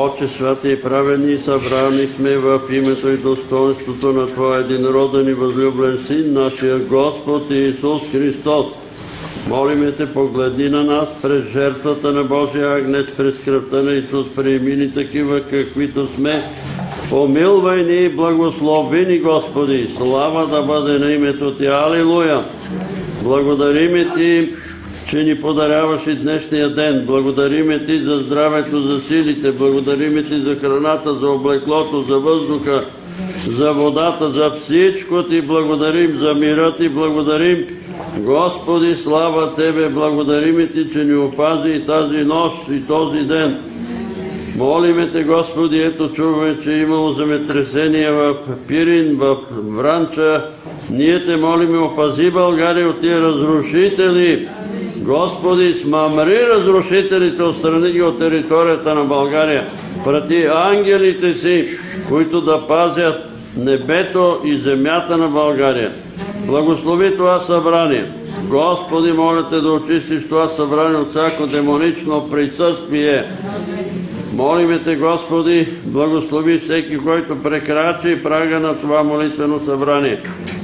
Отче святи и праведни, събрани сме в името и достоинството на Твоя единроден и възлюблен Син, нашия Господ Иисус Христос. Молиме Те, погледни на нас през жертвата на Божия агнец, през кръвта на Исус, приемини такива, каквито сме. Помилвай ни и благослови ни, Господи. Слава да бъде на името Ти. Алилуя! Благодариме Ти, че ни подаряваш и днешния ден. Благодариме Ти за здравето, за силите. Благодариме Ти за храната, за облеклото, за въздуха, за водата, за всичко Ти благодарим, за мира Ти благодарим. Господи, слава Тебе, благодариме Ти, че ни опази и тази нощ, и този ден. Молиме Те, Господи, ето чуваме, че е имало земетресение в Пирин, в Вранча. Ние Те молиме, опази България от тия разрушители. Господи, смамри разрушителите, отстрани ги от територията на България. Прати ангелите си, които да пазят небето и земята на България. Благослови това събрание. Господи, моля Те да очистиш това събрание от всяко демонично присъствие. Молиме Те, Господи, благослови всеки, който прекрачи прага на това молитвено събрание.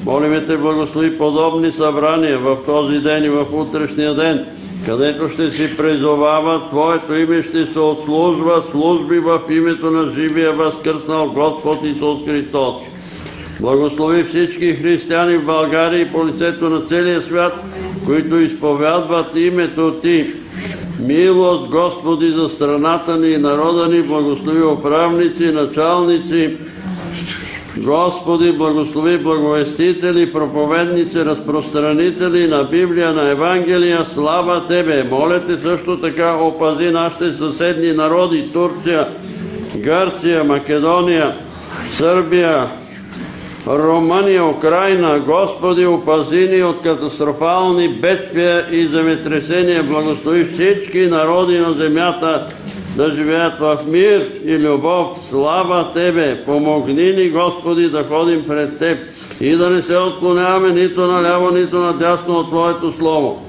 Молиме Те, благослови подобни събрания в този ден и в утрешния ден, където ще си призовава Твоето име, ще се отслужва служби в името на живия възкръснал Господ Исус Христос. Благослови всички християни в България и по лицето на целия свят, които изповядват името Ти. Милост, Господи, за страната ни и народа ни, благослови управници, началници, Господи, благослови благовестители, проповедници, разпространители на Библия, на Евангелия, слава Тебе! Моля Те също така опази нашите съседни народи, Турция, Гърция, Македония, Сърбия, Румъния, Украина, Господи, опази ни от катастрофални бедствия и земетресения. Благослови всички народи на земята да живеят в мир и любов. Слава Тебе! Помогни ни, Господи, да ходим пред Теб и да не се отклоняваме нито наляво, нито надясно от Твоето Слово.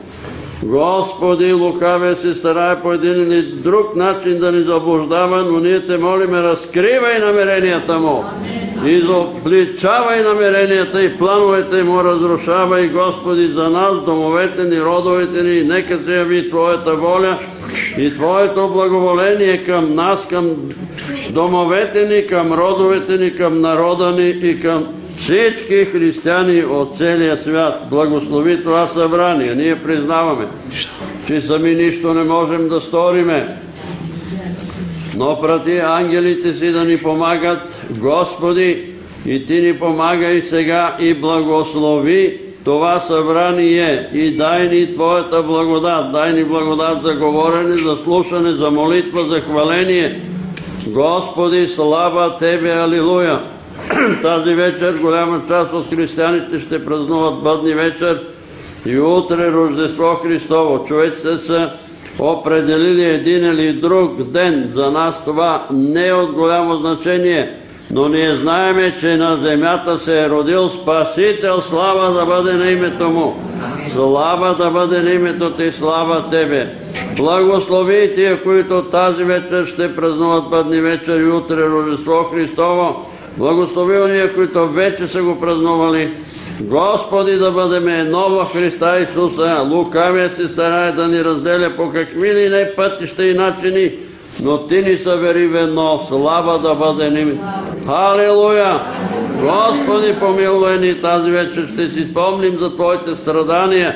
Господи, лукавия се старае по един или друг начин да ни заблуждава, но ние Те молиме, разкривай намеренията Му. Изобличавай намеренията и плановете му, разрушавай, Господи, за нас, домовете ни, родовете ни, нека се яви Твоята воля и Твоето благоволение към нас, към домовете ни, към родовете ни, към народа ни и към всички християни от целия свят. Благослови това събрание. Ние признаваме, че сами нищо не можем да сториме но прати ангелите си да ни помагат, Господи, и Ти ни помагай сега и благослови това събрание и дай ни Твоята благодат, дай ни благодат за говорене, за слушане, за молитва, за хваление. Господи, слава Тебе, Алилуя! Тази вечер голяма част от християните ще празнуват бъдни вечер и утре Рождество Христово. Човеците са определили един или друг ден. За нас това не е от голямо значение, но ние знаеме, че на земята се е родил Спасител, слава да бъде на името му. Слава да бъде на името ти, слава Тебе. Благослови тия, които тази вечер ще празнуват бъдни вечер и утре Рождество Христово. Благослови уния, които вече са го празнували. Господи, да бъдеме едно в Христа Исуса. Лукавия се старае да ни разделя по какви ли не пътища и начини, но Ти ни събери в едно. Слава да бъде ни. Халилуя! Господи, помилвай ни тази вечер. Ще си спомним за Твоите страдания,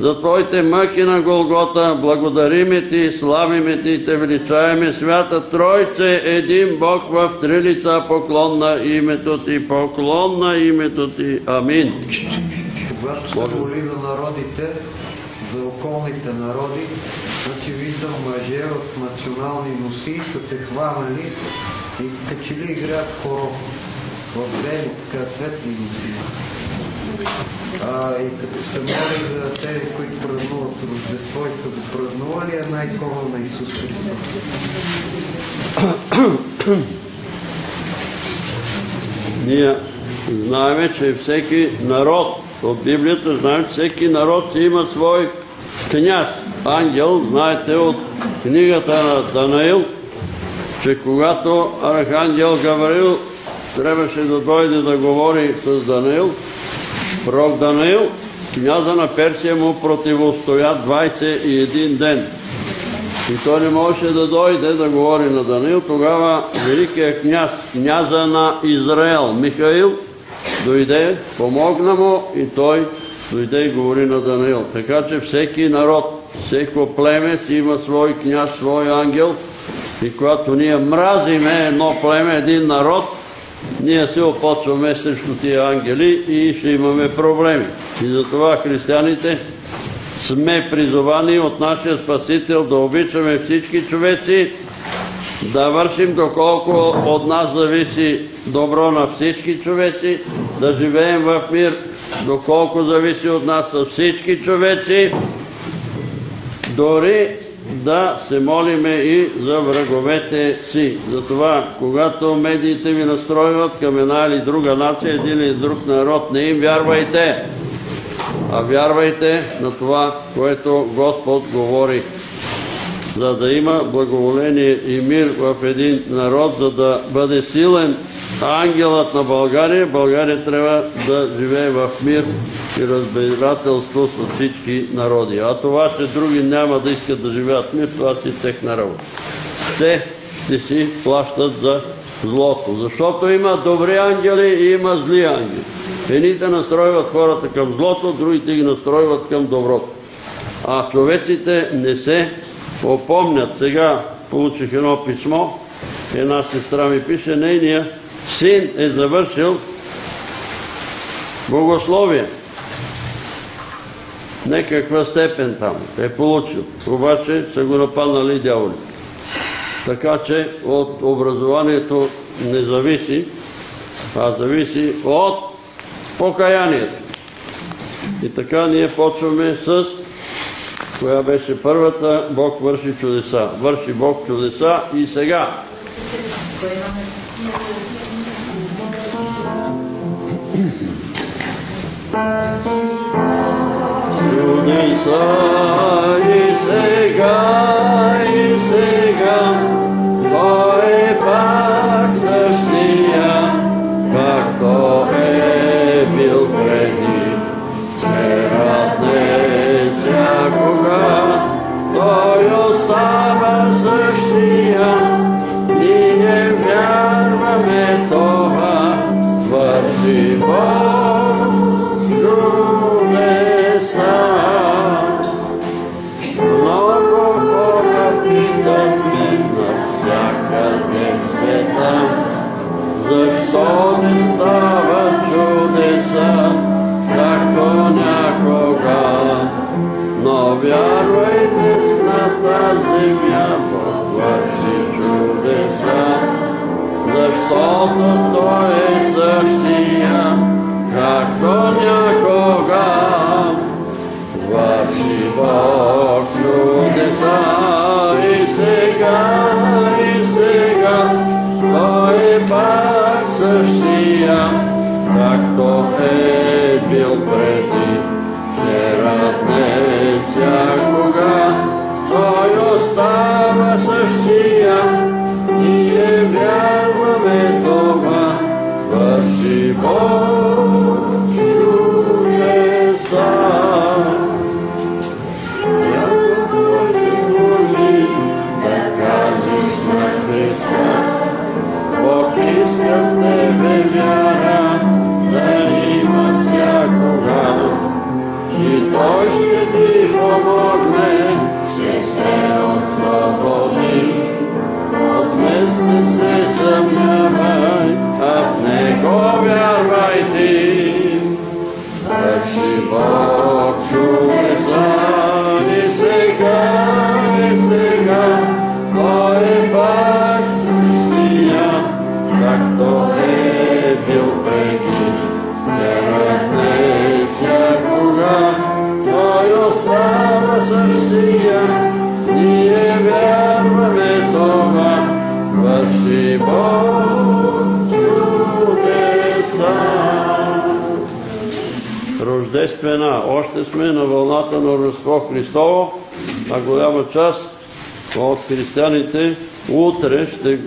за Твоите мъки на Голгота. Благодариме Ти, славиме Ти и Те величаеме. Свята Тройце, един Бог в три лица, поклон на името Ти, поклон на името Ти. Амин. Когато се моли за народите, за околните народи, значи виждам мъже в национални носи, са се хванали и качели играят хоро в бели, така светли носи. А, и като се моли за тези, които празнуват Рождество и са го празнували, е най-икона на Исус Христос. Ние знаеме, че всеки народ, от Библията знаем, че всеки народ си има свой княз, ангел, знаете от книгата на Данаил, че когато Архангел Гавраил трябваше да дойде да говори с Данаил, пророк Данаил, княза на Персия му противостоя 21 ден. И той не можеше да дойде да говори на Данаил. Тогава великият княз, княза на Израел, Михаил, дойде, помогна му и той дойде и говори на Данаил. Така че всеки народ, всеко племе си има свой княз, свой ангел. И когато ние мразиме едно племе, един народ, ние се опочваме срещу тия ангели и ще имаме проблеми. И затова християните сме призовани от нашия Спасител да обичаме всички човеци, да вършим доколко от нас зависи добро на всички човеци, да живеем в мир, доколко зависи от нас всички човеци, дори да се молиме и за враговете си. Затова, когато медиите ви настройват към една или друга нация, един или друг народ, не им вярвайте, а вярвайте на това, което Господ говори. За да има благоволение и мир в един народ, за да бъде силен ангелът на България, България трябва да живее в мир и разбирателство с всички народи. А това, че други няма да искат да живеят мир, това си техна работа. Те ще си плащат за злото. Защото има добри ангели и има зли ангели. Едните настройват хората към злото, другите ги настройват към доброто. А човеците не се опомнят. Сега получих едно писмо, една сестра ми пише, нейния син е завършил богословие. Некаква степен там е получил. Обаче са го нападнали дяволи. Така че от образованието не зависи, а зависи от покаянието. И така ние почваме с коя беше първата, Бог върши чудеса. Върши Бог чудеса и сега. Чудеса и сега, и сега, защото Той е същия, Рождествена. Още сме на вълната на Рождество Христово, а голяма част от християните утре ще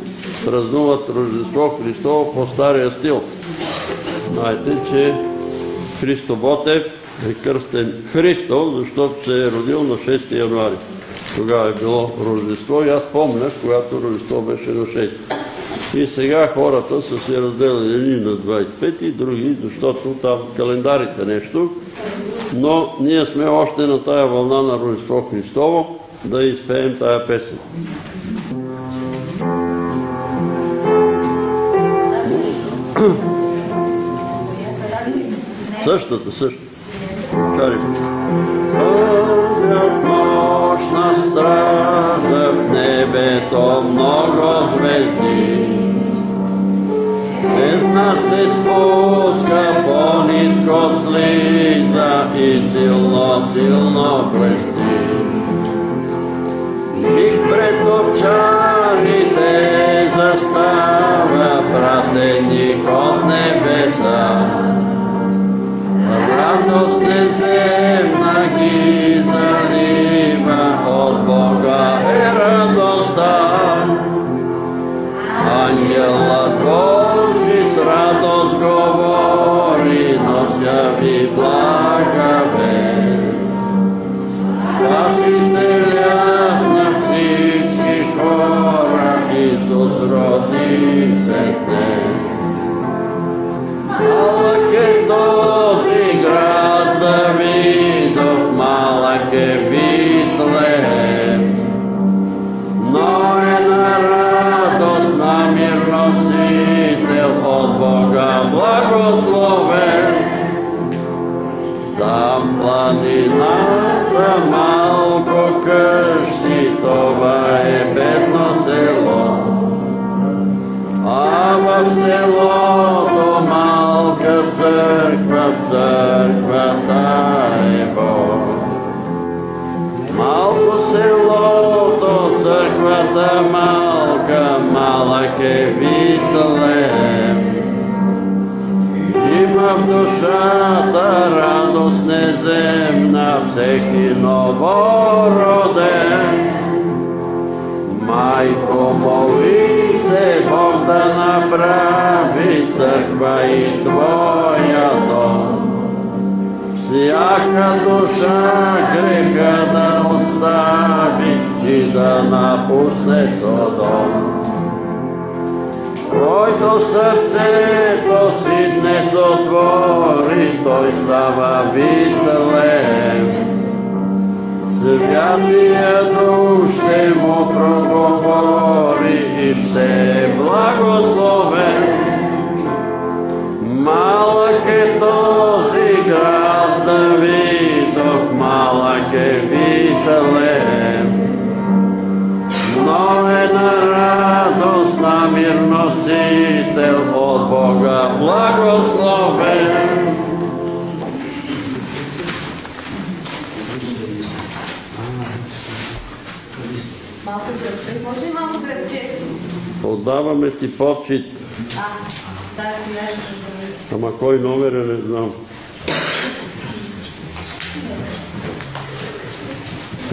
празнуват Рождество Христово по стария стил. Знаете, че Христо Ботев е кръстен Христо, защото се е родил на 6 януари. Тогава е било Рождество и аз помня, когато Рождество беше на 6. И сега хората са се разделили едни на 25 и други, защото там календарите нещо. Но ние сме още на тая вълна на Рождество Христово да изпеем тая песен. Същата, същата. Кари. Пълнят мощна стража в небето много звезди. Една се спуска, по-низко слиза и силно, силно блести. Миг пред овчарите застава пратеник от небеса. Радост неземна ги залива, от Бога е радостта. Ангелът Божи Исус роди се днес. Малък А в селото малка църква, в църквата е Бог. Малко селото, църквата малка, малък е Витлеем. Има в душата радост неземна, всеки новороден. Майко, моли се Бог да направи църква и твоя дом. Всяка душа греха да остави и да напусне Содом. Който сърцето си днес отвори, той става Витлеем. Святия дух ще му проговори и все е благословен. Малък е този град Давидов, малък е Витлеем. Но е на радост на мир носител от Бога благословен. Отдаваме ти почет. Ама кой номер е, не знам.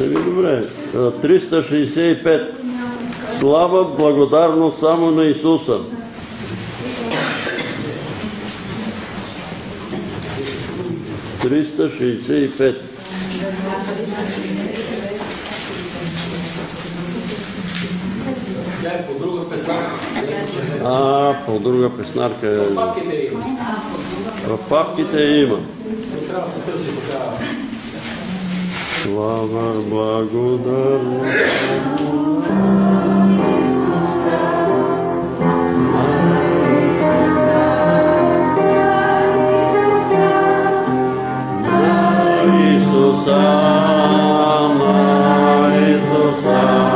Еми добре. А, 365. Слава, благодарност само на Исуса. Триста шестдесет и пет. Тя е по друга песна. А, по друга песнарка е. В папките има. Слава, благодарност. На Исуса, на Исуса,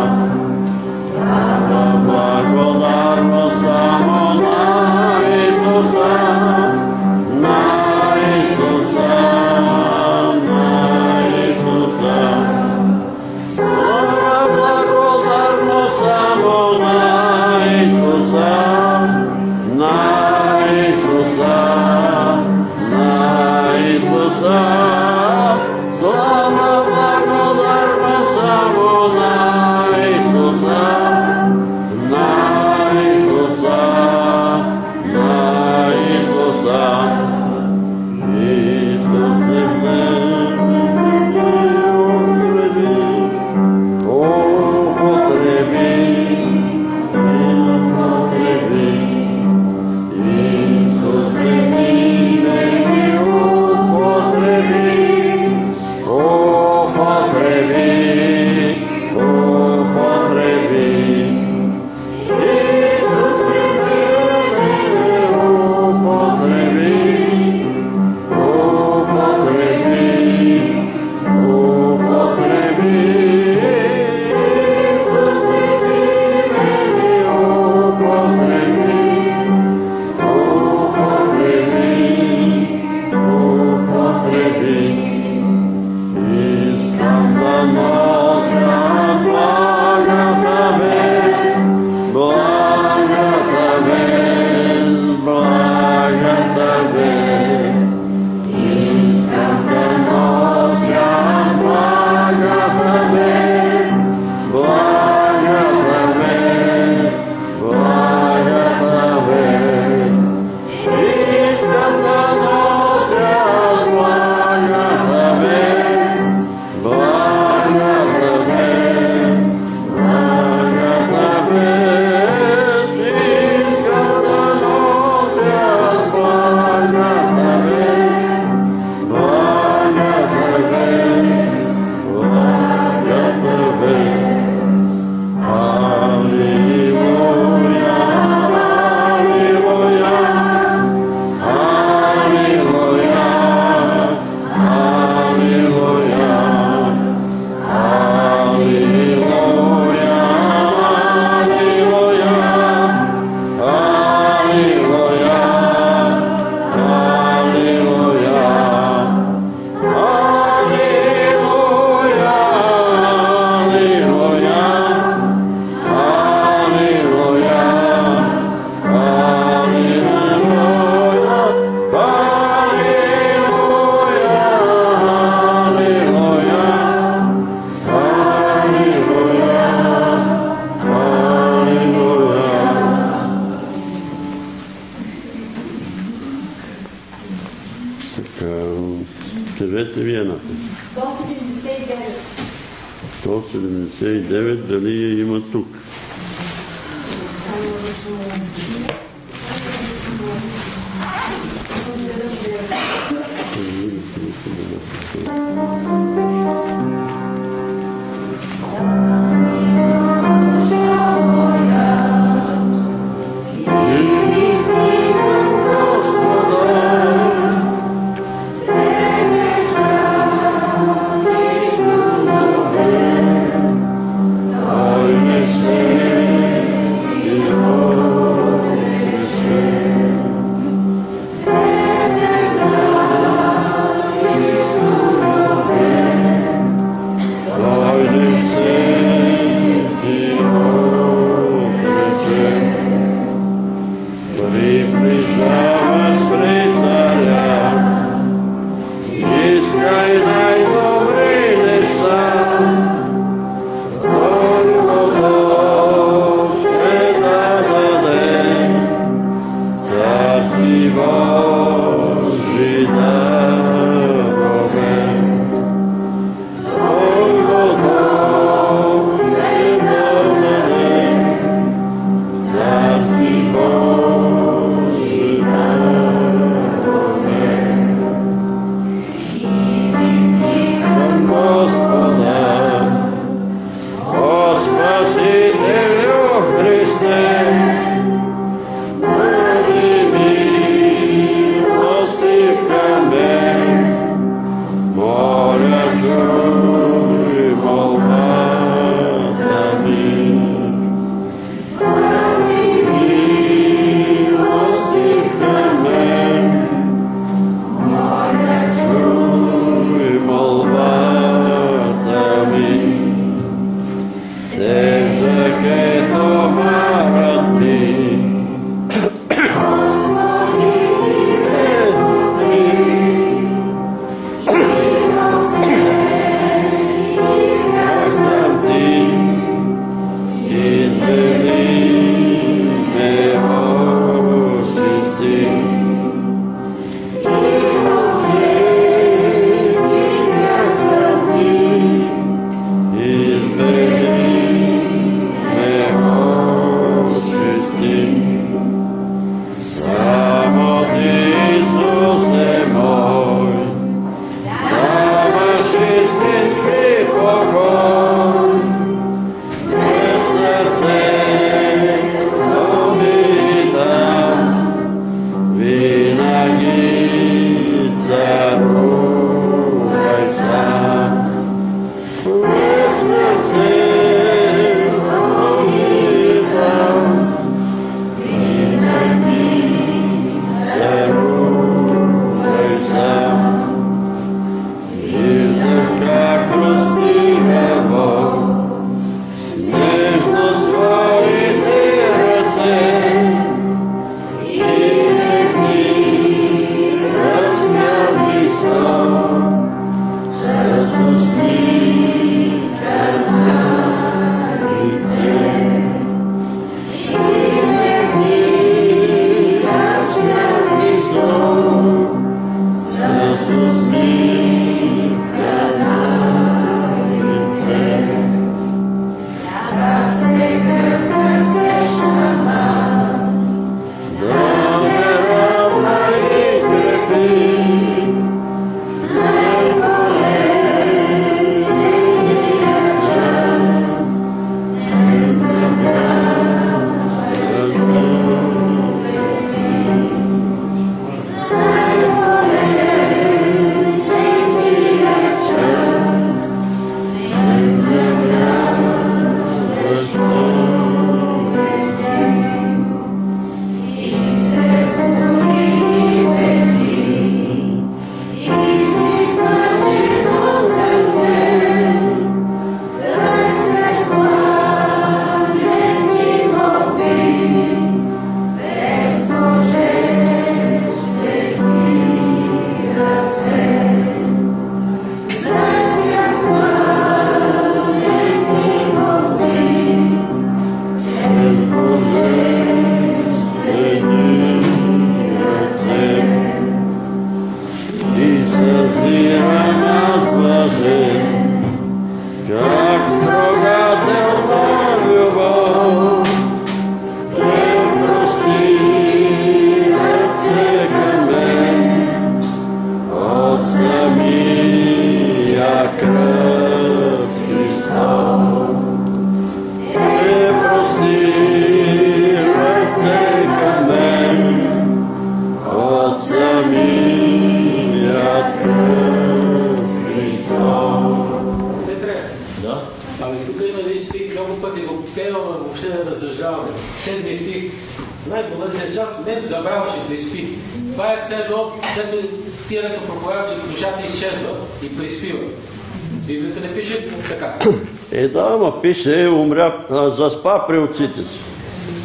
заспа при отците си.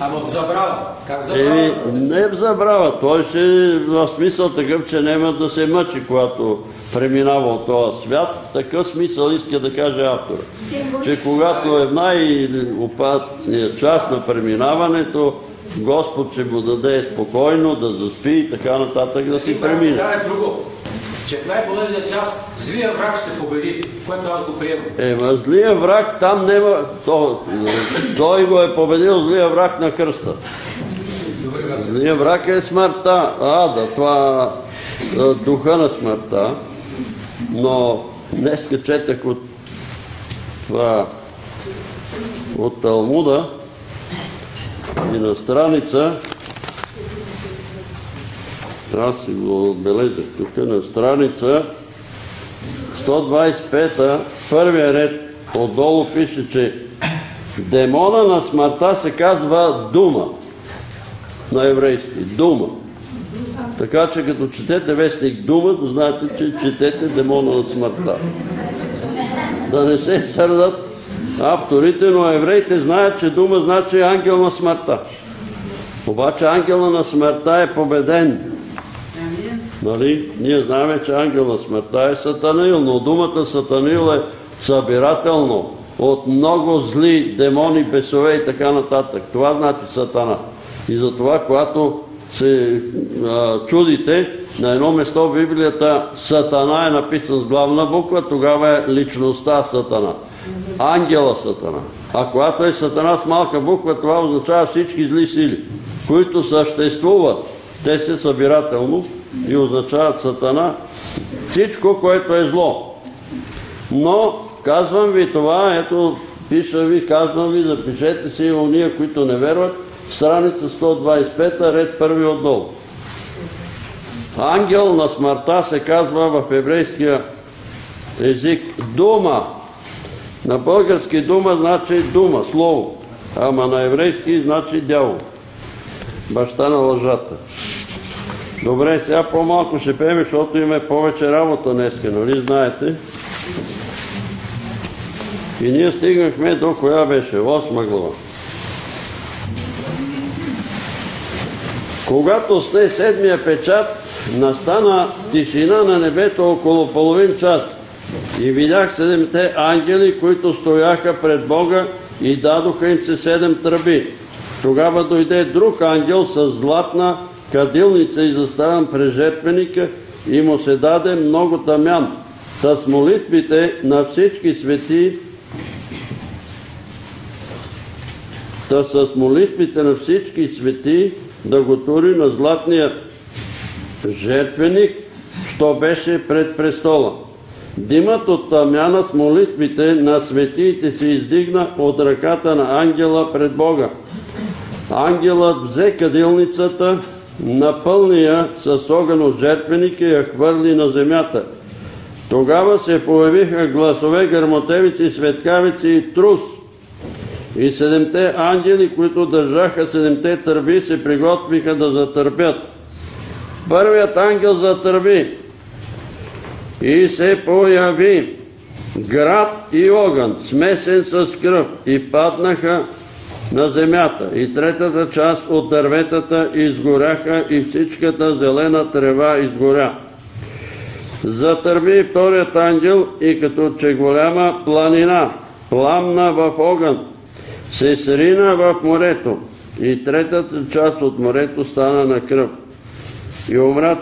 Ама в забрава. Как Еми, забрава? не в забрава. Той ще в смисъл такъв, че няма да се мъчи, когато преминава от този свят. Такъв смисъл иска да каже автора. Че когато е в най-опасния час на преминаването, Господ ще му даде спокойно да заспи и така нататък да си премине. Сега е друго. Че в най-болезния час злия враг ще победи, което аз го приемам. Ема злия враг там нема... То, той го е победил злия враг на кръста. Злия враг е смъртта. А, да, това а, духа на смъртта. Но днес четах от това от Талмуда и на страница аз си го отбележах тук на страница 125-та, първия ред отдолу пише, че демона на смъртта се казва дума на еврейски. Дума. Така че като четете вестник дума, да знаете, че четете демона на смъртта. Да не се сърдат авторите, но евреите знаят, че дума значи ангел на смъртта. Обаче ангела на смъртта е победен. Нали? Ние знаем, че ангел на смъртта е сатанил, но думата сатанил е събирателно от много зли демони, бесове и така нататък. Това значи сатана. И затова, когато се чудите, на едно место в Библията Сатана е написан с главна буква, тогава е личността Сатана. Ангела Сатана. А когато е Сатана с малка буква, това означава всички зли сили, които съществуват. Те се събирателно и означават Сатана. Всичко, което е зло. Но казвам ви това, ето пиша ви, казвам ви, запишете си уния, които не верват, страница 125, ред първи отдолу. Ангел на смъртта се казва в еврейския език дума. На български дума значи дума, слово. Ама на еврейски значи дявол. Баща на лъжата. Добре, сега по-малко ще пеем, защото имаме повече работа днеска, нали знаете? И ние стигнахме до коя беше? Осма глава. Когато сне седмия печат, настана тишина на небето около половин час и видях седемте ангели, които стояха пред Бога и дадоха им се седем тръби. Тогава дойде друг ангел с златна кадилница и заставан пред жертвеника и му се даде много тамян. Та с молитвите на всички свети Та с молитвите на всички свети да го тури на златния жертвеник, що беше пред престола. Димът от тамяна с молитвите на светиите се издигна от ръката на ангела пред Бога. Ангелът взе кадилницата, напълни с огън от жертвеника и я хвърли на земята. Тогава се появиха гласове, гърмотевици, светкавици и трус. И седемте ангели, които държаха седемте търби, се приготвиха да затърпят. Първият ангел затърби и се появи град и огън, смесен с кръв, и паднаха на земята. И третата част от дърветата изгоряха и всичката зелена трева изгоря. Затърби вторият ангел и като че голяма планина, пламна в огън, се срина в морето и третата част от морето стана на кръв. И умра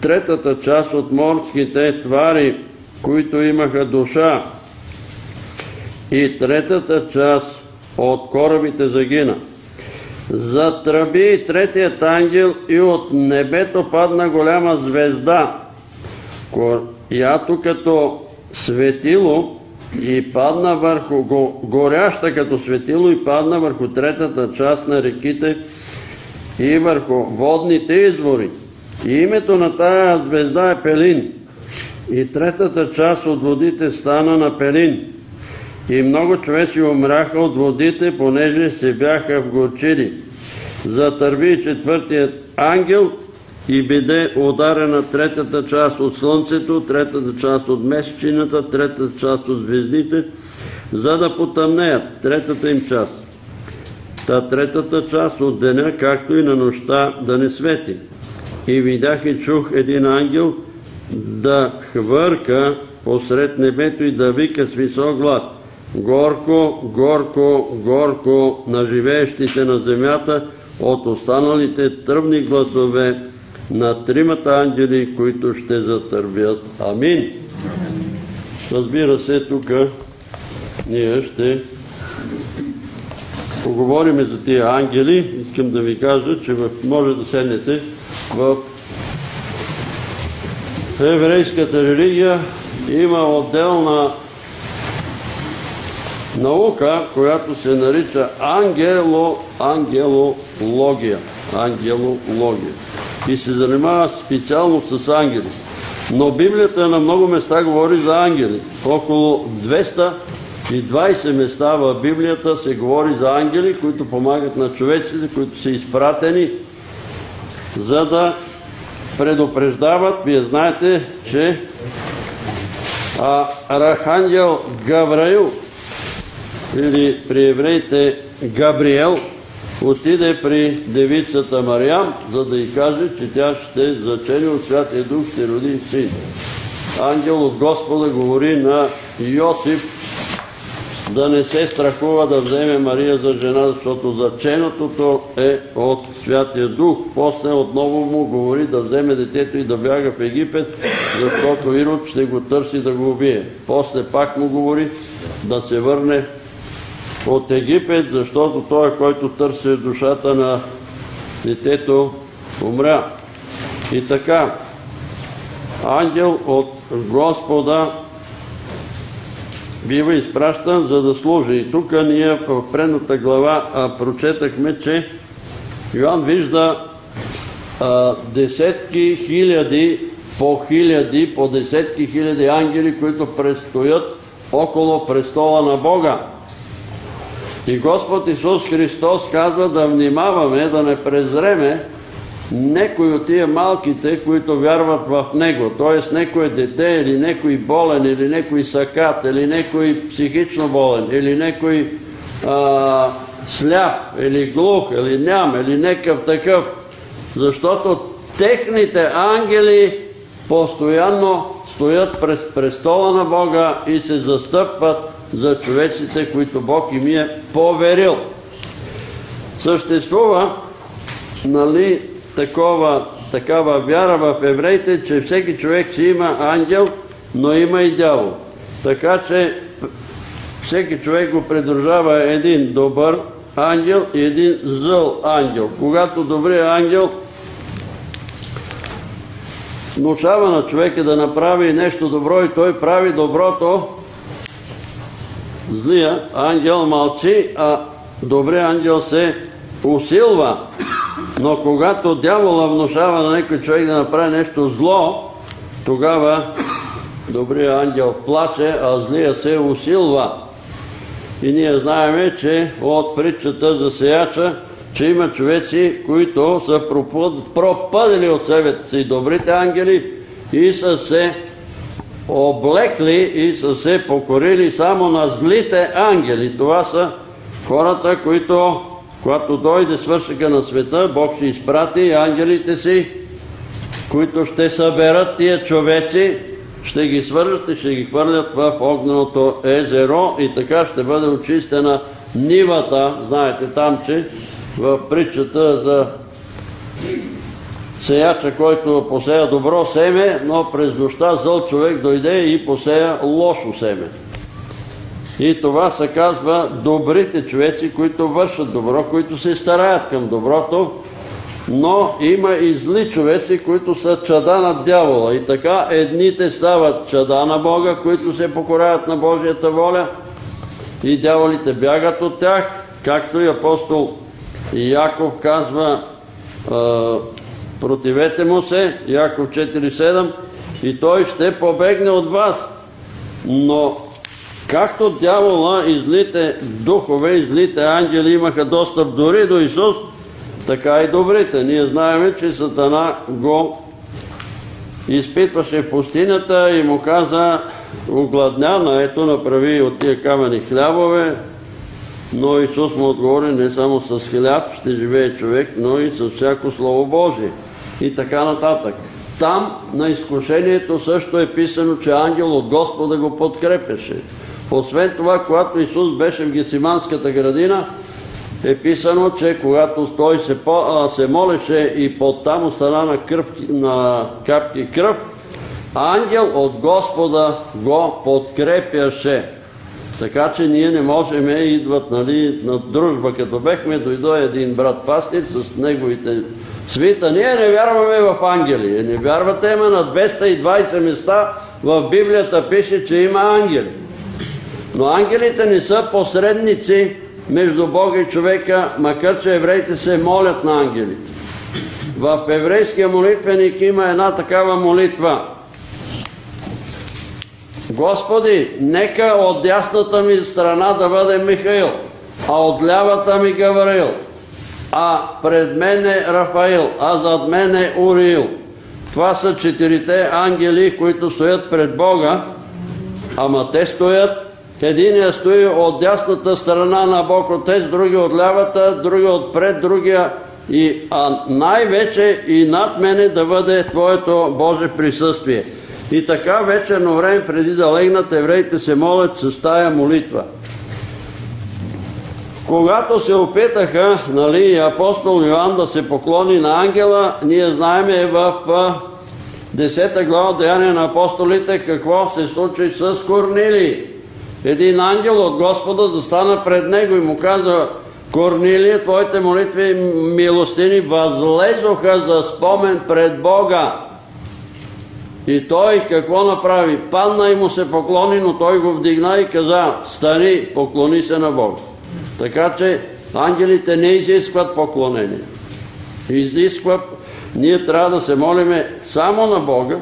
третата, част от морските твари, които имаха душа. И третата част от корабите загина. Затръби третият ангел и от небето падна голяма звезда, която като светило и падна върху, горяща като светило и падна върху третата част на реките и върху водните извори. И името на тая звезда е Пелин. И третата част от водите стана на Пелин. И много човеци умраха от водите, понеже се бяха вгорчили. Затърви четвъртият ангел и биде ударена третата част от слънцето, третата част от месечината, третата част от звездите, за да потъмнеят третата им част. Та третата част от деня, както и на нощта, да не свети. И видях и чух един ангел да хвърка посред небето и да вика с висок глас. Горко, горко, горко на живеещите на земята от останалите тръвни гласове на тримата ангели, които ще затървят. Амин. Разбира се, тук ние ще поговорим за тия ангели. Искам да ви кажа, че може да седнете в еврейската религия има отделна наука, която се нарича ангело, ангелология. Ангелология. И се занимава специално с ангели. Но Библията на много места говори за ангели. Около 220 места в Библията се говори за ангели, които помагат на човеците, които са изпратени, за да предупреждават. Вие знаете, че а, Архангел Гавраил или при евреите Габриел отиде при девицата Мариам, за да й каже, че тя ще зачени от Святия Дух, ще роди син. Ангел от Господа говори на Йосип да не се страхува да вземе Мария за жена, защото заченатото е от Святия Дух. После отново му говори да вземе детето и да бяга в Египет, защото Ирод ще го търси да го убие. После пак му говори да се върне от Египет, защото той, който търси душата на детето, умря. И така, ангел от Господа бива изпращан, за да служи. И тук ние в предната глава а, прочетахме, че Йоан вижда десетки хиляди, по хиляди, по десетки хиляди ангели, които престоят около престола на Бога. И Господ Исус Христос казва да внимаваме, да не презреме некои от тия малките, които вярват в Него, т.е. некой дете или некой болен, или некой сакат, или некой психично болен, или некой а, сляп, или глух, или ням, или некъв такъв, защото техните ангели постоянно стоят през престола на Бога и се застъпват за човеците, които Бог им е поверил. Съществува, нали, такова, такава вяра в евреите, че всеки човек си има ангел, но има и дявол. Така че всеки човек го придружава един добър ангел и един зъл ангел. Когато добрият ангел внушава на човека да направи нещо добро и той прави доброто, злия ангел мълчи, а добрият ангел се усилва. Но когато дявола внушава на някой човек да направи нещо зло, тогава добрият ангел плаче, а злия се усилва. И ние знаеме, че от притчата за сеяча, че има човеци, които са пропъдили от себе си добрите ангели и са се облекли и са се покорили само на злите ангели. Това са хората, които когато дойде свършика на света, Бог ще изпрати ангелите си, които ще съберат тия човеци, ще ги свържат и ще ги хвърлят в огненото езеро и така ще бъде очистена нивата. Знаете там, че в притчата за сеяча, който посея добро семе, но през нощта зъл човек дойде и посея лошо семе. И това се казва добрите човеци, които вършат добро, които се стараят към доброто, но има и зли човеци, които са чада на дявола. И така едните стават чада на Бога, които се покоряват на Божията воля и дяволите бягат от тях, както и апостол Яков казва противете му се, Яков 4.7, и той ще побегне от вас. Но Както дявола и злите духове и злите ангели имаха достъп дори до Исус, така и добрите. Ние знаем, че Сатана го изпитваше в пустинята и му каза, огладняна, ето направи от тия камени хлябове, но Исус му отговори не само с хляб ще живее човек, но и с всяко Слово Божие. И така нататък. Там на изкушението също е писано, че ангел от Господа го подкрепяше. Освен това, когато Исус беше в Гесиманската градина, е писано, че когато той се, по, се молеше и под там остана на, кръв, на капки кръв, ангел от Господа го подкрепяше. Така че ние не можем, идват нали, на дружба, като бехме, дойдо един брат пастир с неговите свита. Ние не вярваме в ангели. Не вярвате, ама на 220 места в Библията пише, че има ангели. Но ангелите не са посредници между Бога и човека, макар че евреите се молят на ангелите. В еврейския молитвеник има една такава молитва. Господи, нека от дясната ми страна да бъде Михаил, а от лявата ми Гавраил, а пред мен е Рафаил, а зад мен е Уриил. Това са четирите ангели, които стоят пред Бога, ама те стоят Единия стои от дясната страна на Бог Отец, други от лявата, други отпред, другия и най-вече и над мене да бъде Твоето Боже присъствие. И така вечерно време, преди да легнат, евреите се молят с тая молитва. Когато се опитаха нали, апостол Йоанн да се поклони на ангела, ние знаеме в 10 глава Деяния на апостолите какво се случи с Корнилий един ангел от Господа застана пред него и му каза, Корнилия, твоите молитви милостини възлезоха за спомен пред Бога. И той какво направи? Падна и му се поклони, но той го вдигна и каза, стани, поклони се на Бога. Така че ангелите не изискват поклонение. Изискват, ние трябва да се молиме само на Бога,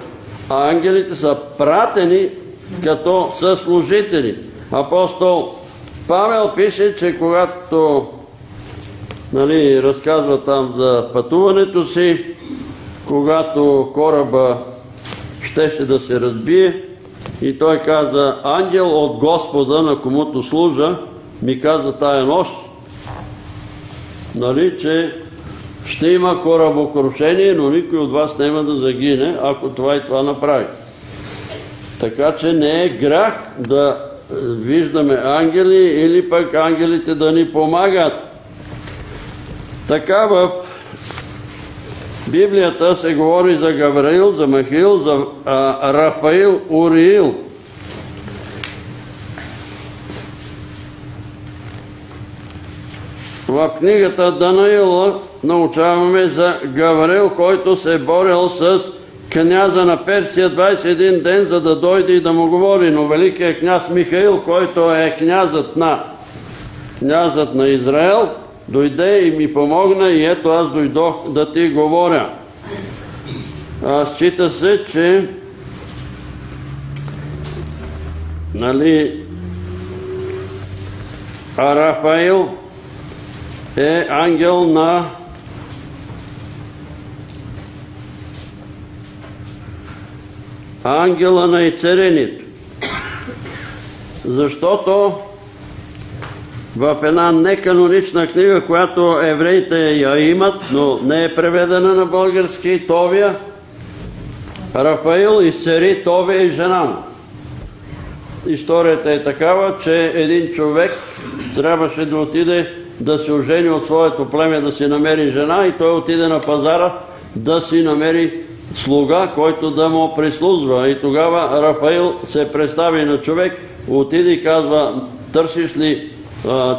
а ангелите са пратени като съслужители. Апостол Павел пише, че когато нали, разказва там за пътуването си, когато кораба щеше да се разбие и той каза, ангел от Господа, на комуто служа, ми каза тая нощ, нали, че ще има корабокрушение, но никой от вас няма да загине, ако това и това направи. Така че не е грях да виждаме ангели или пък ангелите да ни помагат. Така в Библията се говори за Гавраил, за Махил, за а, Рафаил, Уриил. В книгата Данаила научаваме за Гавраил, който се е борил с княза на Персия 21 ден, за да дойде и да му говори. Но великият княз Михаил, който е князът на, князът на Израел, дойде и ми помогна и ето аз дойдох да ти говоря. А, счита се, че нали, Арафаил е ангел на ангела на Ицеренито. Защото в една неканонична книга, която евреите я имат, но не е преведена на български, Товия, Рафаил изцери Товия и жена му. Историята е такава, че един човек трябваше да отиде да се ожени от своето племе, да си намери жена и той отиде на пазара да си намери слуга, който да му прислужва. И тогава Рафаил се представи на човек, отиде и казва, търсиш ли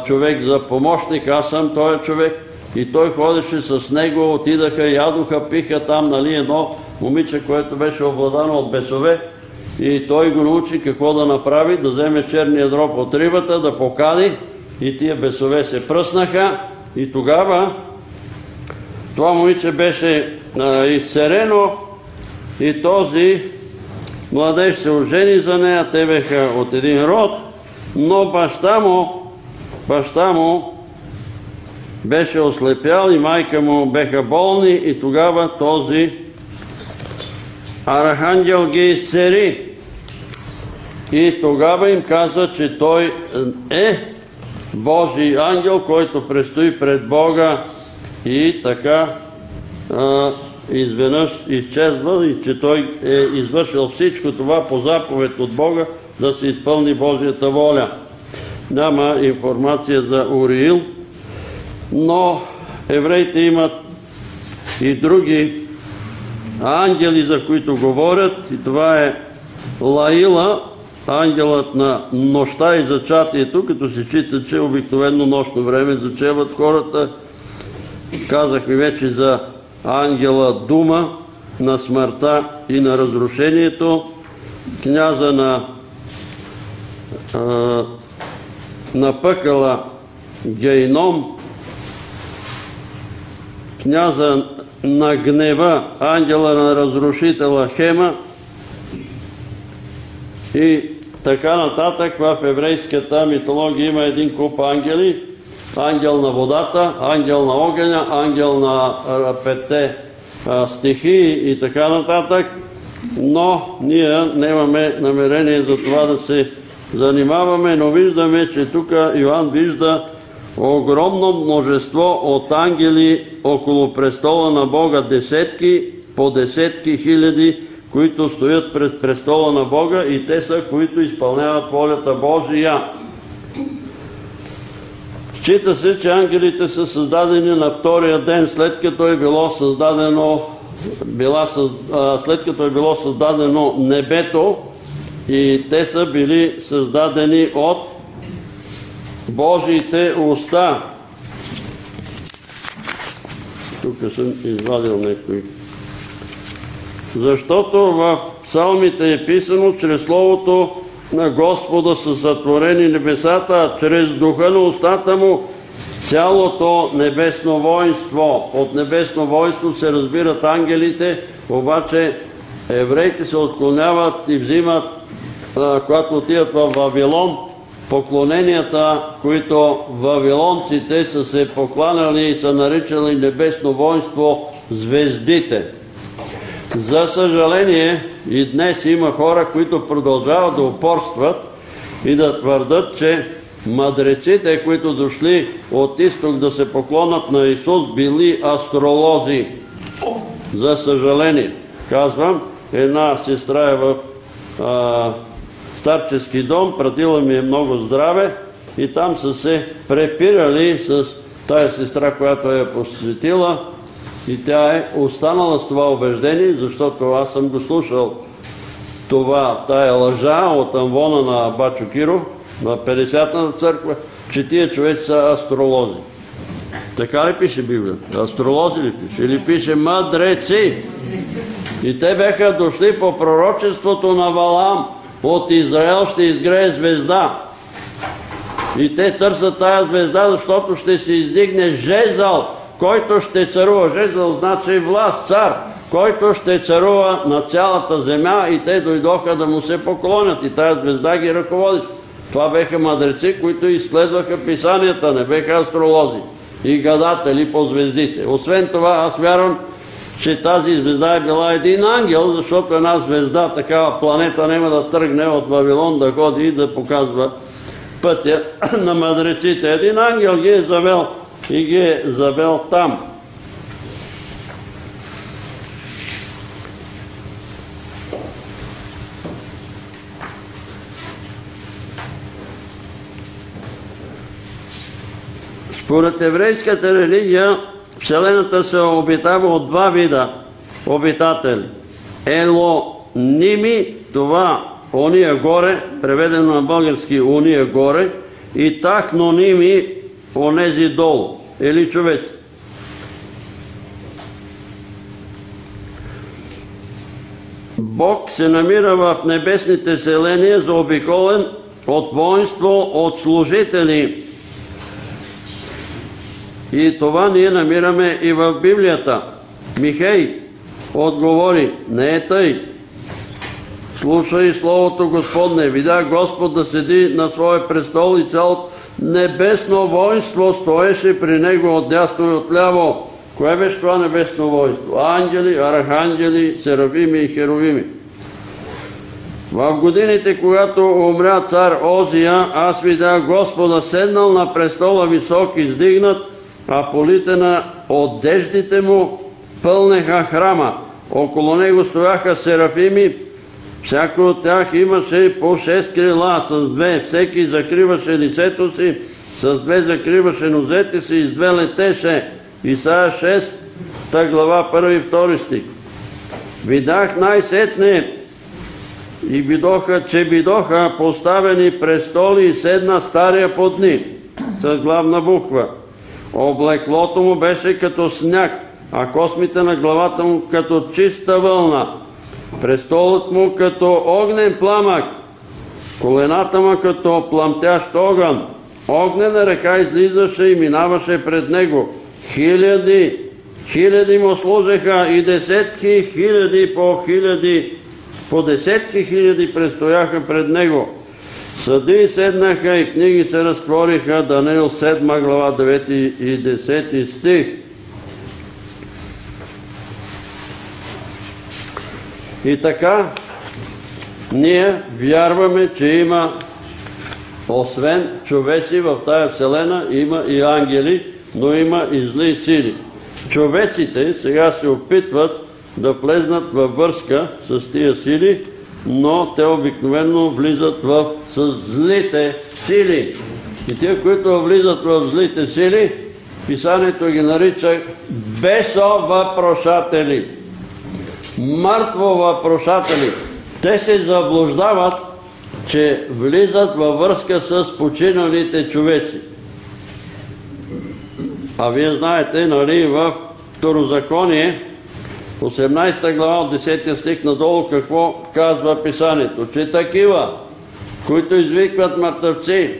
човек за помощник, аз съм този човек. И той ходеше с него, отидаха, ядоха, пиха там, нали, едно момиче, което беше обладано от бесове. И той го научи какво да направи, да вземе черния дроб от рибата, да покади и тия бесове се пръснаха. И тогава това момиче беше изцерено и този младеж се ожени за нея, те беха от един род но баща му, баща му беше ослепял и майка му беха болни и тогава този архангел ги изцери. И тогава им каза, че той е Божий ангел, който престои пред Бога и така изведнъж изчезва и че той е извършил всичко това по заповед от Бога да се изпълни Божията воля. Няма информация за Уриил, но евреите имат и други ангели, за които говорят, и това е Лаила, ангелът на нощта и зачатието, като се счита, че обикновено нощно време зачеват хората. Казахме вече за ангела Дума на смъртта и на разрушението, княза на, а, на пъкала Гейном, княза на гнева, ангела на разрушителя Хема и така нататък в еврейската митология има един куп ангели, ангел на водата, ангел на огъня, ангел на петте стихии и така нататък, но ние нямаме намерение за това да се занимаваме, но виждаме, че тук Йоанн вижда огромно множество от ангели около престола на Бога, десетки по десетки хиляди, които стоят пред престола на Бога и те са, които изпълняват волята Божия. Счита се, че ангелите са създадени на втория ден, след като е било създадено, била, след като е било създадено небето и те са били създадени от Божиите уста. Тук съм извадил някои. Защото в псалмите е писано, чрез Словото на Господа са сътворени небесата, чрез духа на устата му цялото небесно воинство. От небесно воинство се разбират ангелите, обаче евреите се отклоняват и взимат, когато отиват в Вавилон, поклоненията, които вавилонците са се покланяли и са наричали небесно воинство звездите. За съжаление, и днес има хора, които продължават да упорстват и да твърдат, че мъдреците, които дошли от изток да се поклонат на Исус, били астролози. За съжаление, казвам, една сестра е в а, старчески дом, пратила ми е много здраве и там са се препирали с тая сестра, която е посветила и тя е останала с това убеждение, защото аз съм го слушал това, тая лъжа от амвона на Бачо Киров, на 50-та църква, че тия човеци са астролози. Така ли пише Библията? Астролози ли пише? Или пише мъдреци? И те беха дошли по пророчеството на Валам. От Израел ще изгрее звезда. И те търсят тая звезда, защото ще се издигне жезъл, който ще царува. Жезъл значи власт, цар, който ще царува на цялата земя и те дойдоха да му се поклонят и тая звезда ги ръководи. Това беха мъдреци, които изследваха писанията, не беха астролози и гадатели по звездите. Освен това, аз вярвам, че тази звезда е била един ангел, защото една звезда, такава планета, няма да тръгне от Вавилон да ходи и да показва пътя на мъдреците. Един ангел ги е завел и ги е завел там. Според еврейската религия, Вселената се обитава от два вида обитатели. Елоними, това ония горе, преведено на български ония горе, и тахноними, онези долу, или човеци. Бог се намира в небесните селения заобиколен от воинство, от служители, и това ние намираме и в Библията. Михей отговори, не е тъй. Слушай Словото Господне. Видя Господ да седи на своя престол и цялото небесно воинство стоеше при него отдясно и отляво. Кое беше това небесно воинство? Ангели, архангели, серафими и херовими. В годините, когато умря цар Озия, аз видях Господа седнал на престола висок издигнат, а полите на одеждите му пълнеха храма. Около него стояха серафими, всяко от тях имаше по шест крила, с две всеки закриваше лицето си, с две закриваше нозете си и с две летеше. Исаия 6, глава, първи и втори стих. Видах най-сетне и бидоха, че бидоха поставени престоли и седна стария под дни, с главна буква. Облеклото му беше като сняг, а космите на главата му като чиста вълна. Престолът му като огнен пламък, колената му като пламтящ огън. Огнена река излизаше и минаваше пред него. Хиляди, хиляди му служеха и десетки хиляди по хиляди, по десетки хиляди престояха пред него. Съди седнаха и книги се разтвориха, Даниил 7 глава 9 и 10 стих. И така, ние вярваме, че има, освен човеци в тая вселена, има и ангели, но има и зли сили. Човеците сега се опитват да влезнат във връзка с тия сили, но те обикновено влизат в, с злите сили. И тия, които влизат в злите сили, писанието ги нарича бесовъпрошатели. Мъртво въпрошатели. Те се заблуждават, че влизат във връзка с починалите човеци. А вие знаете, нали, в Второзаконие, 18 глава от 10 стих надолу, какво казва писанието? Че такива, които извикват мъртъвци,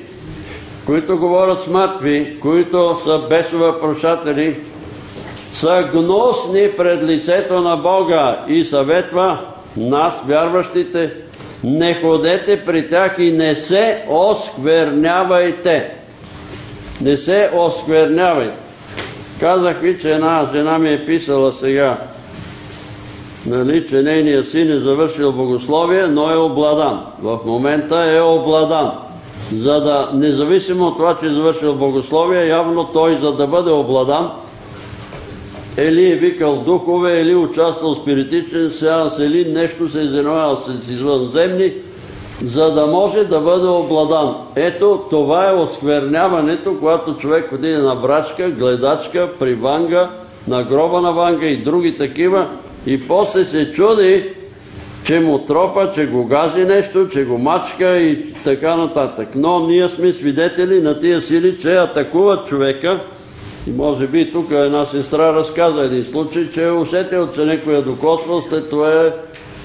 които говорят с мъртви, които са бесова прошатели, са гносни пред лицето на Бога и съветва нас, вярващите, не ходете при тях и не се осквернявайте. Не се осквернявайте. Казах ви, че една жена ми е писала сега, нали, че нейният син е завършил богословие, но е обладан. В момента е обладан. За да, независимо от това, че е завършил богословие, явно той, за да бъде обладан, или е викал духове, или участвал в спиритичен сеанс, или нещо се занимавал с извънземни, за да може да бъде обладан. Ето, това е оскверняването, когато човек отиде на брачка, гледачка, при ванга, на гроба на ванга и други такива, и после се чуди, че му тропа, че го гази нещо, че го мачка и така нататък. Но ние сме свидетели на тия сили, че атакуват човека, и може би тук една сестра разказа един случай, че е усетил, че някой е докосвал, след това е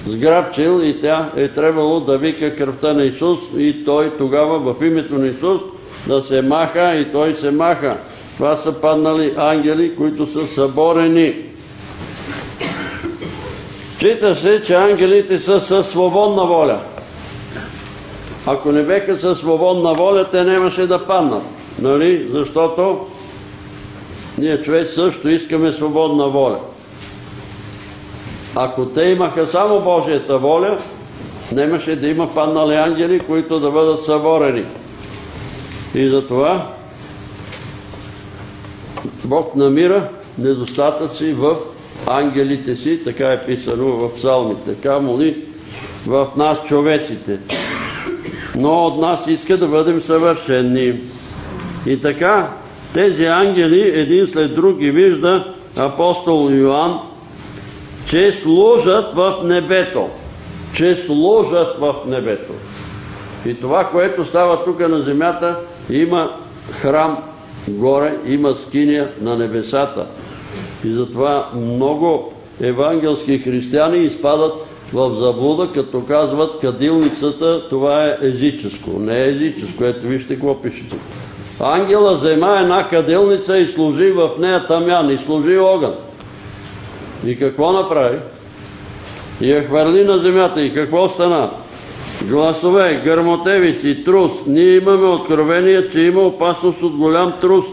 сграбчил и тя е трябвало да вика кръвта на Исус и той тогава в името на Исус да се маха и той се маха. Това са паднали ангели, които са съборени. Чита се, че ангелите са със свободна воля. Ако не беха със свободна воля, те нямаше да паднат. Нали? Защото ние човек също искаме свободна воля. Ако те имаха само Божията воля, немаше да има паднали ангели, които да бъдат съборени. И затова Бог намира недостатъци в ангелите си, така е писано в псалмите, така моли в нас човеците. Но от нас иска да бъдем съвършени. И така, тези ангели един след друг ги вижда апостол Йоанн, че служат в небето. Че служат в небето. И това, което става тук на земята, има храм горе, има скиния на небесата. И затова много евангелски християни изпадат в заблуда, като казват кадилницата, това е езическо. Не е езическо. Ето вижте какво пише тук. Ангела взема една каделница и служи в нея тамян, и служи огън. И какво направи? и я хвърли на земята. И какво стана? Гласове, гърмотевици, трус. Ние имаме откровение, че има опасност от голям трус,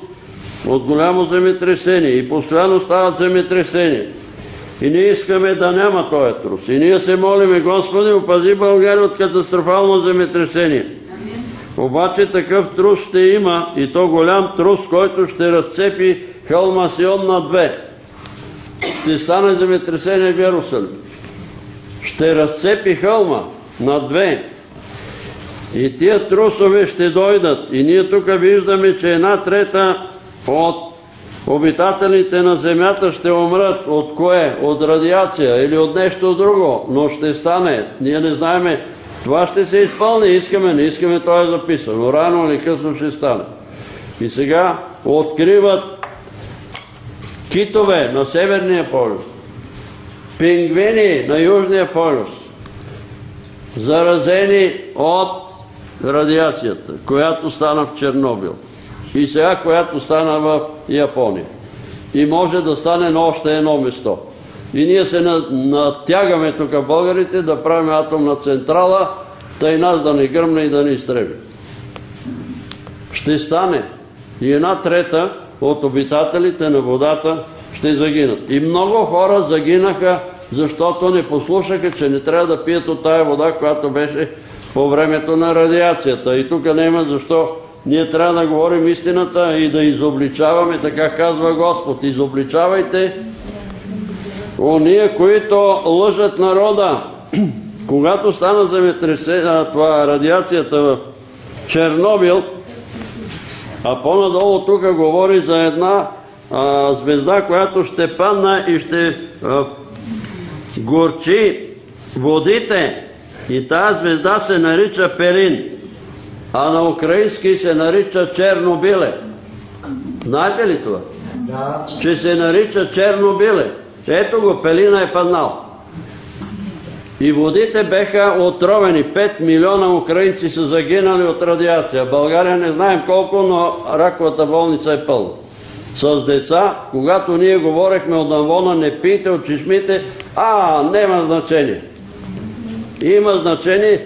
от голямо земетресение. И постоянно стават земетресения. И ние искаме да няма този трус. И ние се молиме, Господи, опази България от катастрофално земетресение. Обаче такъв трус ще има и то голям трус, който ще разцепи хълма Сион на две. Ще стане земетресение в Иерусалим. Ще разцепи хълма на две. И тия трусове ще дойдат. И ние тук виждаме, че една трета от обитателите на земята ще умрат. От кое? От радиация или от нещо друго. Но ще стане. Ние не знаеме. Това ще се изпълни. Искаме, не искаме, то е записано. Рано или късно ще стане. И сега откриват китове на Северния полюс, пингвини на Южния полюс, заразени от радиацията, която стана в Чернобил и сега която стана в Япония. И може да стане на още едно место. И ние се натягаме тук българите да правим атомна централа, тъй нас да не гръмне и да ни изтреби. Ще стане. И една трета от обитателите на водата ще загинат. И много хора загинаха, защото не послушаха, че не трябва да пият от тая вода, която беше по времето на радиацията. И тук няма защо ние трябва да говорим истината и да изобличаваме, така казва Господ. Изобличавайте ония, които лъжат народа. Когато стана това радиацията в Чернобил, а по-надолу тук говори за една а, звезда, която ще падна и ще а, горчи водите. И тази звезда се нарича Перин, а на украински се нарича Чернобиле. Знаете ли това? Да. Че се нарича Чернобиле. Ето го, Пелина е паднал. И водите беха отровени. 5 милиона украинци са загинали от радиация. България не знаем колко, но раковата болница е пълна. С деца, когато ние говорихме от навона, не пийте от чешмите, а, няма значение. Има значение,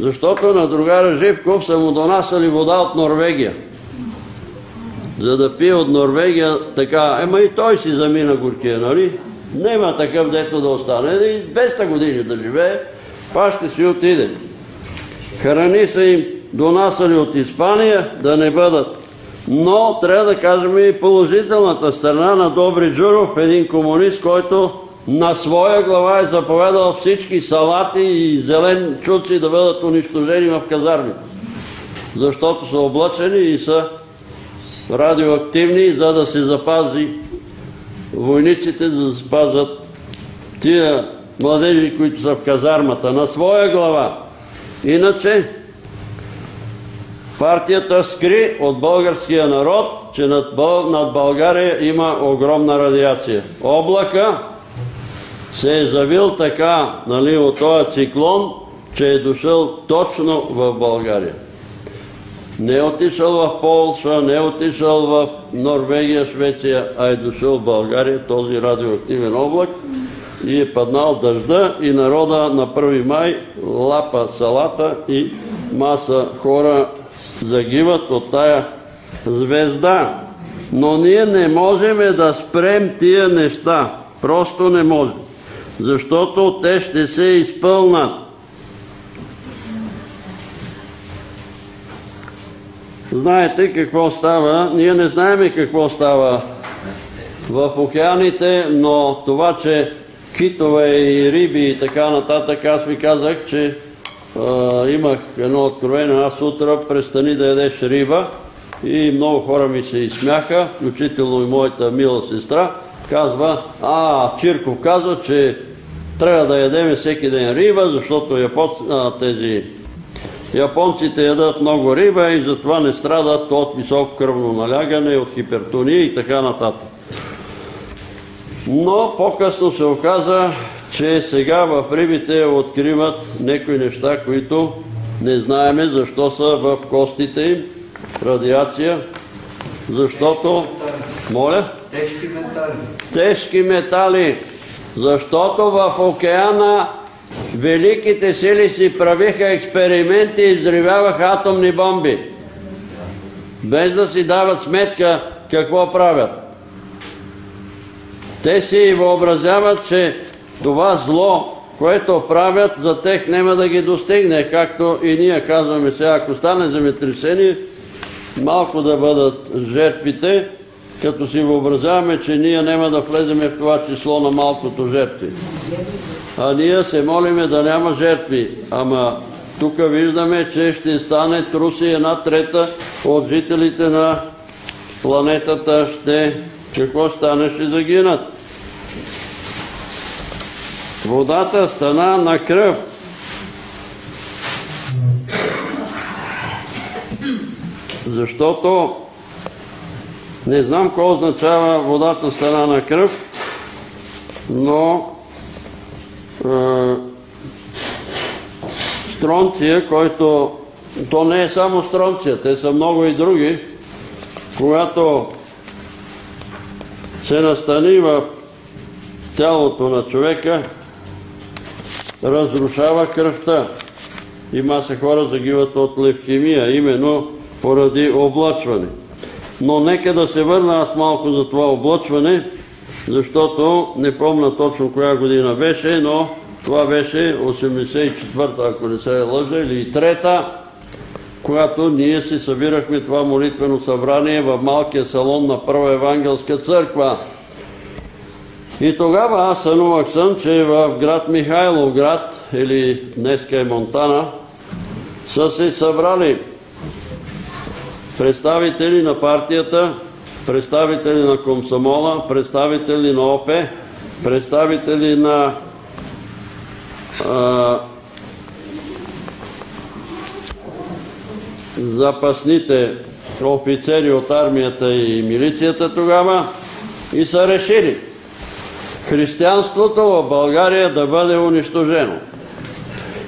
защото на другара Живков са му донасали вода от Норвегия. За да пие от Норвегия така, ема и той си замина горкия, нали? Нема такъв дето да остане и 200 години да живее, па ще си отиде. Храни са им донасали от Испания да не бъдат. Но трябва да кажем и положителната страна на Добри Джуров, един комунист, който на своя глава е заповедал всички салати и зелен чуци да бъдат унищожени в казармите. Защото са облъчени и са радиоактивни, за да се запази войниците, за да запазят тия младежи, които са в казармата, на своя глава. Иначе, партията скри от българския народ, че над, България има огромна радиация. Облака се е завил така, нали, от този циклон, че е дошъл точно в България. Не е отишъл в Полша, не е отишъл в Норвегия, Швеция, а е дошъл в България този радиоактивен облак и е паднал дъжда и народа на 1 май лапа салата и маса хора загиват от тая звезда. Но ние не можем да спрем тия неща. Просто не можем. Защото те ще се изпълнат. Знаете какво става. Ние не знаеме какво става в океаните, но това, че китове и риби и така нататък, аз ви казах, че имах едно откровение, аз утре престани да ядеш риба и много хора ми се изсмяха, включително и моята мила сестра, казва, а, Чирков казва, че трябва да ядеме всеки ден риба, защото япон, а, тези японците ядат много риба и затова не страдат от високо кръвно налягане, от хипертония и така нататък. Но по-късно се оказа, че сега в рибите откриват някои неща, които не знаеме защо са в костите им, радиация, защото, моля, Тежки метали. тежки метали. Защото в океана великите сили си правиха експерименти и взривяваха атомни бомби. Без да си дават сметка какво правят. Те си въобразяват, че това зло, което правят, за тех няма да ги достигне, както и ние казваме сега, ако стане земетресение, малко да бъдат жертвите, като си въобразяваме, че ние няма да влеземе в това число на малкото жертви. А ние се молиме да няма жертви. Ама тук виждаме, че ще стане труси една трета от жителите на планетата ще... Какво стане? Ще загинат. Водата стана на кръв. Защото не знам какво означава водата стана на кръв, но стронция, който то не е само стронция, те са много и други, когато се настани в тялото на човека, разрушава кръвта. И маса хора загиват от левкемия, именно поради облъчване. Но нека да се върна аз малко за това облъчване, защото не помня точно коя година беше, но това беше 84-та, ако не се лъжа, или 3-та, когато ние си събирахме това молитвено събрание в малкия салон на Първа Евангелска църква. И тогава аз сънувах сън, че в град Михайловград, или днеска е Монтана, са се събрали представители на партията, представители на комсомола, представители на ОПЕ, представители на запасните офицери от армията и милицията тогава и са решили християнството в България да бъде унищожено.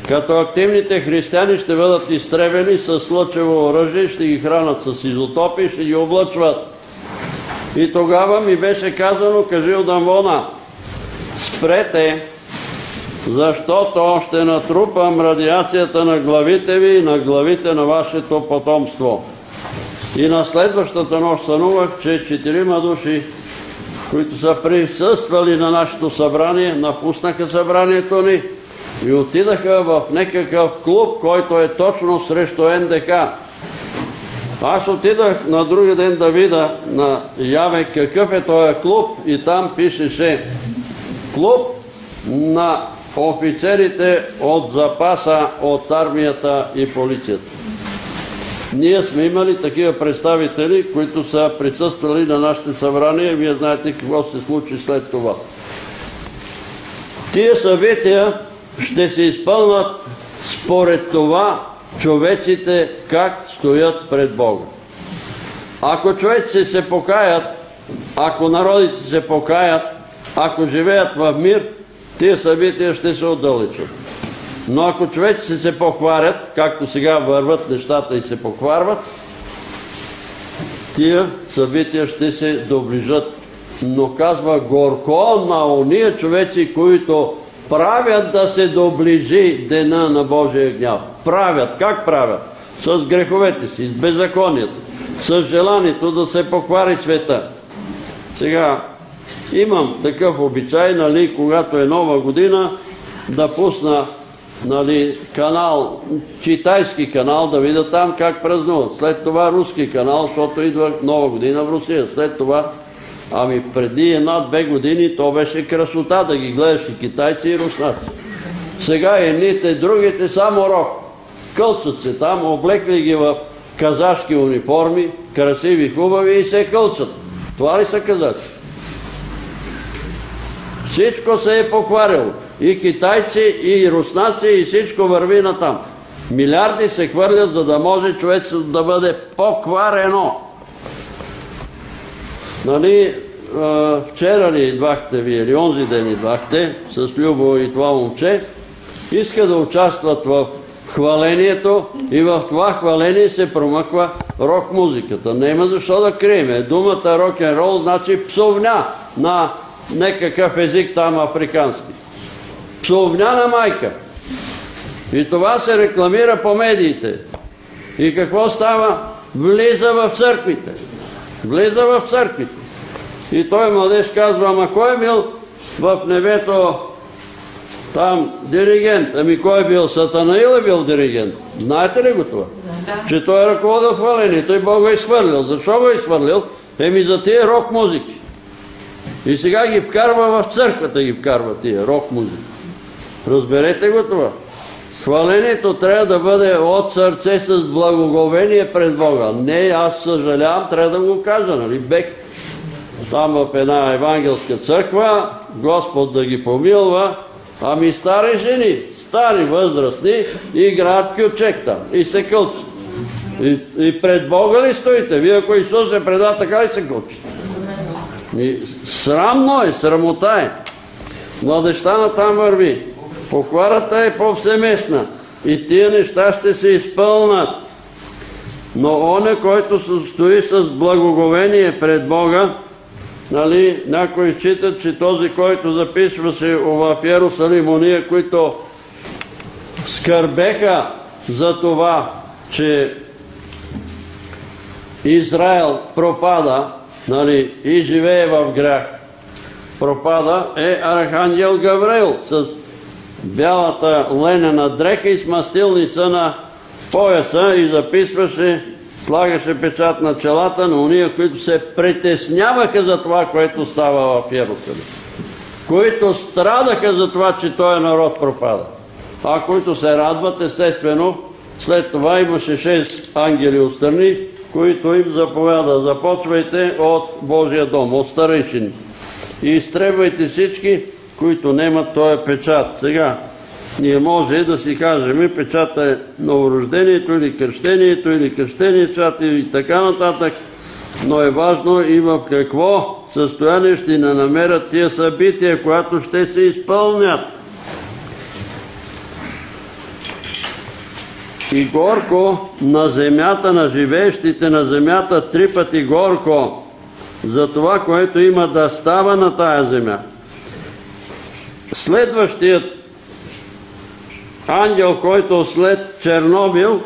Като активните християни ще бъдат изтребени с лъчево оръжие, ще ги хранат с изотопи, ще ги облъчват. И тогава ми беше казано, кажи от Амвона, спрете, защото ще натрупам радиацията на главите ви и на главите на вашето потомство. И на следващата нощ сънувах, че четирима души, които са присъствали на нашето събрание, напуснаха събранието ни и отидаха в някакъв клуб, който е точно срещу НДК. Аз отидах на други ден да видя на Яве какъв е този клуб и там пишеше клуб на офицерите от запаса от армията и полицията. Ние сме имали такива представители, които са присъствали на нашите събрания. Вие знаете какво се случи след това. Тия събития ще се изпълнат според това човеците как стоят пред Бога. Ако човеците се покаят, ако народите се покаят, ако живеят в мир, тия събития ще се отдалечат. Но ако човеците се покварят, както сега върват нещата и се покварват, тия събития ще се доближат. Но казва горко на ония човеци, които правят да се доближи дена на Божия гняв. Правят. Как правят? С греховете си, с беззаконията, с желанието да се поквари света. Сега, имам такъв обичай, нали, когато е нова година, да пусна нали, канал, китайски канал, да видя там как празнуват. След това руски канал, защото идва нова година в Русия. След това Ами преди една-две години то беше красота да ги гледаш и китайци и руснаци. Сега едните, другите само рок. Кълчат се там, облекли ги в казашки униформи, красиви, хубави и се кълчат. Това ли са казаци? Всичко се е покварило. И китайци, и руснаци, и всичко върви на там. Милиарди се хвърлят, за да може човечеството да бъде покварено. Нали, вчера ли идвахте вие, или онзи ден идвахте, с Любо и това момче, иска да участват в хвалението и в това хваление се промъква рок музиката. Нема защо да криеме. Думата рок н рол значи псовня на некакъв език там африкански. Псовняна майка. И това се рекламира по медиите. И какво става? Влиза в църквите. Влиза в църквите. И той младеж казва, ама кой е бил в небето там диригент? Ами кой е бил? Сатанаил е бил диригент. Знаете ли го това? Че той е ръководил хваление. Той Бог го е изхвърлил. Защо го е изхвърлил? Еми за тия рок музики. И сега ги вкарва в църквата, ги вкарва тия рок музики. Разберете го това. Хвалението трябва да бъде от сърце с благоговение пред Бога. Не, аз съжалявам, трябва да го кажа, нали? Бех там в една евангелска църква, Господ да ги помилва, ами стари жени, стари възрастни, играят кючек там и се кълчат. И, и пред Бога ли стоите? Вие ако Исус е преда, така и се кълчите. Срамно е, срамота е. Младеща на там върви. Покварата е повсеместна. И тия неща ще се изпълнат. Но оня, който стои с благоговение пред Бога, нали, някои считат, че този, който записваше в Иерусалим, уния, които скърбеха за това, че Израел пропада нали, и живее в грях, пропада, е Архангел Гавраил с бялата ленена дреха и с мастилница на пояса и записваше, слагаше печат на челата на уния, които се притесняваха за това, което става в Иерусалим. Които страдаха за това, че този народ пропада. А които се радват, естествено, след това имаше шест ангели отстрани, които им заповяда. Започвайте от Божия дом, от старейшини. И изтребвайте всички, които немат този печат. Сега, ние може да си кажем, печата е новорождението или кръщението, или кръщение свята и така нататък, но е важно и в какво състояние ще не намерят тия събития, които ще се изпълнят. И горко на земята, на живеещите на земята, три пъти горко за това, което има да става на тая земя. Следващият ангел, който след Чернобил,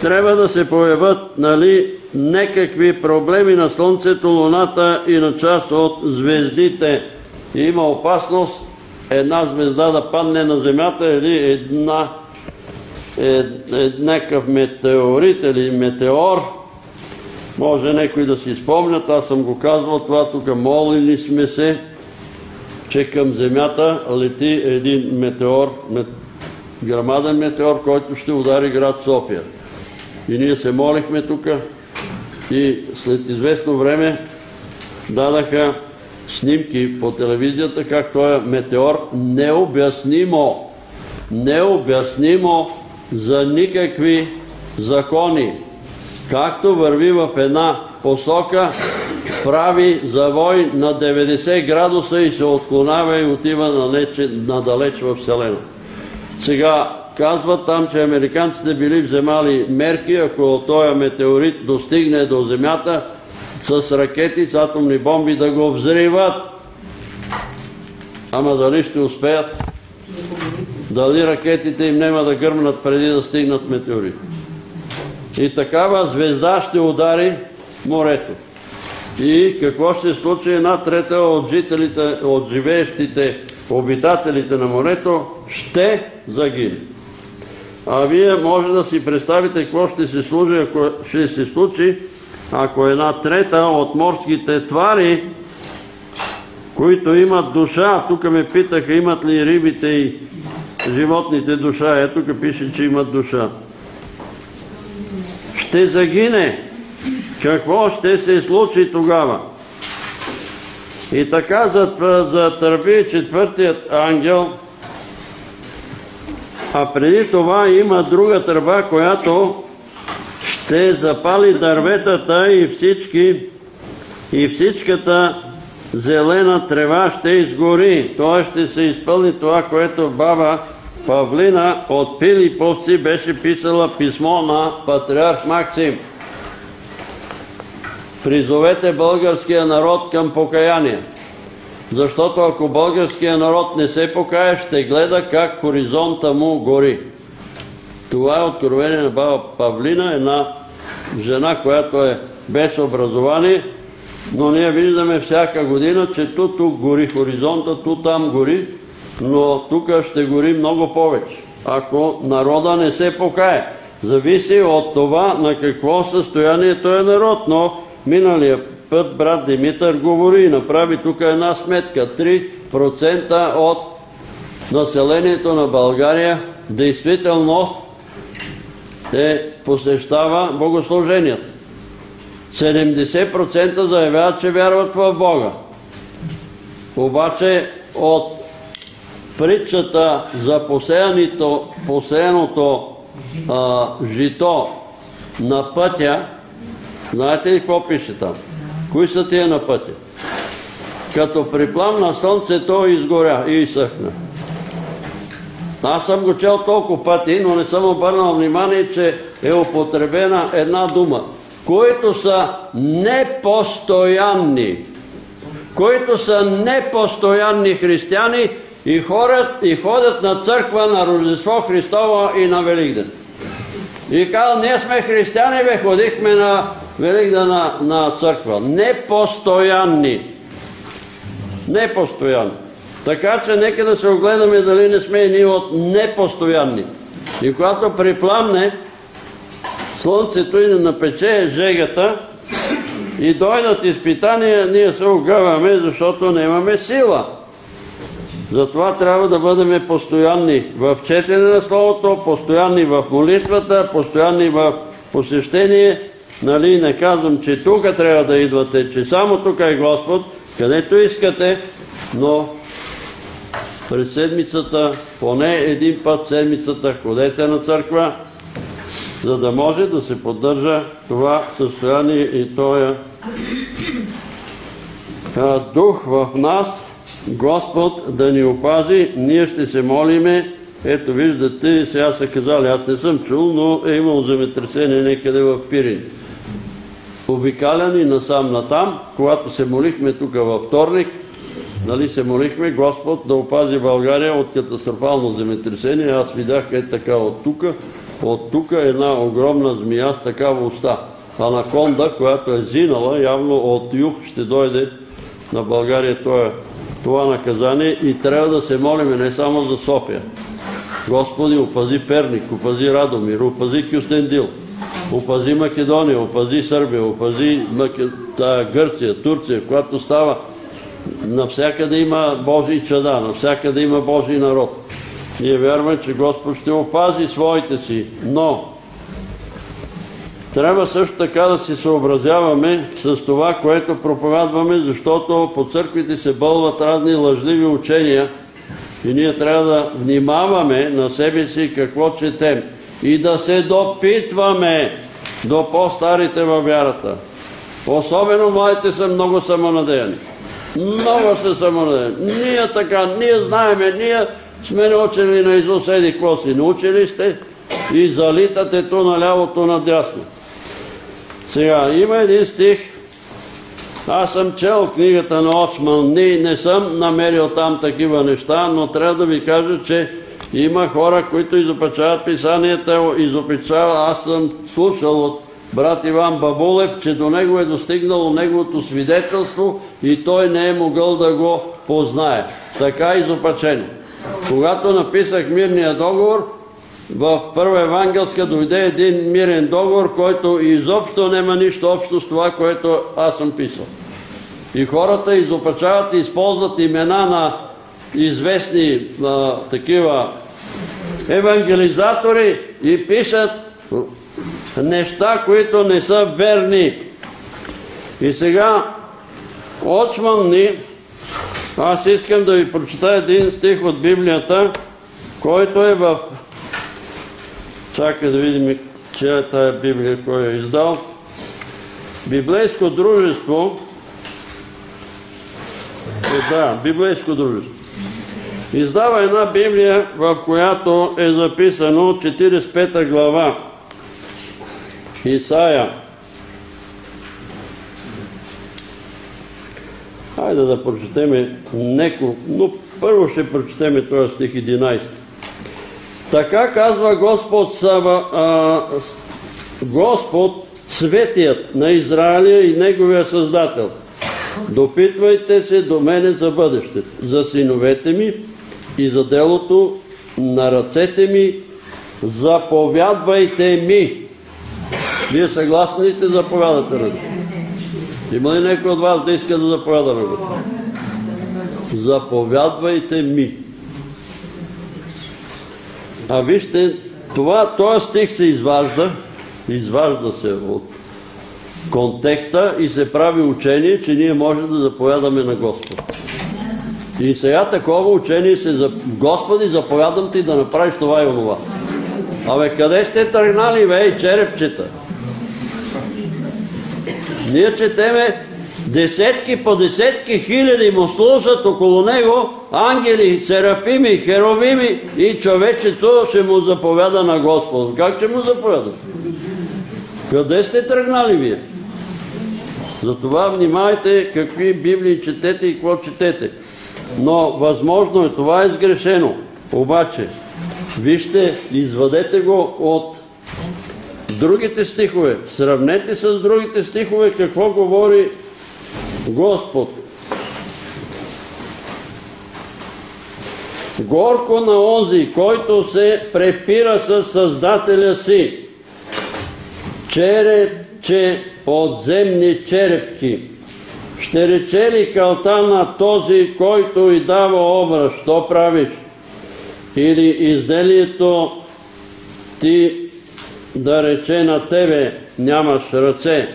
трябва да се появят нали, некакви проблеми на Слънцето, Луната и на част от звездите. Има опасност една звезда да падне на Земята или една, метеорит или метеор. Може някой да си спомнят, аз съм го казвал това тук, молили сме се, че към Земята лети един метеор, грамаден метеор, който ще удари град София. И ние се молихме тук и след известно време дадаха снимки по телевизията, как този метеор. Необяснимо, необяснимо за никакви закони, както върви в една посока, прави завой на 90 градуса и се отклонава и отива надалеч в Вселената. Сега казват там, че американците били вземали мерки, ако този метеорит достигне до Земята с ракети, с атомни бомби да го взриват. Ама дали ще успеят? Дали ракетите им няма да гърмнат преди да стигнат метеорит? И такава звезда ще удари морето. И какво ще случи? Една трета от жителите, от живеещите обитателите на морето ще загине. А вие може да си представите какво ще се случи, ако, ще се случи, ако една трета от морските твари, които имат душа, тук ме питаха имат ли рибите и животните душа, ето тук пише, че имат душа. Ще загине. Какво ще се случи тогава? И така затърби четвъртият ангел, а преди това има друга тръба, която ще запали дърветата и всички и всичката зелена трева ще изгори. Това ще се изпълни това, което баба Павлина от Пилиповци беше писала писмо на патриарх Максим. Призовете българския народ към покаяние. Защото ако българския народ не се покае, ще гледа как хоризонта му гори. Това е откровение на баба Павлина, една жена, която е без образование, но ние виждаме всяка година, че ту тук гори хоризонта, ту там гори, но тук ще гори много повече, ако народа не се покае. Зависи от това на какво състояние той е народ, но миналия път брат Димитър говори и направи тук една сметка. 3% от населението на България действително е посещава богослуженията. 70% заявяват, че вярват в Бога. Обаче от притчата за посеяното жито на пътя, знаете ли какво пише там? Кои са тия на пътя? Като припламна слънцето изгоря и изсъхна. Аз съм го чел толкова пъти, но не съм обърнал внимание, че е употребена една дума. Които са непостоянни. Които са непостоянни християни и ходят на църква на Рождество Христово и на Великден. И казал, ние сме християни, бе, ходихме на Великден на, църква. Непостоянни. Непостоянни. Така че нека да се огледаме дали не сме ние от непостоянни. И когато припламне слънцето и не напече жегата и дойдат изпитания, ние се огъваме, защото нямаме сила. Затова трябва да бъдем постоянни в четене на Словото, постоянни в молитвата, постоянни в посещение. Нали, не казвам, че тук трябва да идвате, че само тук е Господ, където искате, но през седмицата, поне един път седмицата ходете на църква, за да може да се поддържа това състояние и този дух в нас, Господ да ни опази, ние ще се молиме. Ето виждате, сега са казали, аз не съм чул, но е имал земетресение некъде в Пирин. Обикаляни насам натам, когато се молихме тук във вторник, нали се молихме Господ да опази България от катастрофално земетресение. Аз видях е така от тук, от тук една огромна змия с такава уста. Анаконда, която е зинала, явно от юг ще дойде на България това, това наказание и трябва да се молиме не само за София. Господи, опази Перник, опази Радомир, опази Кюстендил, опази Македония, опази Сърбия, опази Гърция, Турция, която става навсякъде има Божии чада, навсякъде има Божий народ. Ние вярваме, че Господ ще опази своите си, но трябва също така да си съобразяваме с това, което проповядваме, защото по църквите се бълват разни лъжливи учения и ние трябва да внимаваме на себе си какво четем и да се допитваме до по-старите във вярата. Особено младите са много самонадеяни. Много са самонадеяни. Ние така, ние знаеме, ние сме научили на Изус еди какво си. Научили сте и залитате то наляво, то надясно. Сега, има един стих, аз съм чел книгата на Оцман, не, не съм намерил там такива неща, но трябва да ви кажа, че има хора, които изопачават писанията, изопачават, аз съм слушал от брат Иван Бабулев, че до него е достигнало неговото свидетелство и той не е могъл да го познае. Така изопачено. Когато написах мирния договор, в Първа Евангелска дойде един мирен договор, който изобщо няма нищо общо с това, което аз съм писал. И хората изопачават и използват имена на известни а, такива евангелизатори и пишат неща, които не са верни. И сега Очман ни, аз искам да ви прочита един стих от Библията, който е в Чакай да видим, че е тая Библия, кой е издал. Библейско дружество е, да, Библейско дружество. Издава една Библия, в която е записано 45 глава. Исаия. Хайде да прочетеме неко, но първо ще прочетеме този стих 11. Така казва Господ Сава, а, Господ, светият на Израиля и Неговия Създател. Допитвайте се до мене за бъдещето, за синовете ми и за делото на ръцете ми, заповядвайте ми. Вие съгласни ли сте заповядате на? Има ли някой от вас да иска да заповяда на? Заповядвайте ми. А вижте, това, този стих се изважда, изважда се от контекста и се прави учение, че ние можем да заповядаме на Господ. И сега такова учение се за... Господи, заповядам ти да направиш това и онова. Абе, къде сте тръгнали, бе, и черепчета? Ние четеме десетки по десетки хиляди му служат около него, ангели, серафими, херовими и човечето ще му заповяда на Господ. Как ще му заповяда? Къде сте тръгнали вие? Затова внимайте какви Библии четете и какво четете. Но възможно е, това е сгрешено. Обаче, вижте, извадете го от другите стихове. Сравнете с другите стихове какво говори Господ. Горко на онзи, който се препира с Създателя си, черепче подземни черепки, ще рече ли калта на този, който и дава образ, що правиш? Или изделието ти да рече на тебе, нямаш ръце.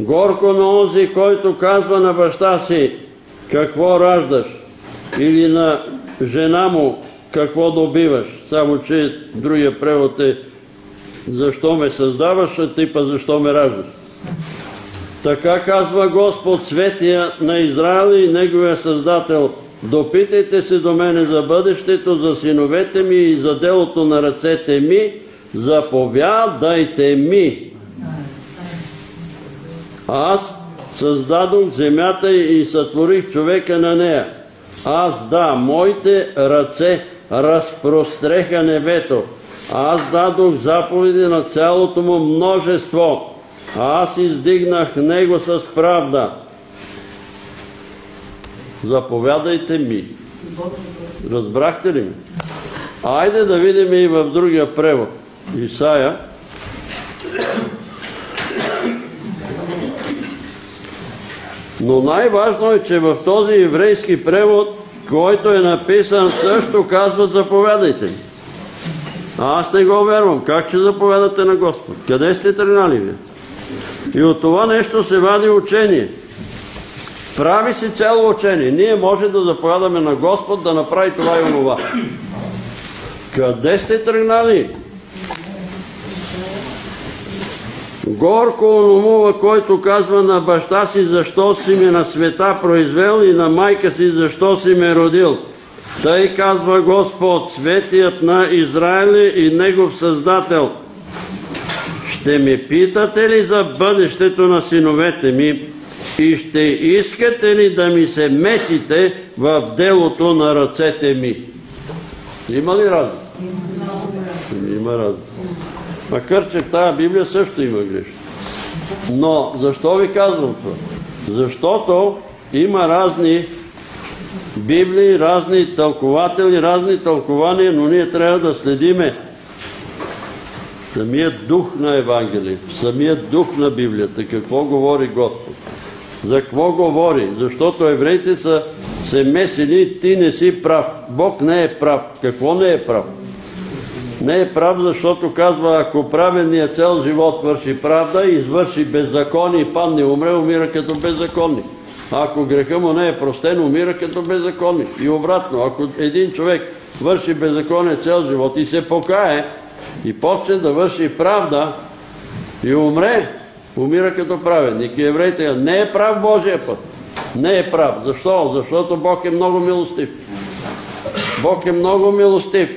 Горко на онзи, който казва на баща си, какво раждаш, или на жена му, какво добиваш. Само, че другия превод е защо ме създаваш, а ти па защо ме раждаш. Така казва Господ Светия на Израил и Неговия Създател. Допитайте се до мене за бъдещето, за синовете ми и за делото на ръцете ми, заповядайте ми. Аз създадох земята и сътворих човека на нея. Аз да, моите ръце разпростреха небето. Аз дадох заповеди на цялото му множество. Аз издигнах него с правда. Заповядайте ми. Разбрахте ли ми? Айде да видим и в другия превод. Исаия. Но най-важно е, че в този еврейски превод, който е написан, също казва заповядайте ми. Аз не го вервам. Как ще заповядате на Господ? Къде сте тръгнали вие? И от това нещо се вади учение. Прави се цяло учение. Ние може да заповядаме на Господ да направи това и онова. Къде сте тръгнали? Горко ономува, който казва на баща си, защо си ме на света произвел и на майка си, защо си ме родил. Тъй казва Господ, светият на Израиля и Негов Създател. Ще ме питате ли за бъдещето на синовете ми и ще искате ли да ми се месите в делото на ръцете ми? Има ли разум? Има разум. Макар, че в тази Библия също има греш. Но защо ви казвам това? Защото има разни Библии, разни тълкователи, разни тълкования, но ние трябва да следиме самият дух на Евангелие, самият дух на Библията, какво говори Господ. За какво говори? Защото евреите са се месили, ти не си прав. Бог не е прав. Какво не е прав? Не е прав, защото казва, ако праведният цел живот върши правда извърши беззаконие и падне умре, умира като беззаконник. Ако греха му не е простен, умира като беззаконник. И обратно, ако един човек върши беззаконие цел живот и се покае и почне да върши правда и умре, умира като праведник. И евреите не е прав Божия път. Не е прав. Защо? Защото Бог е много милостив. Бог е много милостив.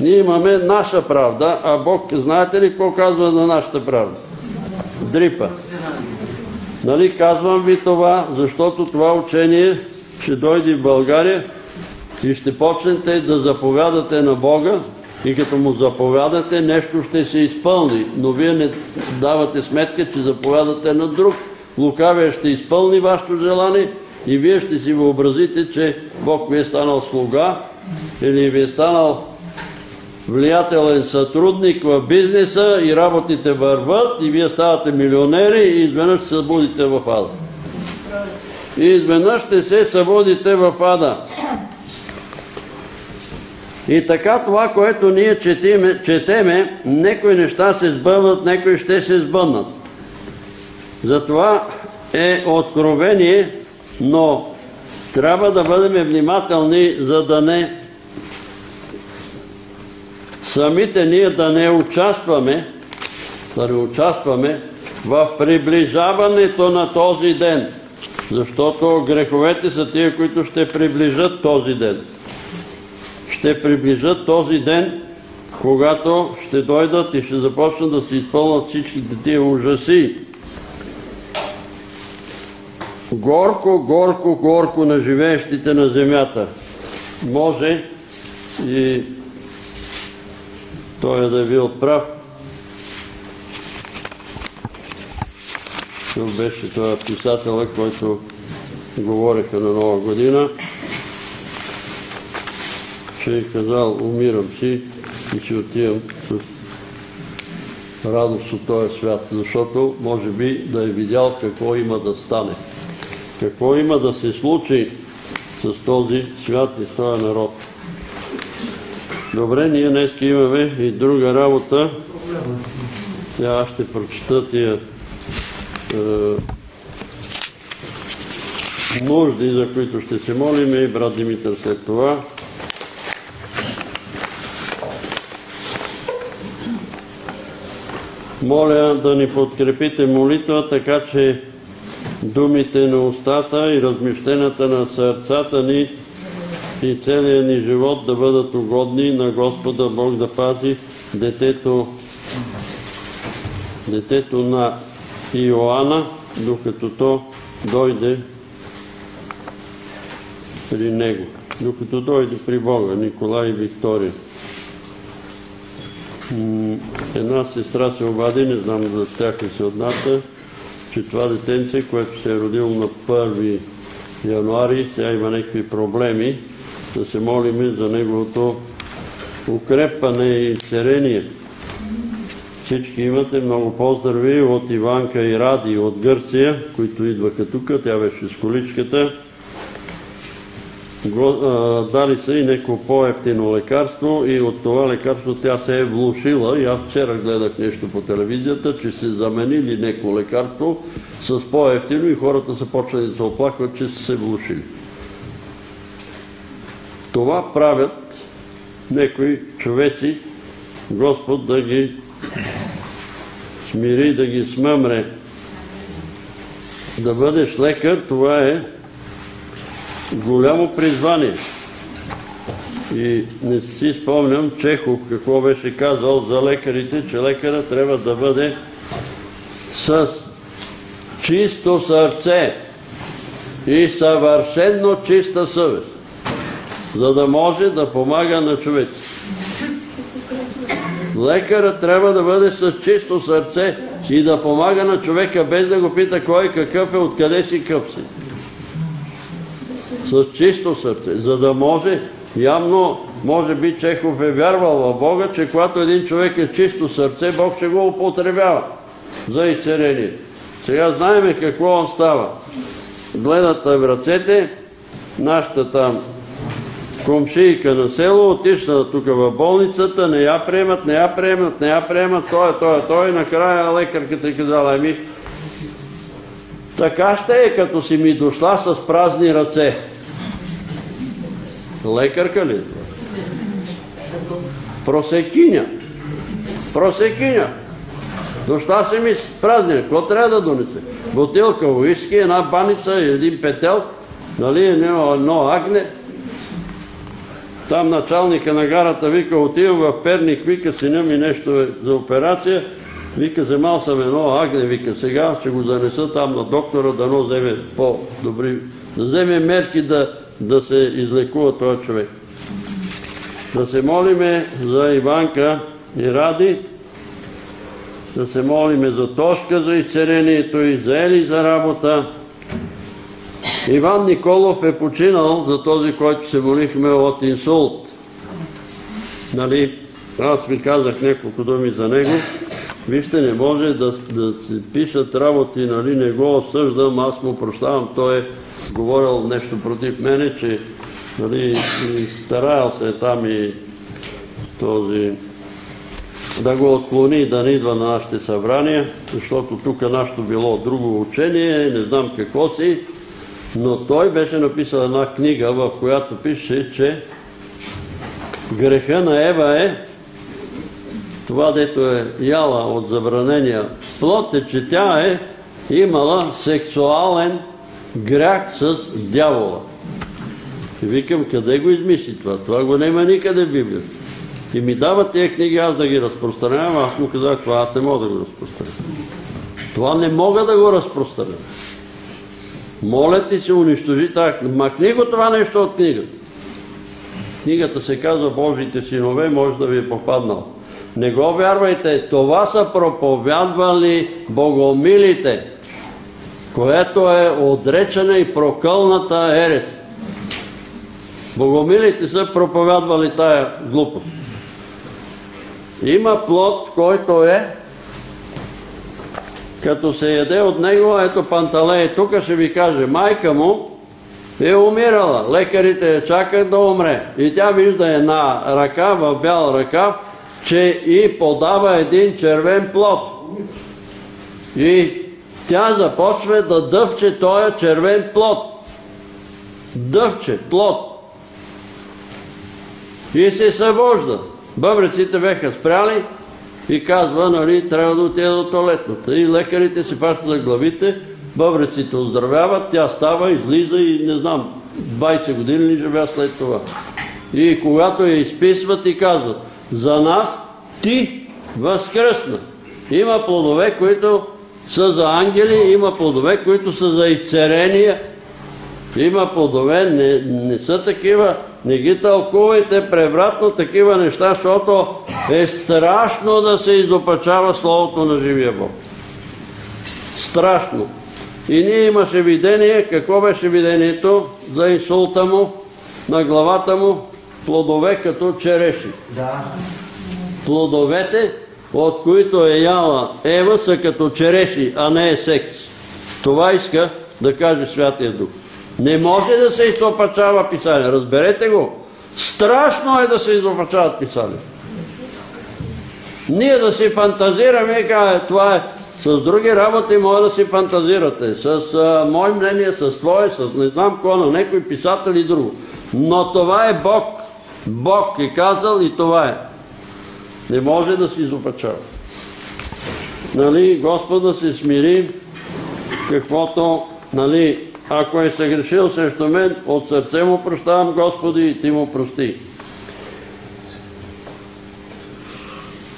Ние имаме наша правда, а Бог, знаете ли какво казва за нашата правда? Дрипа. Нали казвам ви това, защото това учение ще дойде в България и ще почнете да заповядате на Бога и като му заповядате, нещо ще се изпълни, но вие не давате сметка, че заповядате на друг. Лукавия ще изпълни вашето желание и вие ще си въобразите, че Бог ви е станал слуга или ви е станал влиятелен сътрудник в бизнеса и работите върват и вие ставате милионери и изведнъж се събудите в ада. И изведнъж ще се събудите в ада. И така това, което ние четиме, четеме, некои неща се сбъват, некои ще се сбъднат. Затова е откровение, но трябва да бъдем внимателни, за да не самите ние да не участваме, да не участваме в приближаването на този ден, защото греховете са тия, които ще приближат този ден. Ще приближат този ден, когато ще дойдат и ще започнат да се изпълнат всичките тия ужаси. Горко, горко, горко на живеещите на земята. Може и той е да е бил прав. Това беше това писателя, който говореха на Нова година, че е казал, умирам си и си отивам с радост от този свят, защото може би да е видял какво има да стане, какво има да се случи с този свят и с този народ. Добре, ние днес имаме и друга работа. Сега аз ще прочета тия е, нужди, за които ще се молим и брат Димитър след това. Моля да ни подкрепите молитва, така че думите на устата и размищената на сърцата ни и целият ни живот да бъдат угодни на Господа Бог да пази детето, детето на Иоанна, докато то дойде при него, докато дойде при Бога, Николай и Виктория. Една сестра се обади, не знам за тях ли се отнася, че това детенце, което се е родило на 1 януари, сега има някакви проблеми, да се молиме за неговото укрепване и церение. Всички имате много поздрави от Иванка и Ради от Гърция, които идваха тук. Тя беше с количката. Дали са и неко по-ефтино лекарство и от това лекарство тя се е влушила. И аз вчера гледах нещо по телевизията, че се заменили неко лекарство с по-ефтино и хората са почнали да се оплакват, че са се влушили. Това правят некои човеци, Господ да ги смири, да ги смъмре. Да бъдеш лекар, това е голямо призвание. И не си спомням Чехов какво беше казал за лекарите, че лекара трябва да бъде с чисто сърце и съвършенно чиста съвест за да може да помага на човек. Лекарът трябва да бъде с чисто сърце и да помага на човека, без да го пита кой какъв е, откъде си къп си. С чисто сърце, за да може, явно, може би Чехов е вярвал в Бога, че когато един човек е чисто сърце, Бог ще го употребява за изцеление. Сега знаеме какво он става. Гледате в ръцете, нашата там комшийка на село, отишла тук в болницата, не я приемат, не я приемат, не я приемат, той, той, той, накрая лекарката е казала, ами, така ще е, като си ми дошла с празни ръце. Лекарка ли? Просекиня. Просекиня. Дошла си ми с празни. Какво трябва да донесе? Бутилка уиски, една баница, един петел, нали, едно агне, там началника на гарата вика, отивам в Перник, вика сина ми нещо е за операция. Вика, вземал съм едно агне, вика, сега ще го занеса там на доктора, да но вземе по-добри, да вземе мерки да, да се излекува този човек. Да се молиме за Иванка и Ради, да се молиме за Тошка за изцерението и за Ели за работа. Иван Николов е починал за този, който се молихме от инсулт. Нали, аз ви казах няколко думи за него. Вижте, не може да, да се пишат работи, нали, не го осъждам, аз му прощавам. Той е говорил нещо против мене, че нали, стараял се там и този да го отклони да не идва на нашите събрания, защото тук нашето било друго учение, не знам какво си, но той беше написал една книга, в която пише, че греха на Ева е това, дето е яла от забранения плод, е, че тя е имала сексуален грях с дявола. И викам, къде го измисли това? Това го няма никъде в Библията. И ми дават тези книги аз да ги разпространявам, аз му казах, това аз не мога да го разпространявам. Това не мога да го разпространявам. Моля ти се, унищожи така. Махни го това нещо от книгата. Книгата се казва Божите синове, може да ви е попаднал. Не го вярвайте, това са проповядвали богомилите, което е отречена и прокълната ерес. Богомилите са проповядвали тая глупост. Има плод, който е като се яде от него, ето Панталей, тук ще ви каже, майка му е умирала, лекарите я чакат да умре. И тя вижда една ръка в бял ръкав, че и подава един червен плод. И тя започва да дъвче този червен плод. Дъвче, плод. И се събожда. Бъбреците беха спряли и казва, нали, трябва да отида до туалетната. И лекарите си пащат за главите, бъбреците оздравяват, тя става, излиза и не знам, 20 години ли живя след това. И когато я изписват и казват, за нас ти възкръсна. Има плодове, които са за ангели, има плодове, които са за изцерения, има плодове, не, не са такива, не ги тълкувайте превратно такива неща, защото е страшно да се изопачава Словото на живия Бог. Страшно. И ние имаше видение, какво беше видението за инсулта му, на главата му, плодове като череши. Да. Плодовете, от които е яла Ева, са като череши, а не е секс. Това иска да каже Святия Дух. Не може да се изопачава писание. Разберете го. Страшно е да се изопачават писания. Ние да си фантазираме това е с други работи може да си фантазирате. С а, мое мнение, с твое, с не знам какво, на някой писател и друго. Но това е Бог. Бог е казал и това е. Не може да се изопачава. Нали, Господ да се смири, каквото, нали, ако е съгрешил срещу мен, от сърце му прощавам, Господи, и Ти му прости.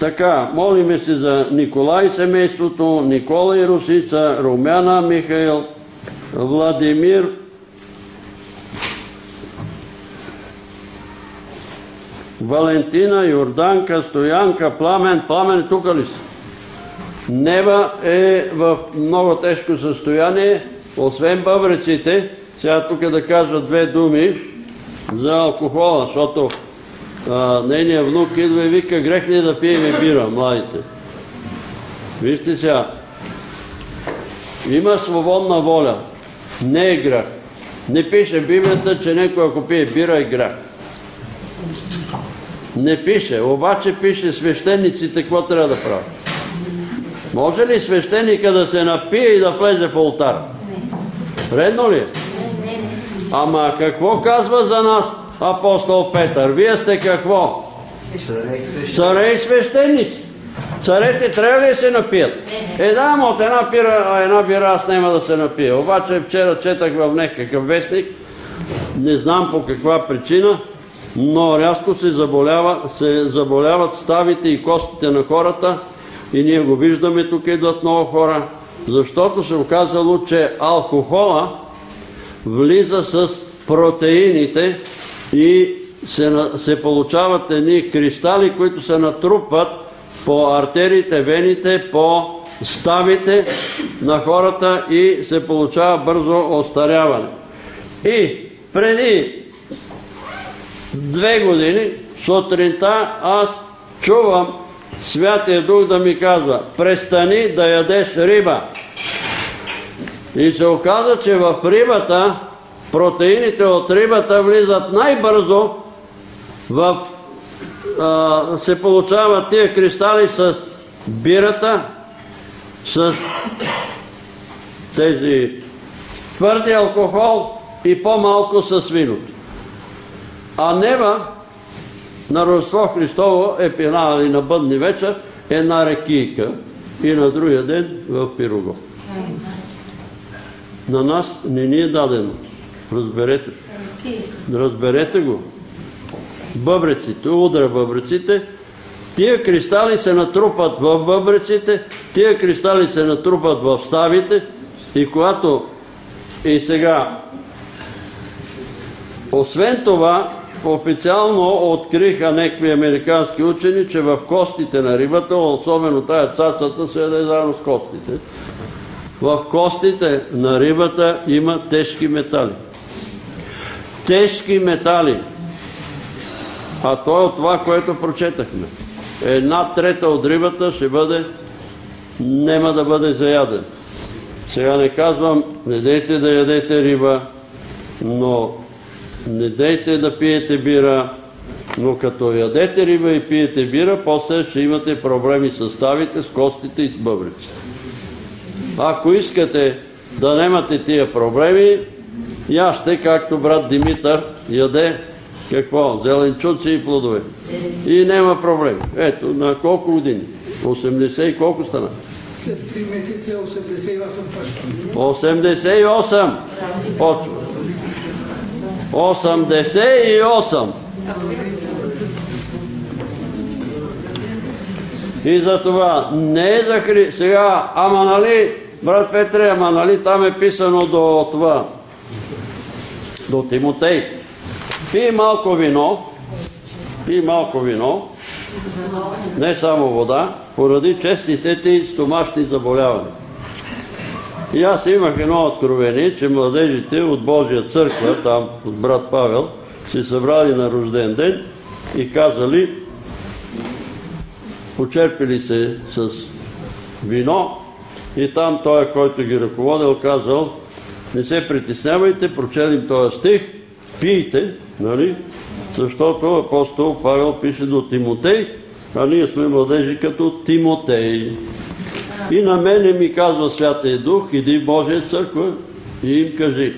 Така, молиме се за Николай семейството, Никола и Русица, Румяна Михаил, Владимир, Валентина, Йорданка, Стоянка, Пламен. Пламен тук ли са? Нева е в много тежко състояние, освен бъбреците. Сега тук да кажа две думи за алкохола, защото нейният внук идва и вика, грех ли да пиеме бира, младите. Вижте сега, има свободна воля, не е грех. Не пише Библията, че някой ако пие бира е грех. Не пише, обаче пише свещениците какво трябва да правят. Може ли свещеника да се напие и да влезе по ултара? Редно ли е? Ама какво казва за нас апостол Петър? Вие сте какво? Царе и свещеници. Царете трябва ли да се напият? Е, да, от една, пира, една бира аз няма да се напия. Обаче вчера четах в някакъв вестник, не знам по каква причина, но рязко се, заболява, се заболяват ставите и костите на хората и ние го виждаме, тук идват много хора, защото се оказало, че алкохола влиза с протеините и се получават едни кристали, които се натрупват по артериите, вените, по ставите на хората и се получава бързо остаряване. И преди две години сутринта аз чувам Святия Дух да ми казва престани да ядеш риба. И се оказа, че в рибата, протеините от рибата влизат най-бързо в се получават тия кристали с бирата, с тези твърди алкохол и по-малко с виното. А нева на Рождество Христово е пинала и на бъдни вечер една рекийка и на другия ден в пирого. На нас не ни е дадено. Разберете. Разберете го. Бъбреците, удра бъбреците, тия кристали се натрупат в бъбреците, тия кристали се натрупат в ставите и когато и сега освен това, официално откриха някакви американски учени, че в костите на рибата, особено тая цацата, се яде заедно с костите. В костите на рибата има тежки метали. Тежки метали. А то е това, което прочетахме. Една трета от рибата ще бъде, няма да бъде заяден. Сега не казвам, не дейте да ядете риба, но не дейте да пиете бира, но като ядете риба и пиете бира, после ще имате проблеми с ставите, с костите и с бъбриците. Ако искате да немате тия проблеми, яще, както брат Димитър яде какво? Зеленчуци и плодове. И няма проблеми. Ето, на колко години? 80 и колко стана? След 3 месеца 88 почва. 88 почва. 88. И за това не е за Хри... Сега, ама нали, брат Петре, ама нали там е писано до това, до Тимотей. Пи малко вино, пи малко вино, не само вода, поради честите ти стомашни заболявания. И аз имах едно откровение, че младежите от Божия църква, там от брат Павел, се събрали на рожден ден и казали, почерпили се с вино и там той, който ги ръководил, казал, не се притеснявайте, прочелим този стих, пийте, нали? защото апостол Павел пише до Тимотей, а ние сме младежи като Тимотей. И на мене ми казва Святия Дух, иди Божия църква и им кажи,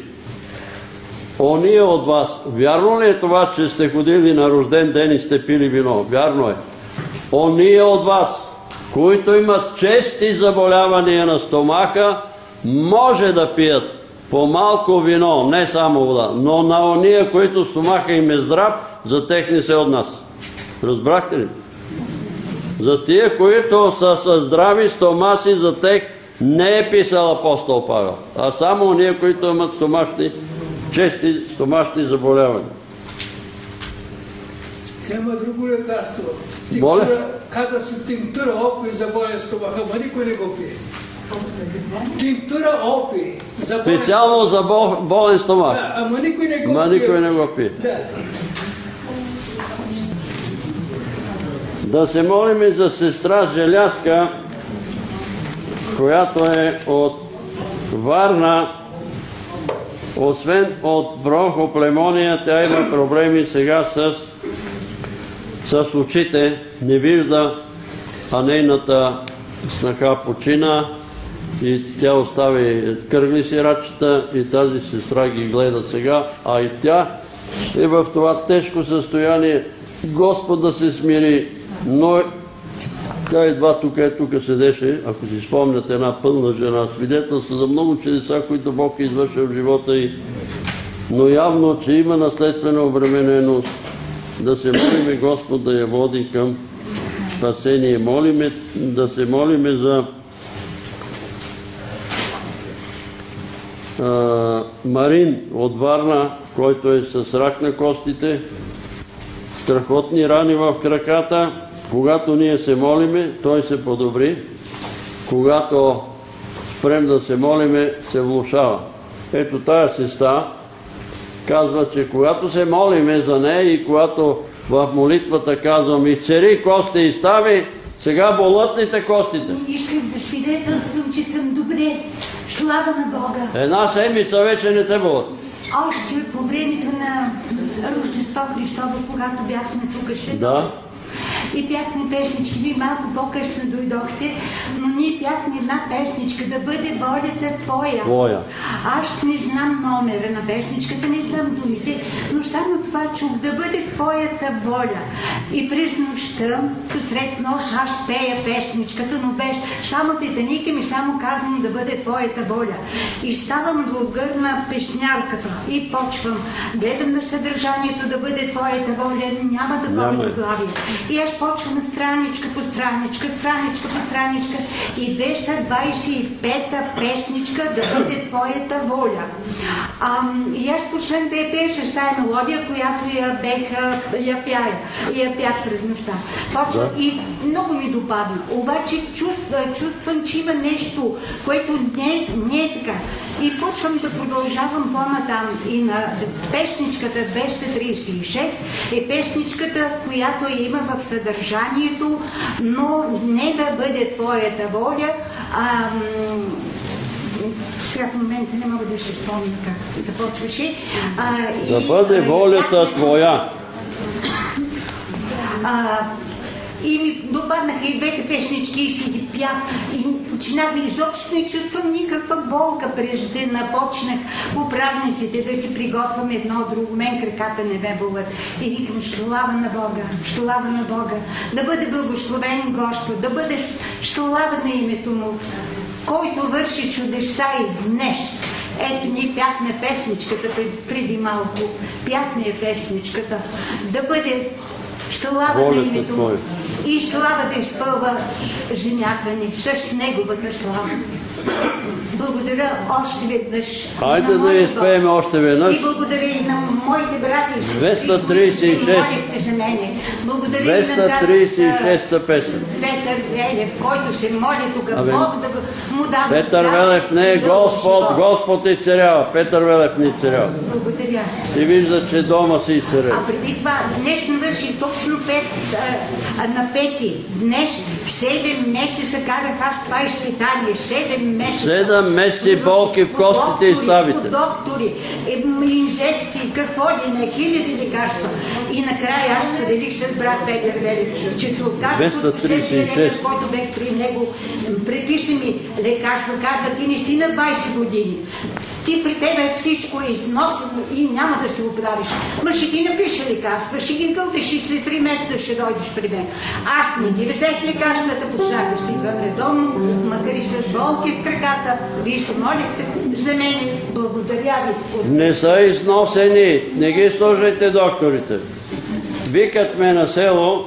Ония от вас, вярно ли е това, че сте ходили на рожден ден и сте пили вино? Вярно е. Ония от вас, които имат чести заболявания на стомаха, може да пият по-малко вино, не само вода, но на ония, които стомаха им е здрав, за тех не се от нас. Разбрахте ли? За тия, които са с здрави стомаси, за тех не е писал апостол Павел, а само ония, които имат стомашни, чести стомашни заболявания. Няма друго лекарство. Моля? Казва се тинктура опи за болен стомаха, ма никой не го пие. Тинктура опи за болен Специално за бол- болен стомах. Да, ама никой не го Ма пие. никой не го пие. Да. Да се молим за сестра Желяска, която е от Варна. Освен от бронхоплемония, тя има проблеми сега с, с очите. Не вижда, а нейната снаха почина и тя остави кръгли си рачета и тази сестра ги гледа сега, а и тя е в това тежко състояние. Господ да се смири, но тя едва тук, е, тук седеше, ако си спомняте, една пълна жена, свидетелства за много чудеса, които Бог е извършил в живота й. Но явно, че има наследствена обремененост, да се молиме Господ да я води към спасение. Молиме, да се молиме за а, Марин от Варна, който е с рак на костите, страхотни рани в краката. Когато ние се молиме, той се подобри. Когато спрем да се молиме, се влушава. Ето тая сестра казва, че когато се молиме за нея и когато в молитвата казвам изцери кости и стави, сега болят ли те костите? Искам да свидетелствам, че съм добре. Слава на Бога! Една седмица вече не те болят. Още по времето на Рождество Христово, когато бяхме тук ще Да. И пяхме песнички. Вие малко по-късно дойдохте, но ние пяхме една песничка да бъде волята Твоя. Твоя. Аз не знам номера на песничката, не знам думите, но само това чух да бъде Твоята воля. И през нощта, посред нощ, аз пея песничката, но беше само тетаника ми само казано да бъде Твоята воля. И ставам до гърна песнярката и почвам. Гледам на съдържанието да бъде Твоята воля, няма такова Няма. заглавие. И аз почвам на страничка по страничка, страничка по страничка и 225-та песничка да бъде Твоята воля. Ам, и аз почнах да я пея с тая мелодия, която я бех, а, я пяя, и я пях през нощта. Почвам Да. и много ми допадна. Обаче чувств, чувствам, че има нещо, което не, не е така. И почвам да продължавам по-натам. И на песничката 236 е песничката, която я има в съдържанието, но не да бъде твоята воля, а сега в момента не мога да се спомня как започваше. А, Да и, бъде волята Твоя. а, и ми допаднаха и двете песнички и си ги пях. И починах и изобщо не чувствам никаква болка през дена. Почнах по празниците да си приготвям едно друго. Мен краката не бе болят. И викам, слава на Бога, слава на Бога. Да бъде благословен Господ, да бъде слава на името Му, който върши чудеса и днес. Ето, ние пяхме песничката пред- преди малко. Пяхме песничката. Да бъде слава на Волята името му. И слава да изпълва земята ни с неговата слава. Благодаря още веднъж. Хайде да изпеем още веднъж. И благодаря и на моите брати и сестри, 236. които се молихте за мене. Благодаря и на брата 236-та песен. Петър Велев, който се моли тук, Абе, Бог да му даде Петър здраве Велев не е Господ, живот. Господ е царява. Петър Велев не е царява. Благодаря. Ти вижда, че дома си и царя. А преди това, днес навърши точно пет, а, а, на пети. Днес 7 месеца карах аз това изпитание. 7 месеца. Седем месеци болки в костите и ставите. доктори, е, инжекции, какво ли не, хиляди лекарства. И накрая аз споделих с брат Петър Велев, че се оказа от 236. последния лекар, който бех при него, м, приписа ми лекарство, казва, ти не си на 20 години. Ти при тебе всичко е износено и няма да се оправиш. Ма ще ти напиша лекарства, ще ги гълтеш и след 3 месеца ще дойдеш при мен. Аз не ги взех лекарствата, почнах да си идвам редовно, макар и с болки в краката. Вие се молихте за мен. Благодаря ви. Не са износени. Не ги слушайте докторите. Викат ме на село,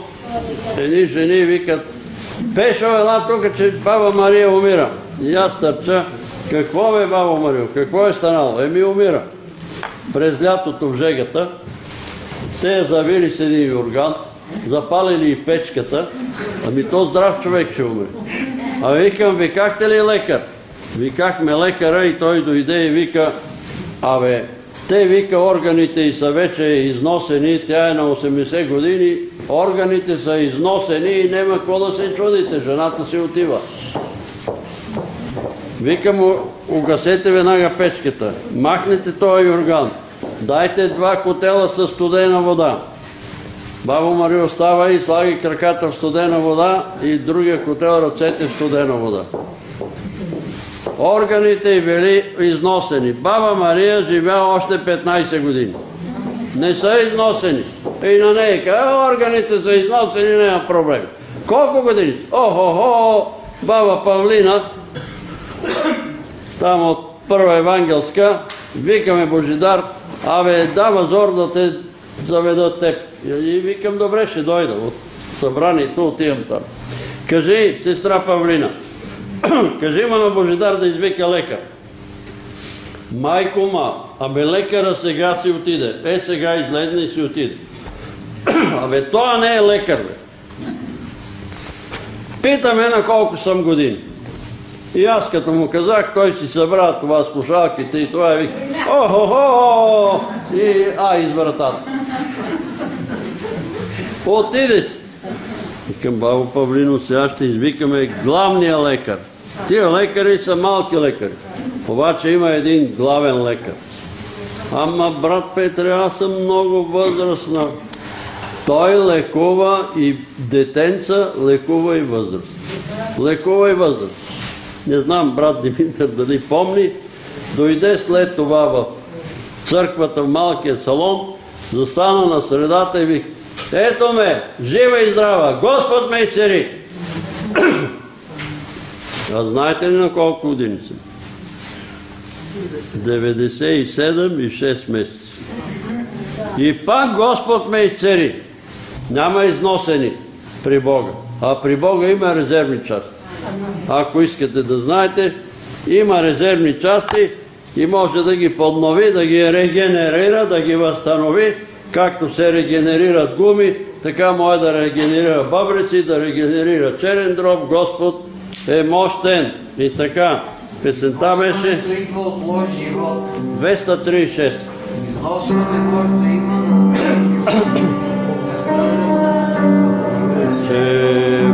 едни жени викат, Пешо, една тук, че баба Мария умира. И аз търча, какво бе баба Марио, какво е станало? Еми умира. През лятото в жегата, те завили с един юрган, запалили и печката, ами то здрав човек ще умре. А викам, викахте ли лекар? Викахме лекара и той дойде и вика, абе, те вика органите и са вече износени, тя е на 80 години, органите са износени и няма какво да се чудите, жената си отива. Вика му, угасете веднага печката, махнете този юрган, дайте два котела с студена вода. Бабо Марио става и слаги краката в студена вода и другия котел ръцете в студена вода. Органите били износени. Баба Мария живя още 15 години. Не са износени. И на нея каза, органите са износени, няма проблем. Колко години? Охо-хо, баба Павлина, там от първа евангелска, викаме Божидар, абе, дава зор да те заведат теб. И викам, добре, ще дойда. От събранието, отивам там. Кажи, сестра Павлина, кажи му на Божидар да извика лекар. Майко ма, абе лекара сега си отиде. Е, сега излезне и си отиде. Абе, това не е лекар, бе. Пита ме на колко съм години. И аз като му казах, той си събра това слушалките и това и вика, о-хо-хо, и а, из вратата. Отиде си. Викам, бабо Павлино, сега ще извикаме главния лекар. Тия лекари са малки лекари. Обаче има един главен лекар. Ама, брат Петре, аз съм много възрастна. Той лекува и детенца, лекува и възраст. Лекува и възраст. Не знам, брат Димитър, дали помни, дойде след това в църквата в малкия салон, застана на средата и вика, ето ме, жива и здрава, Господ ме изцери. А знаете ли на колко години съм? 97 и 6 месеца. И пак Господ ме изцери. Няма износени при Бога. А при Бога има резервни части. Ако искате да знаете, има резервни части и може да ги поднови, да ги регенерира, да ги възстанови, както се регенерират гуми, така може да регенерира бъбреци, да регенерира черен дроб. Господ е мощен. И така, песента беше Износването идва от лош живот. 236. Износване може да има, но. Че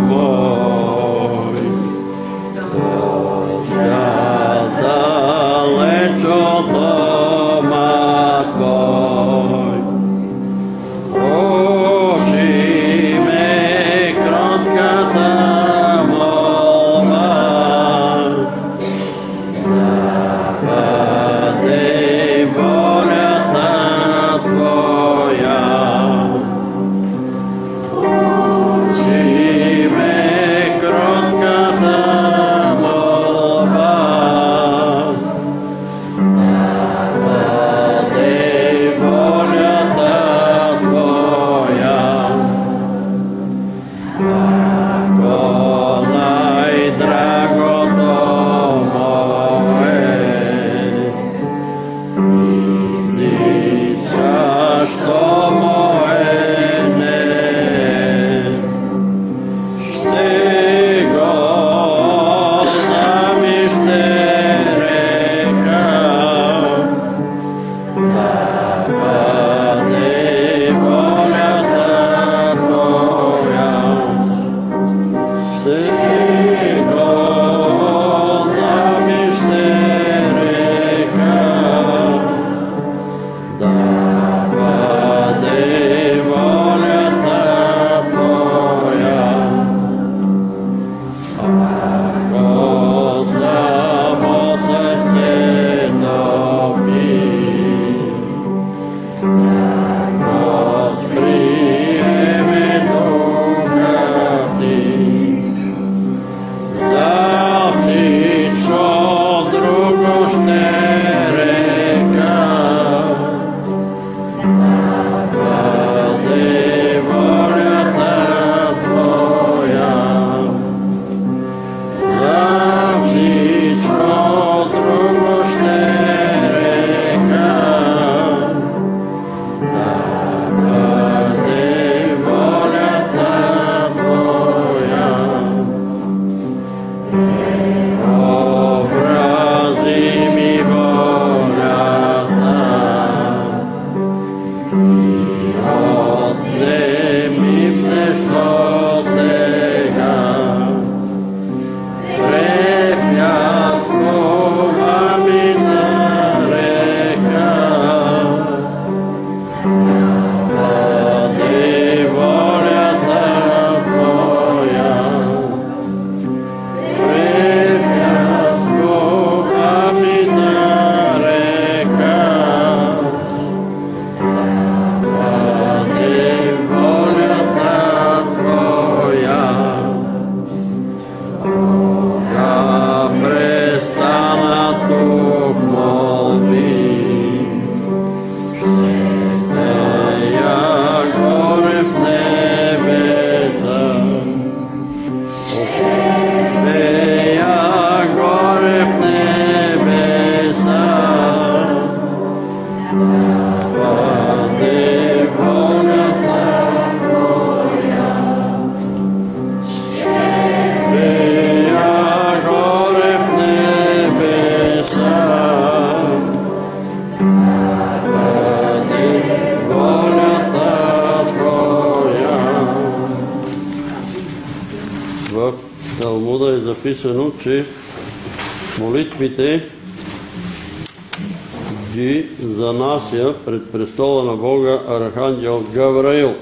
престола на Бога Архангел Гавраил.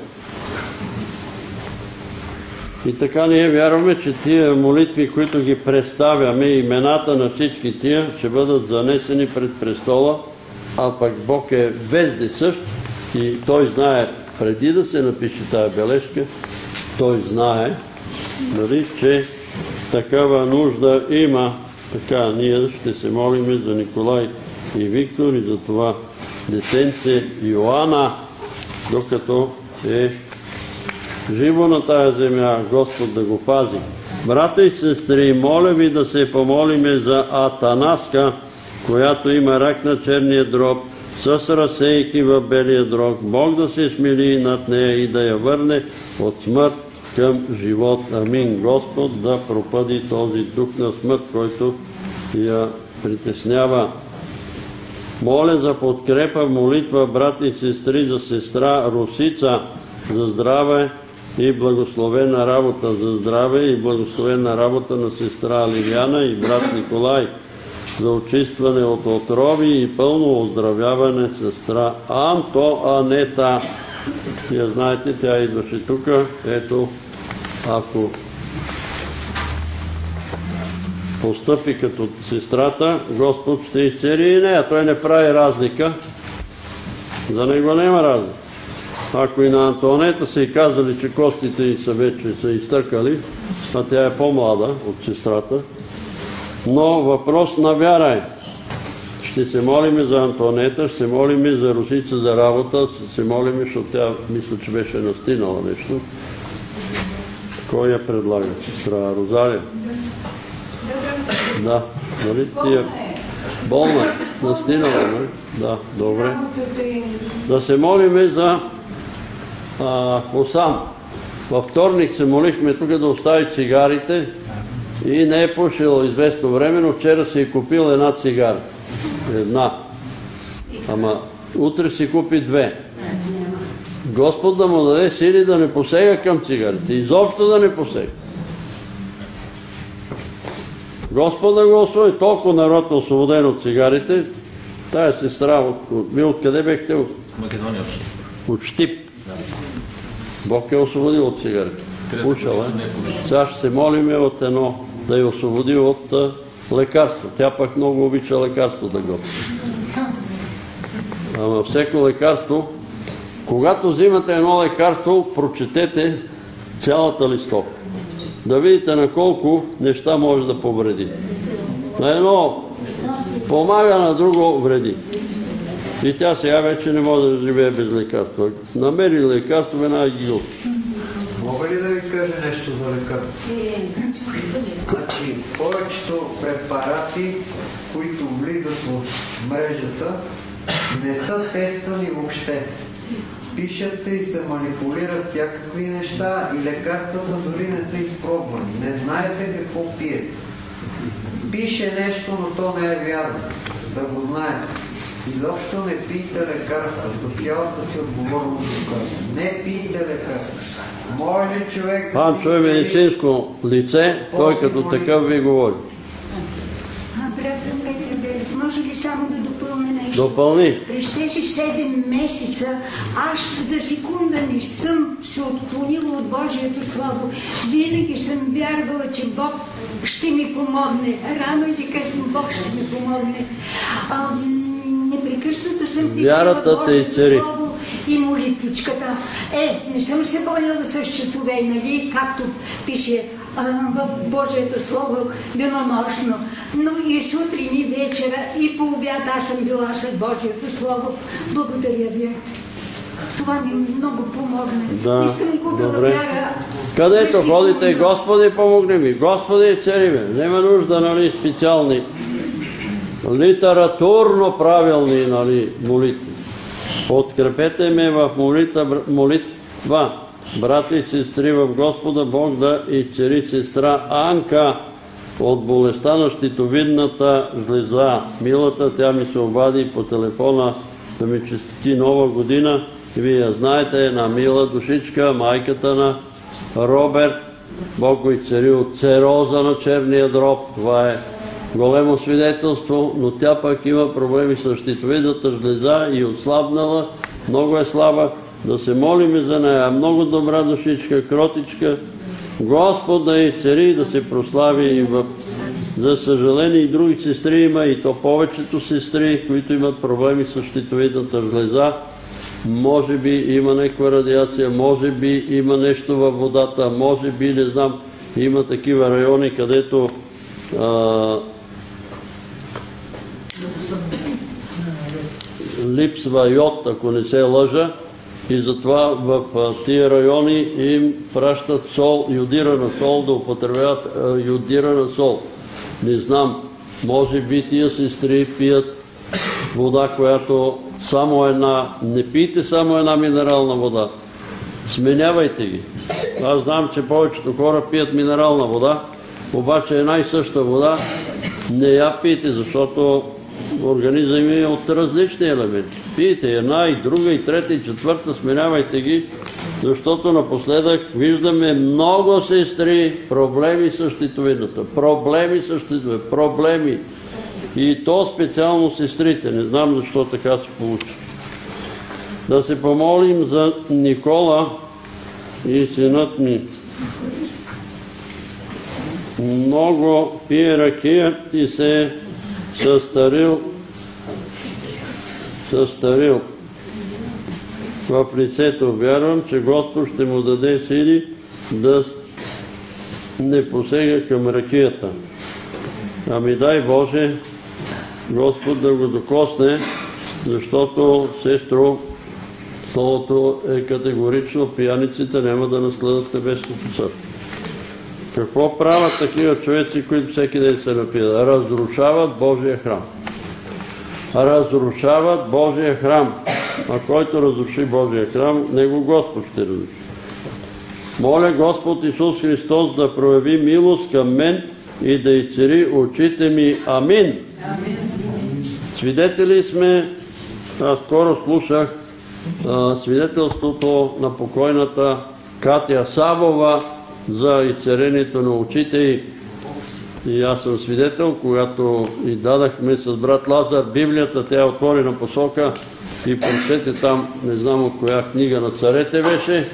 И така ние вярваме, че тия молитви, които ги представяме, имената на всички тия, ще бъдат занесени пред престола, а пък Бог е вездесъщ и Той знае, преди да се напише тая бележка, Той знае, нали, че такава нужда има. Така, ние ще се молиме за Николай и Виктор и за това детенце Йоанна, докато е живо на тая земя, Господ да го пази. Брата и сестри, моля ви да се помолиме за Атанаска, която има рак на черния дроб, с разсейки в белия дрог. Бог да се смили над нея и да я върне от смърт към живот. Амин. Господ да пропади този дух на смърт, който я притеснява. Моля за подкрепа, молитва, брати и сестри, за сестра Русица, за здраве и благословена работа, за здраве и благословена работа на сестра Лиляна и брат Николай, за очистване от отрови и пълно оздравяване сестра Анто Анета. Вие знаете, тя идваше тук. Ето, ако постъпи като сестрата, Господ ще изцели и нея. Той не прави разлика. За него няма разлика. Ако и на Антонета са и казали, че костите й са вече са изтъкали, а тя е по-млада от сестрата, но въпрос на вяра е. Ще се молиме за Антонета, ще се молиме за Русица за работа, ще се молиме, защото тя мисля, че беше настинала нещо. Кой я предлага? Сестра Розалия? Да. Нали? Ти е болна, е. настинала, нали? Да, добре. Да се молиме за а, Хосан. Във вторник се молихме тук да остави цигарите и не е пушил известно време, но вчера си е купил една цигара. Една. Ама утре си купи две. Господ да му даде сили да не посега към цигарите. Изобщо да не посега. Господ да го освои. Толкова народ е освободен от цигарите. Тая сестра, вие откъде бехте? От Македония от Штип. Бог е освободил от цигарите. Пушала е. Сега ще се молиме от едно да я освободи от лекарство. Тя пък много обича лекарство да готви. Ама всеко лекарство, когато взимате едно лекарство, прочетете цялата листовка. Да видите на колко неща може да повреди. На едно помага, на друго вреди. И тя сега вече не може да живее без лекарство. Намери лекарство, веднага ги го. Мога ли да ви кажа нещо за лекарство? Значи, повечето препарати, които влизат в мрежата, не са тествани въобще. Пишат и се манипулират всякакви неща и лекарствата дори не са изпробвани. Не знаете какво пиете. Пише нещо, но то не е вярно. Да го знаете. Изобщо не пийте лекарства, с цялата си отговорност за Не пийте лекарства. Може човек да Панчо е медицинско лице, той като такъв ви говори. А, брат Петър, може ли само да допълня? Допълни. През тези 7 месеца аз за секунда не съм се отклонила от Божието Слово. Винаги съм вярвала, че Бог ще ми помогне. Рано или късно Бог ще ми помогне. А, непрекъснато съм си Вярата те. Слово и молитвичката. Е, не съм се болела с часове, нали, както пише в Божието Слово денонощно. Но и сутрин, и вечера, и по обяд аз съм била с Божието Слово. Благодаря ви. Това ми много помогна. Да, не съм губила добре. вяра. Където през ходите. Господи, помогни ми. Господи, цари ме. Няма нужда, нали, специални, литературно правилни, нали, молитви. Подкрепете ме в молитва, молитва. Брати и сестри в Господа, Бог да изцери сестра Анка от болестта на щитовидната жлеза. Милата, тя ми се обади по телефона да ми честити нова година. Вие знаете, една мила душичка, майката на Роберт Бог го изцери от цероза на черния дроб. Това е големо свидетелство, но тя пък има проблеми с щитовидната жлеза и отслабнала, много е слаба. Да се молиме за нея. Много добра душичка, кротичка. Господ да и цари, да се прослави и в... За съжаление и други сестри има, и то повечето сестри, които имат проблеми с щитовидната жлеза. Може би има някаква радиация, може би има нещо във водата, може би, не знам, има такива райони, където а, липсва йод, ако не се лъжа, и затова в тия райони им пращат сол, йодирана сол, да употребяват йодирана сол. Не знам, може би тия сестри пият вода, която само една, не пийте само една минерална вода. Сменявайте ги. Аз знам, че повечето хора пият минерална вода, обаче една и съща вода не я пийте, защото организъм е от различни елементи. Пийте една и друга и трета и четвърта, сменявайте ги, защото напоследък виждаме много сестри, проблеми с щитовидната, проблеми с щитовидната, проблеми. И то специално сестрите, не знам защо така се получи. Да се помолим за Никола и синът ми. Много пие ракия и се състарил, състарил в лицето. Вярвам, че Господ ще му даде сили да не посега към ракията. Ами дай Боже, Господ да го докосне, защото, сестро, Словото е категорично, пияниците няма да наследат небесното царство. Какво правят такива човеци, които всеки ден се напият? Разрушават Божия храм. Разрушават Божия храм. А който разруши Божия храм, него Господ ще разруши. Моля Господ Исус Христос да прояви милост към мен и да изцери очите ми. Амин. Свидетели сме, аз скоро слушах свидетелството на покойната Катя Савова за изцерението на очите й. И аз съм свидетел, когато и дадахме с брат Лазар Библията, тя е отворена посока и прочете там, не знам от коя книга на царете беше,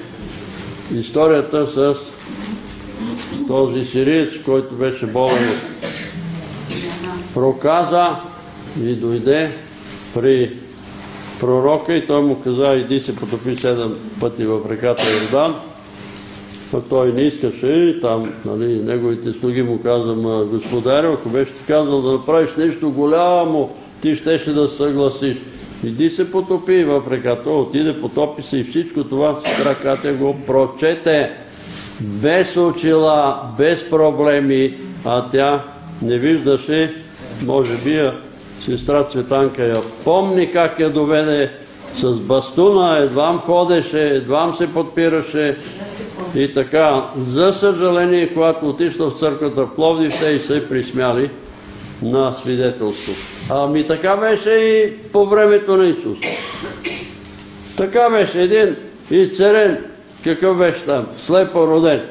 историята с този сириец, който беше болен проказа и дойде при пророка и той му каза, иди се потопи седем пъти в реката Йордан. Той не искаше и там, нали, неговите слуги му казвам, господаря, ако беше ти казал да направиш нещо голямо, ти щеше да съгласиш. Иди се потопи в реката. Отиде, потопи се и всичко това с ръката го прочете. Без очила, без проблеми, а тя не виждаше, може би сестра Цветанка я помни как я доведе с бастуна, едвам ходеше, едвам се подпираше и така. За съжаление, когато отишла в църквата в Пловдив, те и се присмяли на свидетелство. Ами така беше и по времето на Исус. Така беше един изцерен, какъв беше там, слепо роден.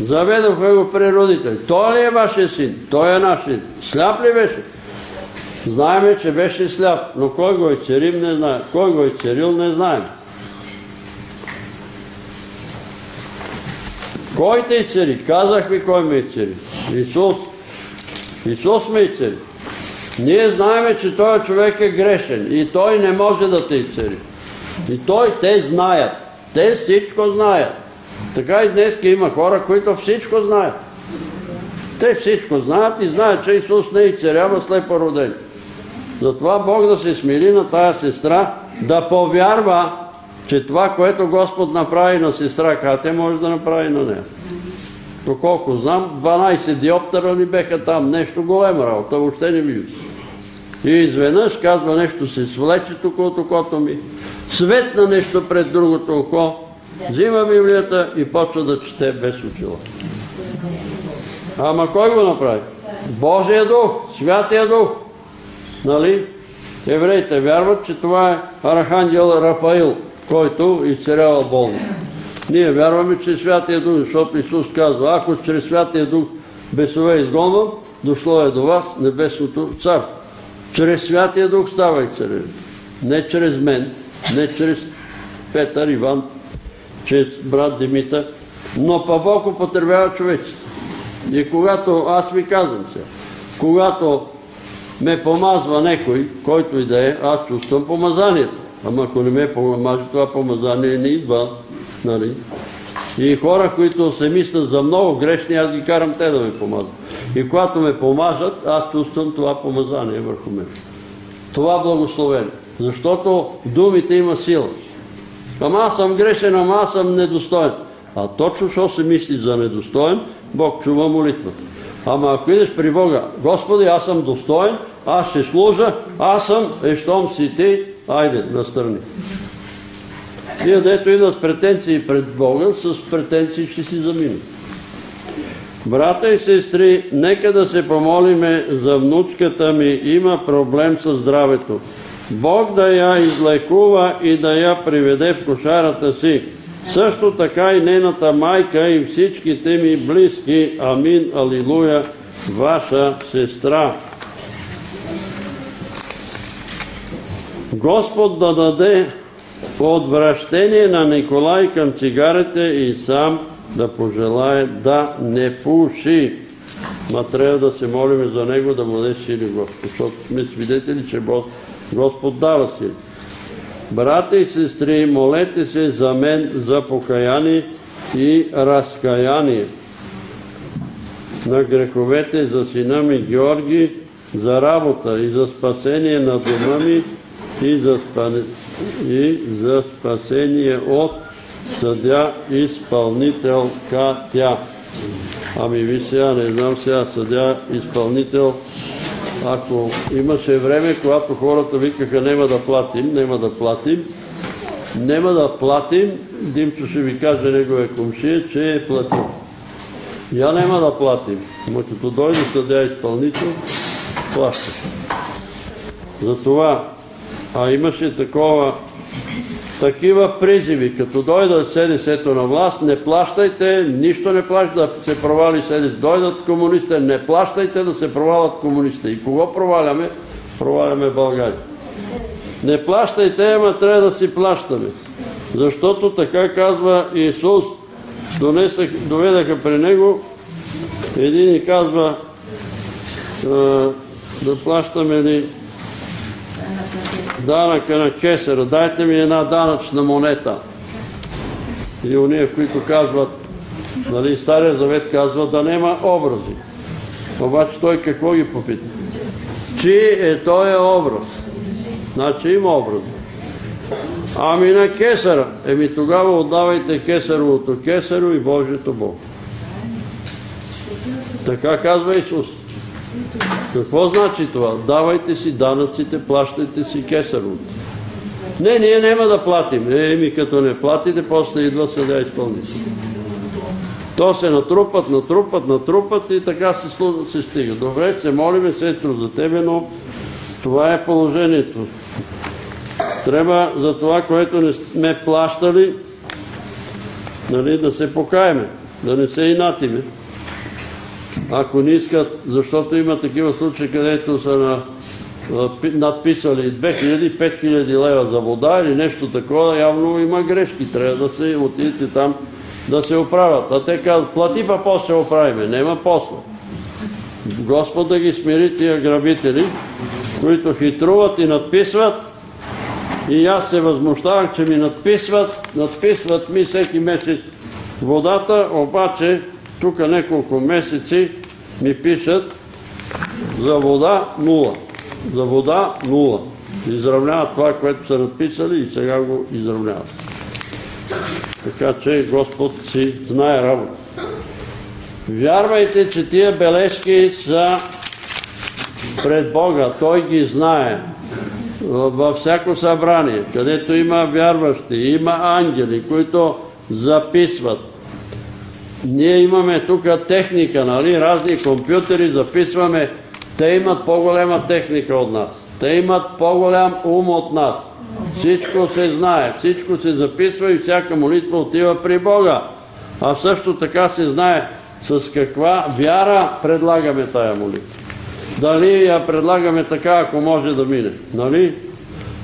Заведоха го при родители. Той ли е вашия син? Той е наш син. Сляп ли беше? Знаеме, че беше сляп, но кой го е церим, не знаем. Кой го е церил, не знаем. Кой те цери? Казах ви кой ме цери. Исус. Исус ме цери. Ние знаеме, че този човек е грешен и той не може да те цери. И той, те знаят. Те всичко знаят. Така и днес има хора, които всичко знаят. Те всичко знаят и знаят, че Исус не е царява слепо роден. Затова Бог да се смили на тая сестра, да повярва, че това, което Господ направи на сестра Катя, може да направи на нея. Доколко знам, 12 диоптера ли беха там, нещо голема работа, въобще не виждам. И изведнъж казва нещо се свлече тук от окото ми, светна нещо пред другото око, взима Библията и почва да чете без очила. Ама кой го направи? Божия дух, Святия дух. Нали? Евреите вярват, че това е Архангел Рафаил, който изцерява болни. Ние вярваме, че Святия Дух, защото Исус казва, ако чрез Святия Дух бесове изгонвам, дошло е до вас небесното царство. Чрез Святия Дух ставай царев. Не чрез мен, не чрез Петър, Иван, чрез брат Димитър, но па Бог употребява човечество. И когато, аз ви казвам се, когато ме помазва некой, който и да е, аз чувствам помазанието. Ама ако не ме помаже, това помазание не идва. Нали? И хора, които се мислят за много грешни, аз ги карам те да ме помазват. И когато ме помажат, аз чувствам това помазание върху мен. Това благословение. Защото думите има сила. Ама аз съм грешен, ама аз съм недостоен. А точно, що се мисли за недостоен, Бог чува молитвата. Ама ако идеш при Бога, Господи, аз съм достоен, аз ще служа, аз съм, е, щом си ти, айде, настрани. Тия, дето идват с претенции пред Бога, с претенции ще си заминат. Брата и сестри, нека да се помолиме за внучката ми, има проблем с здравето. Бог да я излекува и да я приведе в кошарата си. Също така и нейната майка и всичките ми близки. Амин, алилуя, ваша сестра. Господ да даде отвращение на Николай към цигарите и сам да пожелае да не пуши. Ма трябва да се молиме за него да даде сили Господ, защото сме свидетели, че Господ дава сили. Брата и сестри, молете се за мен за покаяние и разкаяние на греховете за сина ми Георги, за работа и за спасение на дома ми и за, спасение от съдя изпълнител Катя. Ами ви сега, не знам сега, съдя изпълнител ако имаше време, когато хората викаха нема да платим, нема да платим, нема да платим, Димчо ще ви каже неговия комшия, че е платил. Я нема да платим, но като дойде съдя изпълнител, плаща. Затова, а имаше такова такива призиви, като дойдат СДС-то на власт, не плащайте, нищо не плащайте да се провали СДС. Дойдат комунистите, не плащайте да се провалят комунистите. И кого проваляме? Проваляме България. Не плащайте, ама трябва да си плащаме. Защото така казва Исус, донесах, доведаха при него, един и казва да плащаме ли данъка на кесера, дайте ми една данъчна монета. И уния, които казват, нали, Стария завет казва да нема образи. Обаче той какво ги попита? Чи е той е образ? Значи има образ. Ами на кесара. Еми тогава отдавайте кесаровото кесаро и Божието Бог. Така казва Исус. Какво значи това? Давайте си данъците, плащайте си кесаровото. Не, ние няма да платим. Еми, като не платите, после идва съдя изпълнител. То се натрупат, натрупат, натрупат и така се, се стига. Добре, се молиме, сестро, за тебе, но това е положението. Трябва за това, което не сме плащали, нали, да се покаеме, да не се инатиме. Ако не искат, защото има такива случаи, където са на, надписали 2000-5000 лева за вода или нещо такова, явно има грешки. Трябва да се отидете там да се оправят. А те казват, плати па после оправиме. Нема после. Господ да ги смири тия грабители, които хитруват и надписват. И аз се възмущавах, че ми надписват, надписват ми всеки месец водата, обаче тук няколко месеци ми пишат за вода нула. За вода нула. Изравняват това, което са написали и сега го изравняват. Така че Господ си знае работа. Вярвайте, че тия бележки са пред Бога. Той ги знае. Във всяко събрание, където има вярващи, има ангели, които записват ние имаме тук техника, нали, разни компютъри, записваме. Те имат по-голема техника от нас. Те имат по-голям ум от нас. Всичко се знае, всичко се записва и всяка молитва отива при Бога. А също така се знае с каква вяра предлагаме тая молитва. Дали я предлагаме така, ако може да мине. Нали?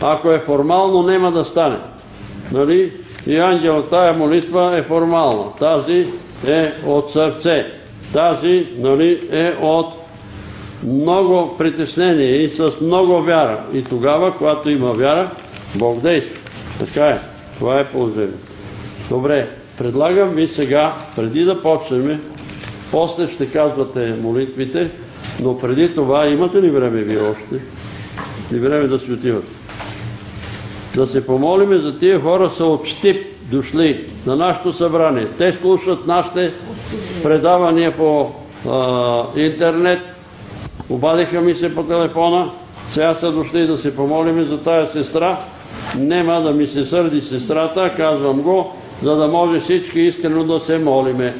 Ако е формално, няма да стане. Нали? И ангел, тая молитва е формална. Тази е от сърце. Тази нали, е от много притеснение и с много вяра. И тогава, когато има вяра, Бог действа. Така е. Това е положението. Добре, предлагам ви сега, преди да почнем, после ще казвате молитвите, но преди това имате ли време ви още? И време да си отивате. Да се помолиме за тия хора са от Штип дошли на нашето събрание. Те слушат нашите предавания по а, интернет, обадиха ми се по телефона, сега са дошли да се помолиме за тая сестра. Нема да ми се сърди сестрата, казвам го, за да може всички искрено да се молиме.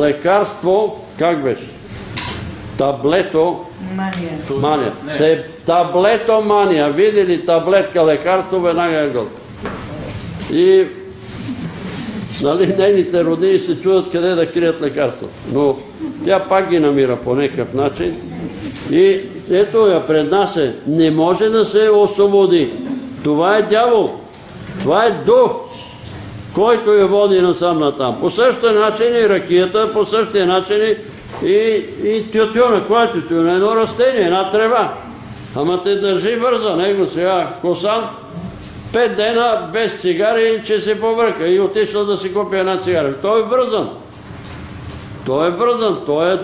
Лекарство, как беше? Таблето мания. Те, таблетомания. Видели таблетка лекарство, веднага е гълта. И нали, нейните родини се чудят къде да крият лекарства. Но тя пак ги намира по някакъв начин. И ето я пред нас е. Не може да се освободи. Това е дявол. Това е дух, който я води насам натам. По същия начин и ракията, по същия начин и, и тютюна. Кой е тютюна? Едно растение, една трева. Ама те държи върза него сега. Косан, пет дена без цигари, че се повърка и отишла да си купи една цигара. Той е вързан. Той е вързан, той е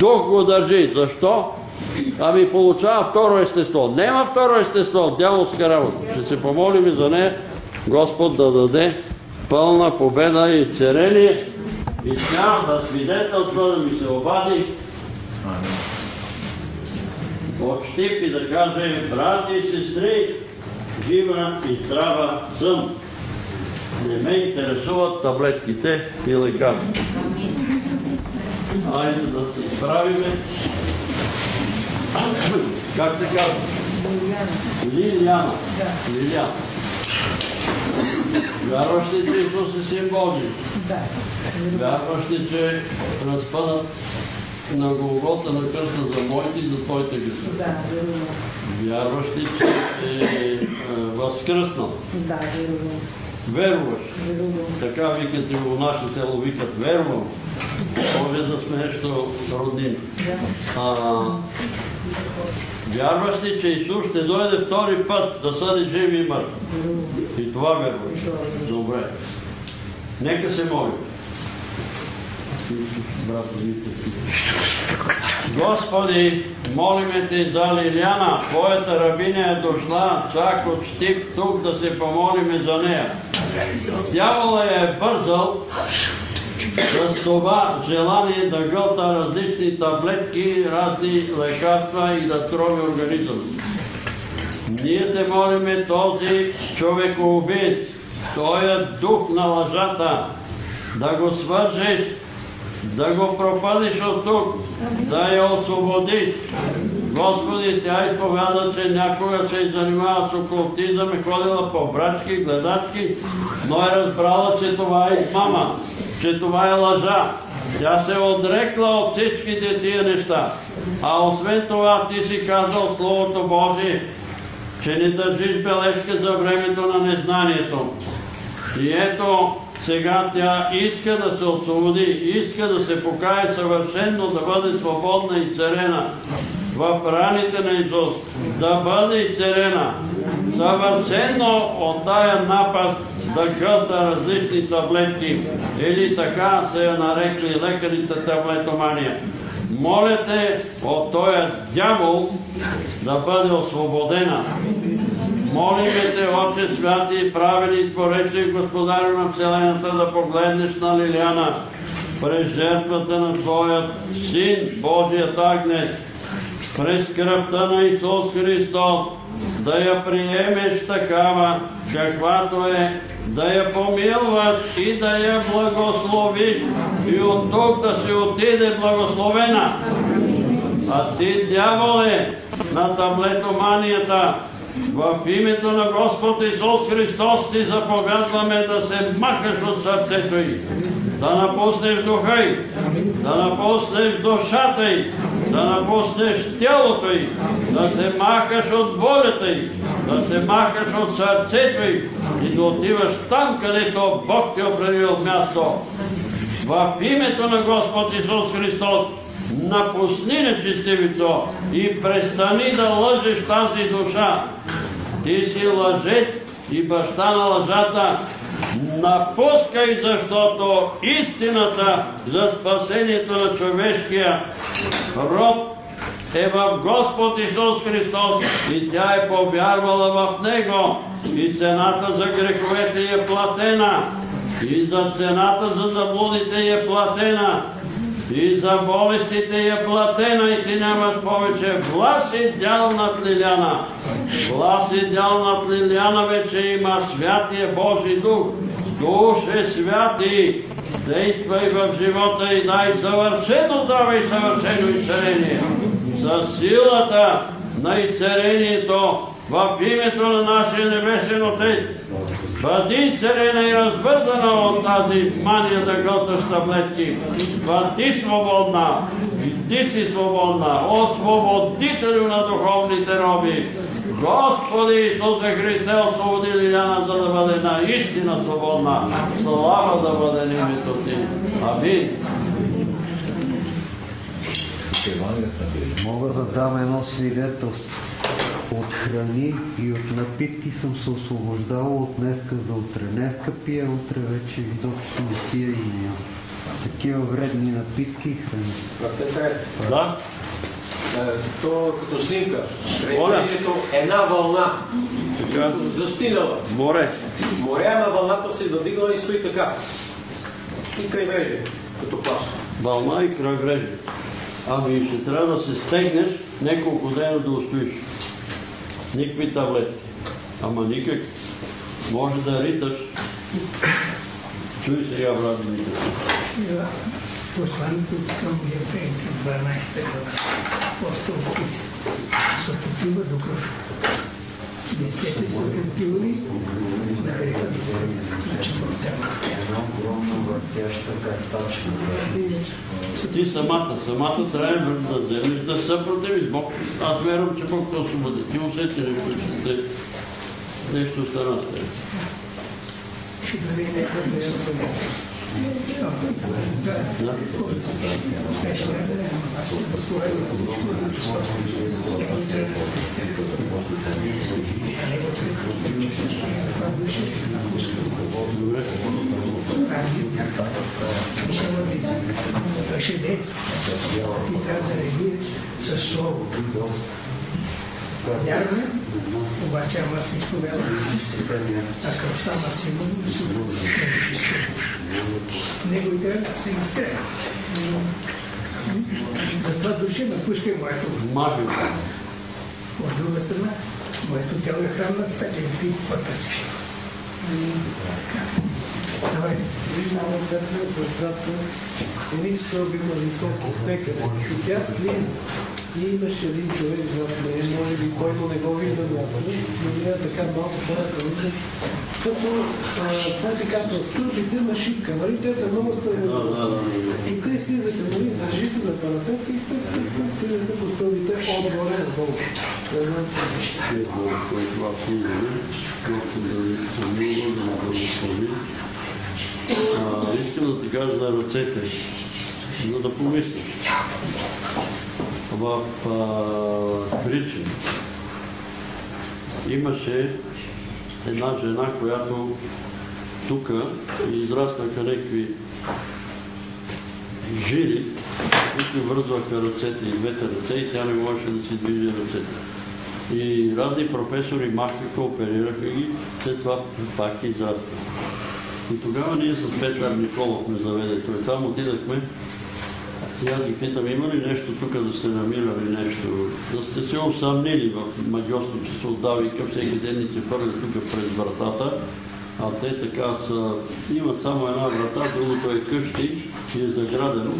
дух го държи. Защо? Ами получава второ естество. Нема второ естество, дяволска работа. Ще се помолим и за нея Господ да даде пълна победа и церение и тя да свидетелства да ми се обади от Штип и да каже, брати и сестри, жива и здрава съм. Не ме интересуват таблетките и лекарства. Айде да се изправиме. Как се казва? Лилияна. Лилияна. Вярваш ли, че Исус е син Божий? Че разпънат на Голгота на кръста за моите и за твоите грехи? Да, вярвам. Вярваш ли, че е, е възкръснал? Да, вярвам. Веруваш. Вярвам. Така викат и в наше село, викат вервам. Може да сме нещо роднини. А, вярваш ли, че Исус ще дойде втори път да съди живи и мъртви? И това вярваш. Добре. Нека се молим. Господи, молиме Те за Лиляна. Твоята рабиня е дошла чак от Штип тук да се помолиме за нея. Дявола е бързал с това желание да гълта различни таблетки, разни лекарства и да трови организъм. Ние те молиме този човекоубиец, този дух на лъжата, да го свържеш, да го пропадиш от тук, да я освободиш. Господи, тя изповяда, че някога се е занимава с окултизъм, е ходила по брачки, гледачки, но е разбрала, че това е измама, че това е лъжа. Тя се е отрекла от всичките тия неща. А освен това ти си казал Словото Божие, че не държиш бележка за времето на незнанието. И ето, сега тя иска да се освободи, иска да се покае съвършенно, да бъде свободна и царена в раните на Исус, да бъде и царена съвършенно от тая напаст да гъста различни таблетки или така се я нарекли лекарите таблетомания. Моля те от този дявол да бъде освободена. Молиме те, Отче святи, правили и творечи, Господарю на Вселената, да погледнеш на Лиляна през жертвата на Твоят Син, Божият Агнец, през кръвта на Исус Христос, да я приемеш такава, каквато е, да я помилваш и да я благословиш и от тук да си отиде благословена. А ти, дяволе, на таблетоманията, В името на Господ Исус Христос ти заповядваме да се махаш от сърцето й, да напуснеш духа й, да напуснеш душата й, да напуснеш тялото й, да се махаш от волята й, да се махаш от сърцето й и да отиваш там, където Бог ти е определил място. В името на Господ Исус Христос напусни нечестивицо и престани да лъжеш тази душа. Ти си лъжец и баща на лъжата. Напускай, защото истината за спасението на човешкия род е в Господ Исус Христос и тя е повярвала в Него и цената за греховете е платена и за цената за заблудите е платена и за болестите е платена и ти нямаш повече власт и дял над Лиляна. Власт и дял над Лиляна вече има Святия Божи Дух. Душе святи, действай в живота и дай съвършено давай съвършено изцеление. За силата на изцелението в името на нашия Небесен Отец. Бъди царена и развързана от тази мания да готваш таблетки. Бъди свободна. Ти си свободна. Освободителю на духовните роби. Господи Исусе Христе, освободи Лиляна, за да бъде наистина свободна. Слава да бъде името ти. Амин. Мога да дам едно свидетелство. От храни и от напитки съм се освобождавал от днеска за утре. Днеска пия, утре вече изобщо не пия и не ям. Такива вредни напитки и храни. Да? е, то като снимка. Моля. Крайбрежието една вълна, Така. застинала. Море. Моря на вълната се надигнала и стои така. И крайбрежие, като плаща. Вълна и крайбрежие. Ами ще трябва да се стегнеш няколко дена да устоиш. Никакви таблетки. Ама никак. Може да риташ. Чуй сега, брат Димитър. Посланието към Евреите, 12 глава, апостол писа, съпротива до кръв. Въртяща картачка. Ти самата, самата трябва да вземеш да се противиш. Бог, аз вярвам, че Бог те освободи. Ти усети нещо, че нещо стана с теб. ще бъде. Да? Ще действа. И трябва да реагираш със слово. Вярваме, обаче ама се изповядва. А кръвта на сигурно си много чисто. Него и трябва да се. Затова души напускай моето. Махай. От друга страна, моето тяло е храм на света и ти потърсиш. Така. Давай. Виждам църква с кратко едни стълби на високи пекари. И тя слиза. И имаше един човек зад нея, може би който не го вижда място, но ние така малко хората виждат. Като, знаете както, стълбите на шипка, нали? Те са много стълби. Да, да, да. И те слизаха, нали? Държи се за парапетка и те, слизаха по стълбите отгоре надолу. Не знам. Е, аз имам, Господ да ви помилва, да ви благослови. Искам да ти кажа на ръцете, за да помислиш. В а, Притча имаше една жена, която тук израснаха някакви жири, които вързваха ръцете и двете ръце и тя не можеше да си движи ръцете. И разни професори махаха, оперираха ги, след това пак израства. И тогава ние с Петър Николов ме заведе. Той там отидахме. Сега ги питам, има ли нещо тук да сте намирали нещо? Да сте се усъмнили в магиосно, че се отдава и към всеки ден ни се хвърля тук през вратата. А те така са, имат само една врата, другото е къщи и е заградено.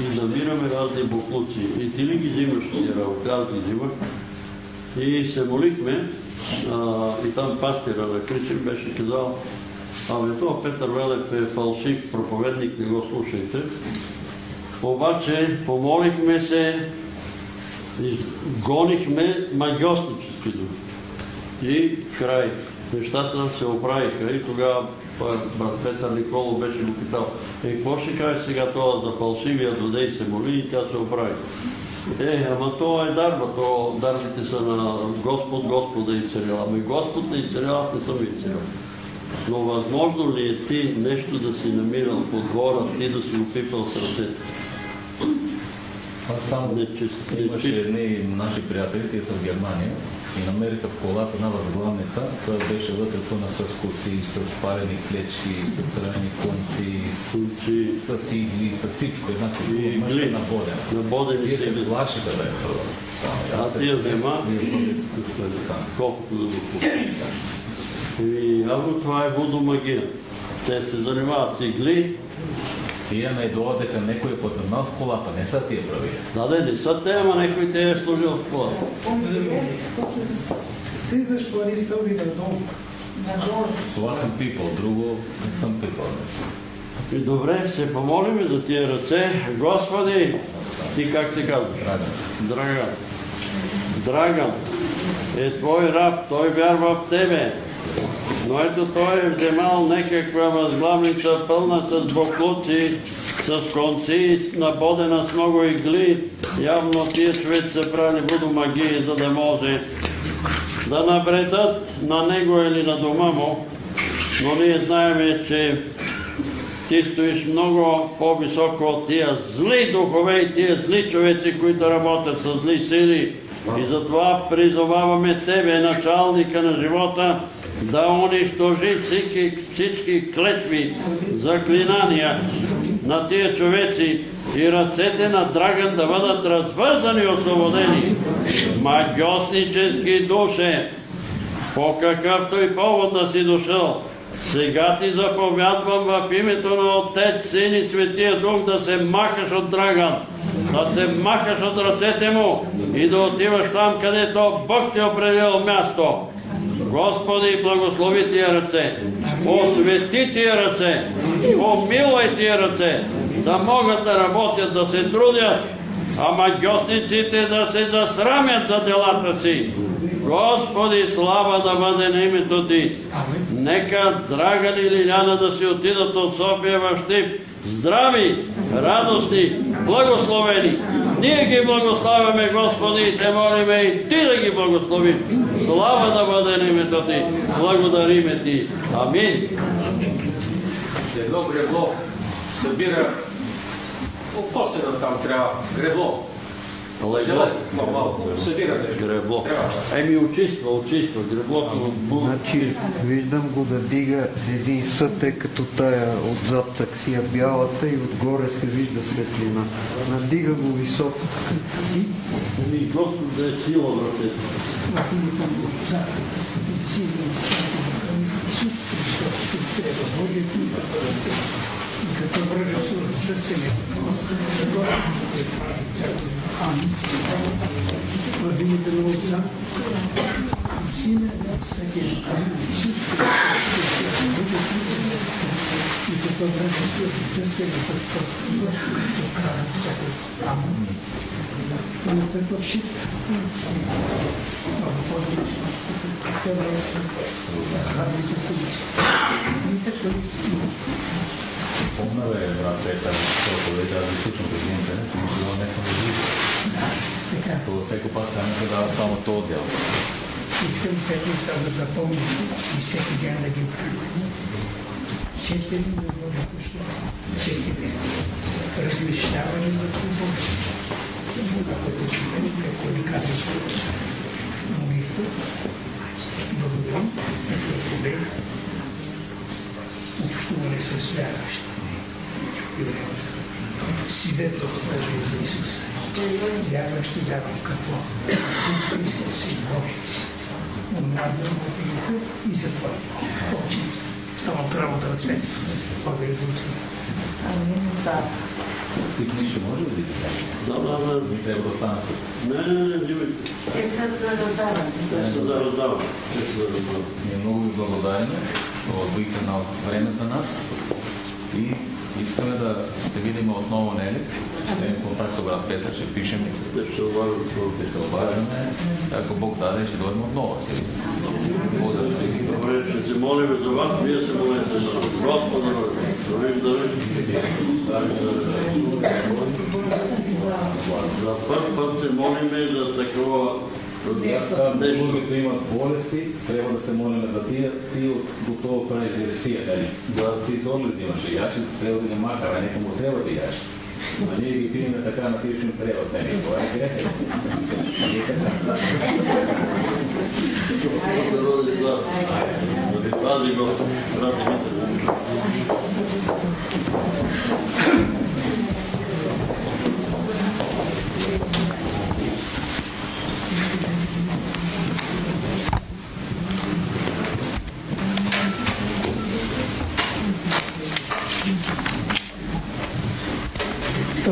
И намираме разни буклуци. И ти ли ги взимаш тия работи? Аз ги взимах. И се молихме и там пастира на Кричим беше казал, ами това Петър Велев е фалшив проповедник, не го слушайте. Обаче помолихме се, гонихме магиоснически духи. И край. Нещата се оправиха и тогава брат Петър Николов беше го питал, е, какво ще каже сега това за фалшивия дойде и се моли и тя се оправи. Е, ама то е дарба, то дарбите са на Господ, Господа и царя. Ами Господ е и царя, аз не съм и царя. Но възможно ли е ти нещо да си намирал по двора, ти да си опипал с ръцете? Имаше едни наши приятели, те са в Германия и намериха в колата една възглавница, която беше вътре пълна с коси, с парени клечки, с ранени конци, Кучи, с игли, с всичко. Една имаше игли. на боден. на бодени Вие се плашите да е първо. А тия взема, колкото да го. И явно това е водомагия. Те се занимават с игли, Тия ме дойдеха некои потъмнал в колата, не са тия прави. да, не, не са те, ама някой те е служил в колата. Слизаш по едни стълби надолу. Това съм пипал, друго не съм пипал. И добре, се помолим за тия ръце. Господи, ти как се казваш? Драган. Драган е твой раб, той вярва в тебе. Но ето той е вземал някаква възглавница пълна с боклуци, с конци, набодена с много игли. Явно тия човеци са правили водомагии, за да може да набредат на него или на дома му. Но ние знаем, че ти стоиш много по-високо от тия зли духове и тия зли човеци, които работят с зли сили. И затова призоваваме Тебе, началника на живота, да унищожи всички, клетви, заклинания на тия човеци и ръцете на Драган да бъдат развързани и освободени. Магиоснически душе, по какъвто и повод да си дошъл. Сега ти заповядвам в името на Отец, Син и Светия Дух да се махаш от Драган, да се махаш от ръцете му и да отиваш там, където Бог ти е определил място. Господи, благослови тия ръце, освети тия ръце, помилвай тия ръце, да могат да работят, да се трудят, а магиосниците да се засрамят за делата си. Господи, слава да бъде на името Ти. Нека Драган и Лиляна да си отидат от София в Штип. Здрави, радостни, благословени. Ние ги благославяме, Господи, и те молиме и Ти да ги благослови. Слава да бъде на името Ти. Благодариме Ти. Амин. Едно гребло събира окосена там трябва. Гребло. Желе, по-малко. Събира нещо. Гребло. Еми, очиства, очиства. Греблото. Значи, виждам го да дига един съд, е като тая отзад саксия бялата и отгоре се вижда светлина. Надига го високо. Еми, Господ да е сила в ръцете. в името на Отца и Сина и Святия Дух. Исус Христос, ти трябва Божието и като връжа се да се не. Амин. На се да се. На. Помна бе, брат Петър, защото вече аз ви слушам през интернет, и мисля, не съм да видя. То всеки път трябва да дава само този отдел. Искам тези неща да запомните и всеки ден да ги правите. Четири на Слово. Всеки ден. Размишляване върху Бога. Като чуем, какво ни казва молитва. Благодарим за проблем. Общуване с вярващи. Свидетелство за Исус. Вярващи вярвам какво? Исус Христос и Божий. Умазан от Духа и за това. Става от работа на свет. Благодаря, Господи. Амин. Ти книжки може ли да? Да, да, да. Ми трябва да тук. Не, не, не, взимайте. Те са за раздаване. Те са да раздават. Те са да раздават. Ние много ви благодарим. Отбихте на време за нас. И искаме да те видим отново, Нели. Ще имам контакт с брат Петър, ще пишем. Ще се обаждаме. Ако Бог даде, ще дойдем отново. Добре, ще се молим за вас, вие се молете за нас. Господа, да За първ път се молиме за такова нещо. Които имат болести, трябва да се молим за тия. Ти от готово правиш диресия, нали? Да. Ти доглед имаше яши, трябва да ги махаме, некому трябва да яш. А ние ги пиеме така на тия ще им трябва. Не, това е грех. Не е така. Да роди слава. Да ви пази Господ, брат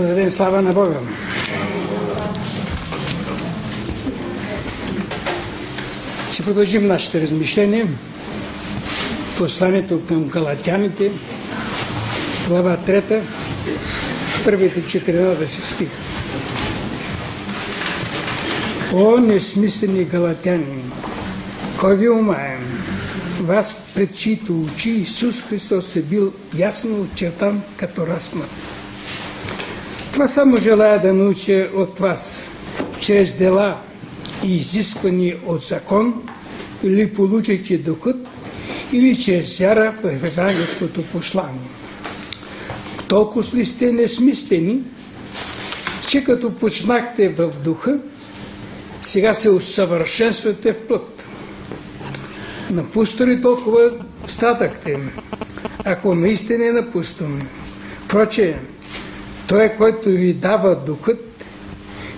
Да дадем слава на Бога. Ще продължим нашите размишления. Посланието към галатяните, глава 3, първите 14 стих. О, несмислени галатяни, кой ви умае? Вас, пред чието очи Исус Христос е бил ясно очертан като размът. Това само желая да науча от вас, чрез дела и изисквани от закон, или получайки духът, или чрез вяра в евангелското послание. Толкова ли сте несмислени, че като почнахте в духа, сега се усъвършенствате в плът. Напустали толкова статъкте, ако наистина е напустаме. Проче, той, е, който ви дава духът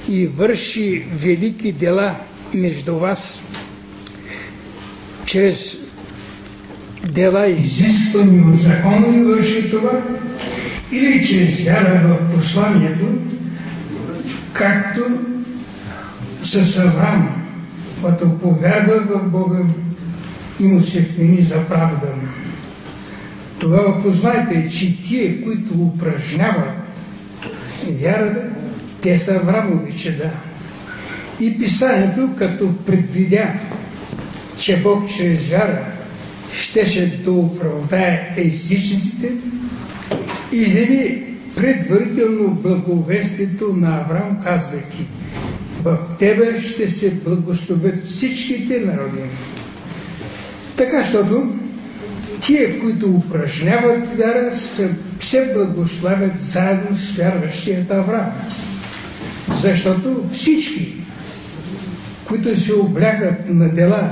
и върши велики дела между вас, чрез дела изисквани от закона ли върши това, или чрез вяра в посланието, както с Авраам, като повярва в Бога и му се вмени за правда. Тогава познайте, че тие, които упражняват вярата, те са Аврамови чеда. И писанието, като предвидя, че Бог чрез вяра щеше да оправдае езичниците, изяви предварително благовестието на Авраам, казвайки, в тебе ще се благословят всичките народи. Така, защото тие, които упражняват вяра, се благославят заедно с вярващият Авраам. Защото всички, които се облягат на дела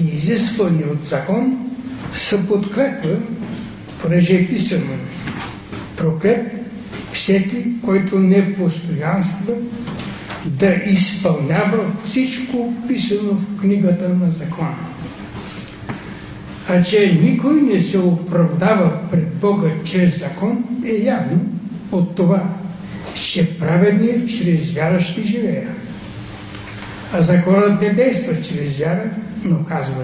и изисквани от закон, са подкрепа, понеже е писано проклет всеки, който не постоянства да изпълнява всичко писано в книгата на закона. А че никой не се оправдава пред Бога чрез закон, е явно от това, че праведният чрез вяра ще живее. А законът не действа чрез вяра, но казва,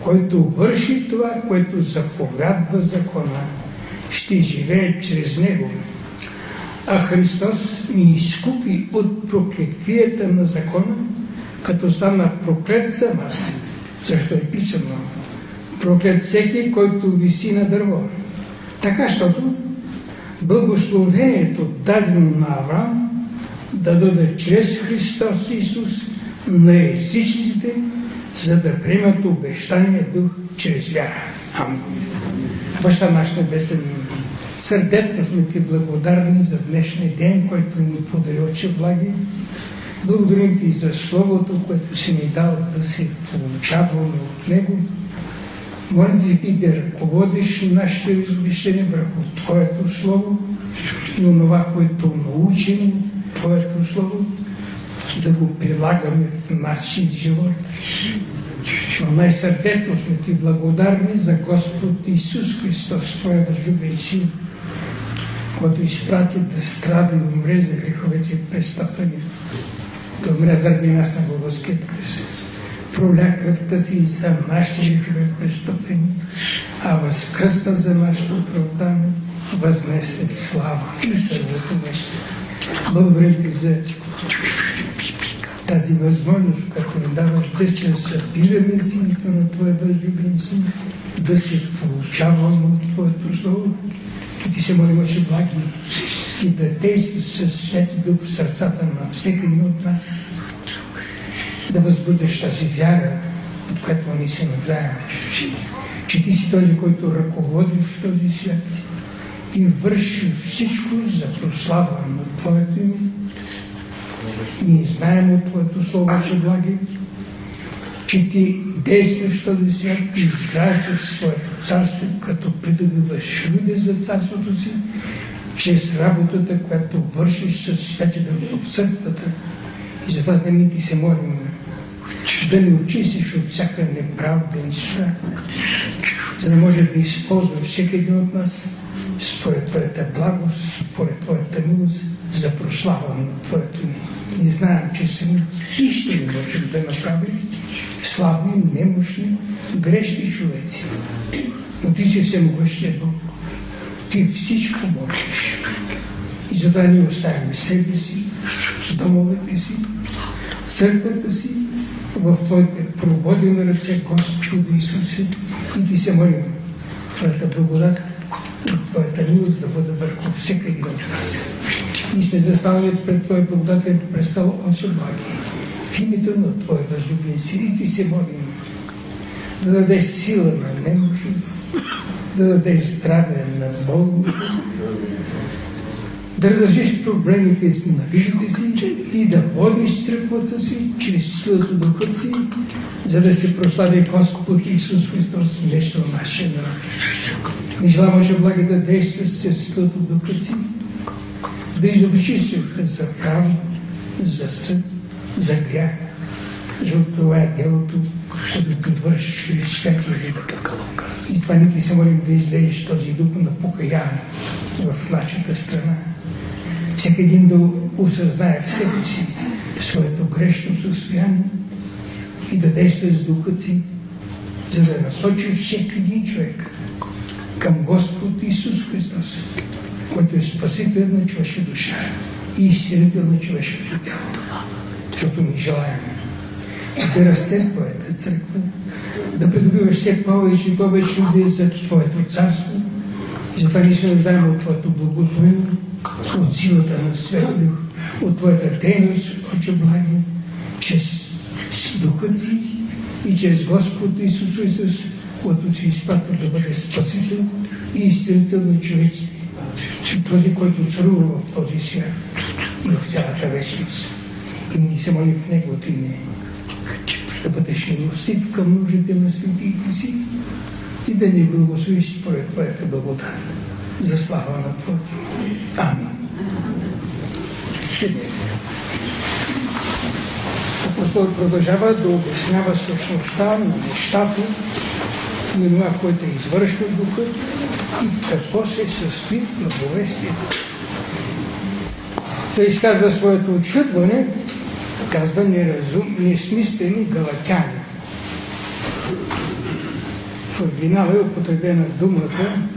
който върши това, което заповядва закона, ще живее чрез него. А Христос ни изкупи от проклетвията на закона, като стана проклет за нас, защо е писано проклет всеки, който виси на дърво. Така, защото благословението дадено на Авраам да даде чрез Христос Исус на езичниците, за да приемат обещания дух чрез вяра. Амин. Баща наш небесен, сърдечно сме ти благодарни за днешния ден, който ни подари очи благи. Благодарим ти за Словото, което си ни дал да се получаваме от Него. Ти да ръководиш нашите размишления върху Твоето Слово и онова, което научим Твоето Слово, да го прилагаме в нашия живот. Но най-сърдечно сме ти благодарни за Господ Исус Христос, Твоя държубен син, който изпрати да страда и умре за греховете и престъпления. Да умре заради нас на Голгоският крест. Проля кръвта си за нашите грехове и престъпления, а възкръсна за нашето оправдание, възнесе слава и нещо. Благодаря ти за тази възможност, която ни даваш да се събираме в името на Твоя възлюбен син, да се получаваме от Твоето Слово. И ти се молим, че благи и да действа със Свети Дух в сърцата на всеки един от нас. Да възбудиш тази вяра, от която ние се нуждаем. Че ти си този, който ръководиш този свят и върши всичко за прослава на Твоето име ние знаем от Твоето Слово, че благи, че Ти действаш този свят и изграждаш своето царство, като придобиваш люди за царството си, чрез работата, която вършиш с святите в църквата. И затова да ми ти се молим, да ни очистиш от всяка неправда неща, за да може да използваш всеки един от нас според Твоята благост, според Твоята милост, за прослава на Твоето име и знаем, че сами нищо не можем да направим. Слаби, немощни, грешни човеци. Но ти си всемогъщия Бог. Ти всичко можеш. И затова ние оставяме себе си, домовете си, църквата си, в Твоите прободени ръце, Господи Исусе, и ти се молим. Твоята благодат и Твоята милост да бъде върху всеки един от нас и сме застанали пред Твоя благодатен престол, Отче Благи. В името на Твоя възлюбен син и Ти се молим да даде сила на немощи, да даде здраве на болните, да разрешиш проблемите на видите си и да водиш църквата си чрез силата духът си, за да се прослави Господ Исус Христос нещо нашия народ. Не желам, Боже, благи да действа с силата духът си, да изобчистиха за право, за съд, за грях, защото това е делото, което ти вършиш чрез Святия И това ти се молим да излезеш този дух на покаяние в нашата страна. Всеки един да осъзнае в себе си своето грешно състояние и да действа с духът си, за да насочи всеки един човек към Господ Исус Христос който е спасител на човешка душа и изцелител на човешкото тяло. Защото ми желаем да расте Твоята църква, да придобиваш все повече и повече люди за Твоето царство. И ние се нуждаем от Твоето благословение, от силата на Света Дух, от Твоята дейност, Отче Благи, чрез Духът Ти и чрез Господ Исус Христос, който си изпратил да бъде спасител и изцелител на човеците че този, който царува в този свят и в цялата вечност. И ни се моли в Неговото име да бъдеш милостив към нуждите на светите си и да ни благословиш според Твоята благодат за слава на Твоето. Амин. Седете. Апостол продължава да обяснява същността на нещата, на това, което е извършва духът и в какво се състои благовестието. Той изказва своето очудване, казва неразум, несмислени галатяни. В оригинала е употребена думата,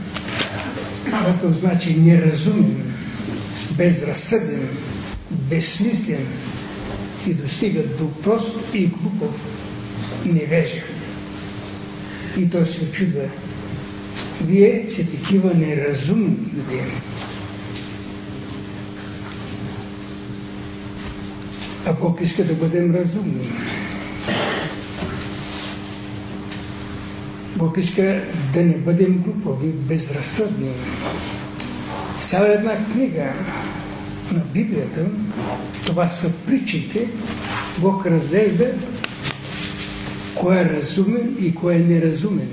която значи неразумен, безразсъден, безсмислен и достига до прост и глупов невежа. И той се очудва. Вие сте такива неразумни люди. А Бог иска да бъдем разумни. Бог иска да не бъдем глупови, безразсъдни. Цяла една книга на Библията, това са притчите, Бог разглежда кой е разумен и кой е неразумен.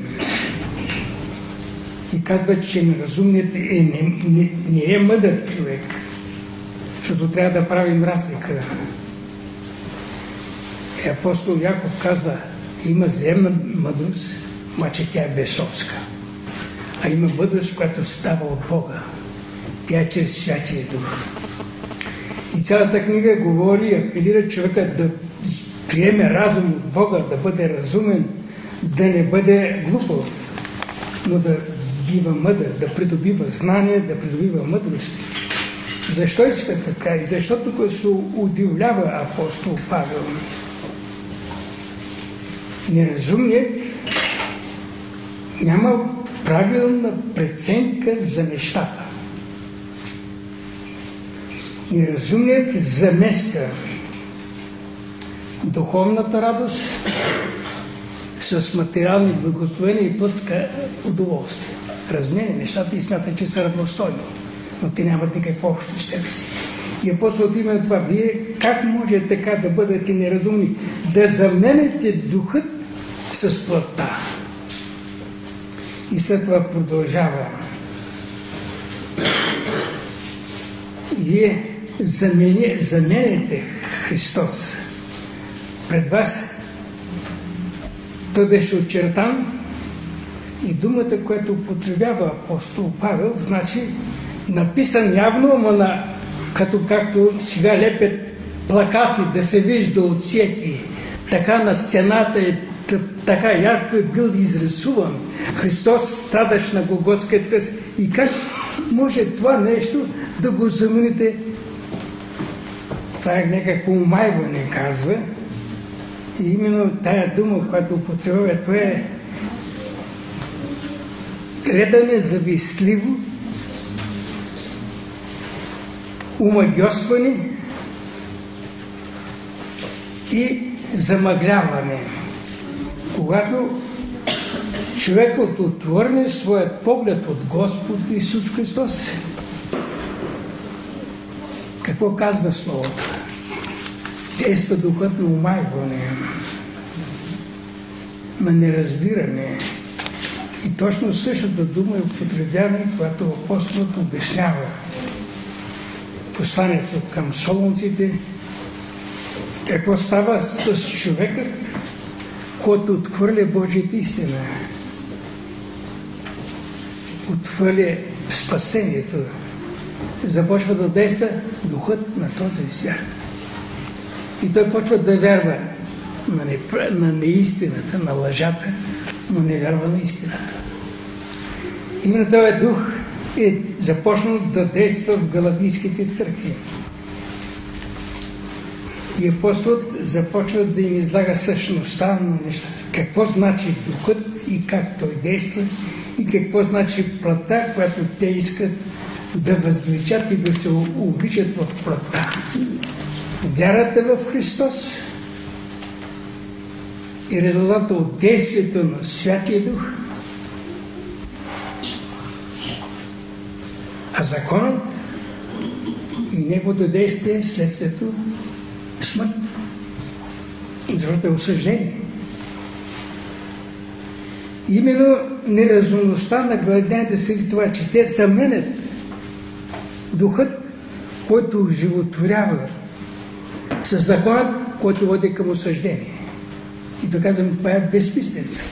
И казва, че неразумният е, не, не, не е мъдър човек, защото трябва да правим разлика. И апостол Яков казва, има земна мъдрост, маче тя е бесовска. А има мъдрост, която става от Бога. Тя е чрез Святия Дух. И цялата книга говори апелира човека да приеме разум от Бога, да бъде разумен, да не бъде глупав, но да бива мъдър, да придобива знание, да придобива мъдрост. Защо иска така? И защо тук се удивлява апостол Павел? Неразумният няма правилна преценка за нещата. Неразумният замества духовната радост с материални благословения и плътска удоволствие. Разменя нещата и смята, че са равностойни, но те нямат никакво общо с себе си. И апостолът именно това, вие как може така да бъдете неразумни? Да заменете духът с плътта. И след това продължава. Вие заменяте Христос пред вас. Той беше очертан и думата, която употребява апостол Павел, значи написан явно, ама на, като както сега лепят плакати да се вижда от всеки. Така на стената е така ярко е бил изрисуван. Христос страдаш на Голготския кръст. И как може това нещо да го замените? Това е някакво умайване, казва. И именно тая дума, която употребява, това е гледане завистливо, умагиосване и замъгляване. Когато човекът отвърне своят поглед от Господ Исус Христос, какво казва Словото? Действа духът на умайване, на неразбиране. И точно същата дума е употребяна, когато апостолът обяснява посланието към солунците, какво става с човекът, който отхвърля Божията истина. Отхвърля спасението. Започва да действа духът на този свят. И той почва да вярва на, не, на неистината, на лъжата, но не вярва на истината. Именно този дух е започнал да действа в галатийските църкви. И апостолът започва да им излага същността на нещата. Какво значи духът и как той действа и какво значи плата, която те искат да възвеличат и да се обличат в плата. Вярата в Христос и резултата от действието на Святия Дух, а законът и неговото действие следствието смърт. Защото е осъждение. Именно неразумността на гладените се това, че те съменят духът, който животворява с законът, който води към осъждение. И доказвам, това е безпистенца.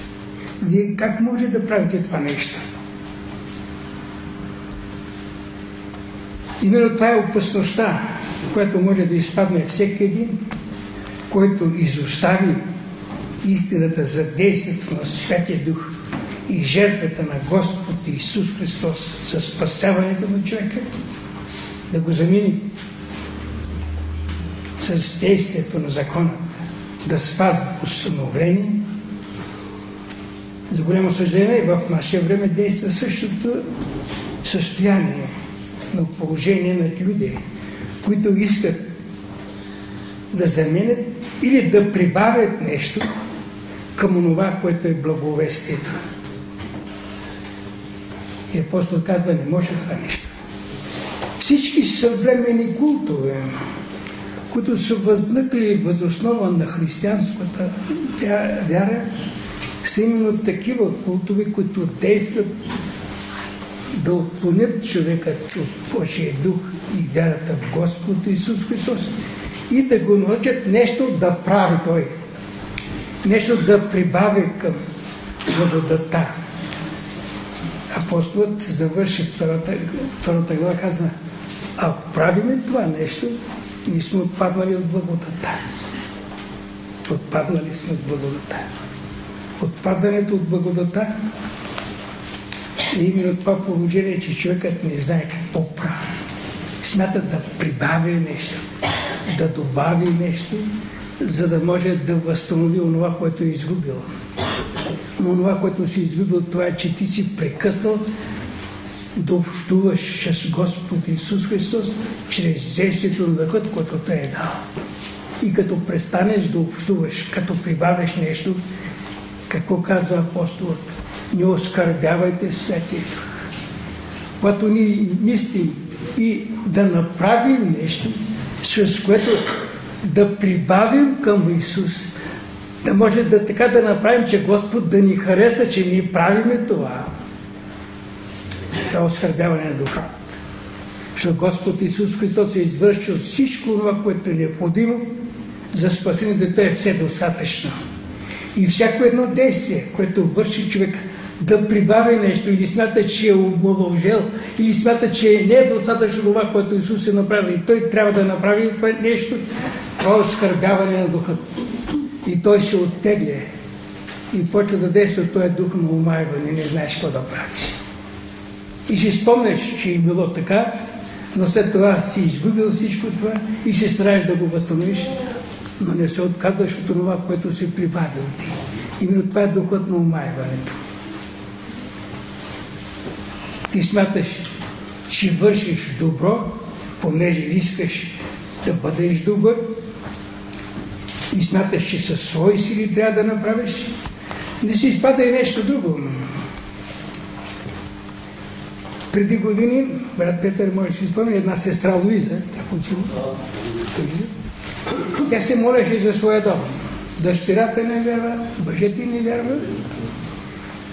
Вие как може да правите това нещо? Именно това е опасността, която може да изпадне всеки един, който изостави истината за действието на Святия Дух и жертвата на Господ Исус Христос за спасяването на човека, да го замени с действието на закона, да спазва постановление. За голямо съжаление, в наше време действа същото състояние на положение на люди, които искат да заменят или да прибавят нещо към това, което е благовестието. И апостол казва, не може това нещо. Всички съвременни култове, които са възникли възоснова на християнската вяра, са именно такива култове, които действат да отклонят човекът от Божия дух и вярата в Господ Исус Христос и да го научат нещо да прави Той. Нещо да прибави към благодата. апостолът завърши втората, втората глава, каза, ако правиме това нещо, ние сме отпаднали от благодата. Отпаднали сме от благодата. Отпадането от благодата е именно това положение, че човекът не знае какво прави. Смята да прибави нещо, да добави нещо, за да може да възстанови онова, което е изгубил. Но това, което си изгубил, това е, че ти си прекъснал да общуваш с Господ Исус Христос чрез действието на дъхът, който те е дал. И като престанеш да общуваш, като прибавиш нещо, какво казва апостолът? Не оскърбявайте Дух. Когато ни мислим и да направим нещо, с което да прибавим към Исус, да може да така да направим, че Господ да ни хареса, че ние правиме това. Това оскърбяване на духа. Защото Господ Исус Христос е извършил всичко това, което е необходимо за спасението. Той е все достатъчно. И всяко едно действие, което върши човек да прибави нещо или смята, че е омоложел, или смята, че не е достатъчно това, което Исус е направил и той трябва да направи това нещо, това е оскърбяване на духа. И той се оттегля и почва да действа този дух на омайване, не знаеш какво да правиш. И си спомняш, че е било така, но след това си изгубил всичко това и се стараеш да го възстановиш, но не се отказваш от това, което си прибавил ти. Именно това е духът на омайването. Ти смяташ, че вършиш добро, понеже искаш да бъдеш добър и смяташ, че със свои сили трябва да направиш, не си изпада и нещо друго. Преди години, брат Петър може да си спомня, една сестра Луиза, тя учила, тя се молеше за своя дом. Дъщерята не вярва, мъжете не вярва.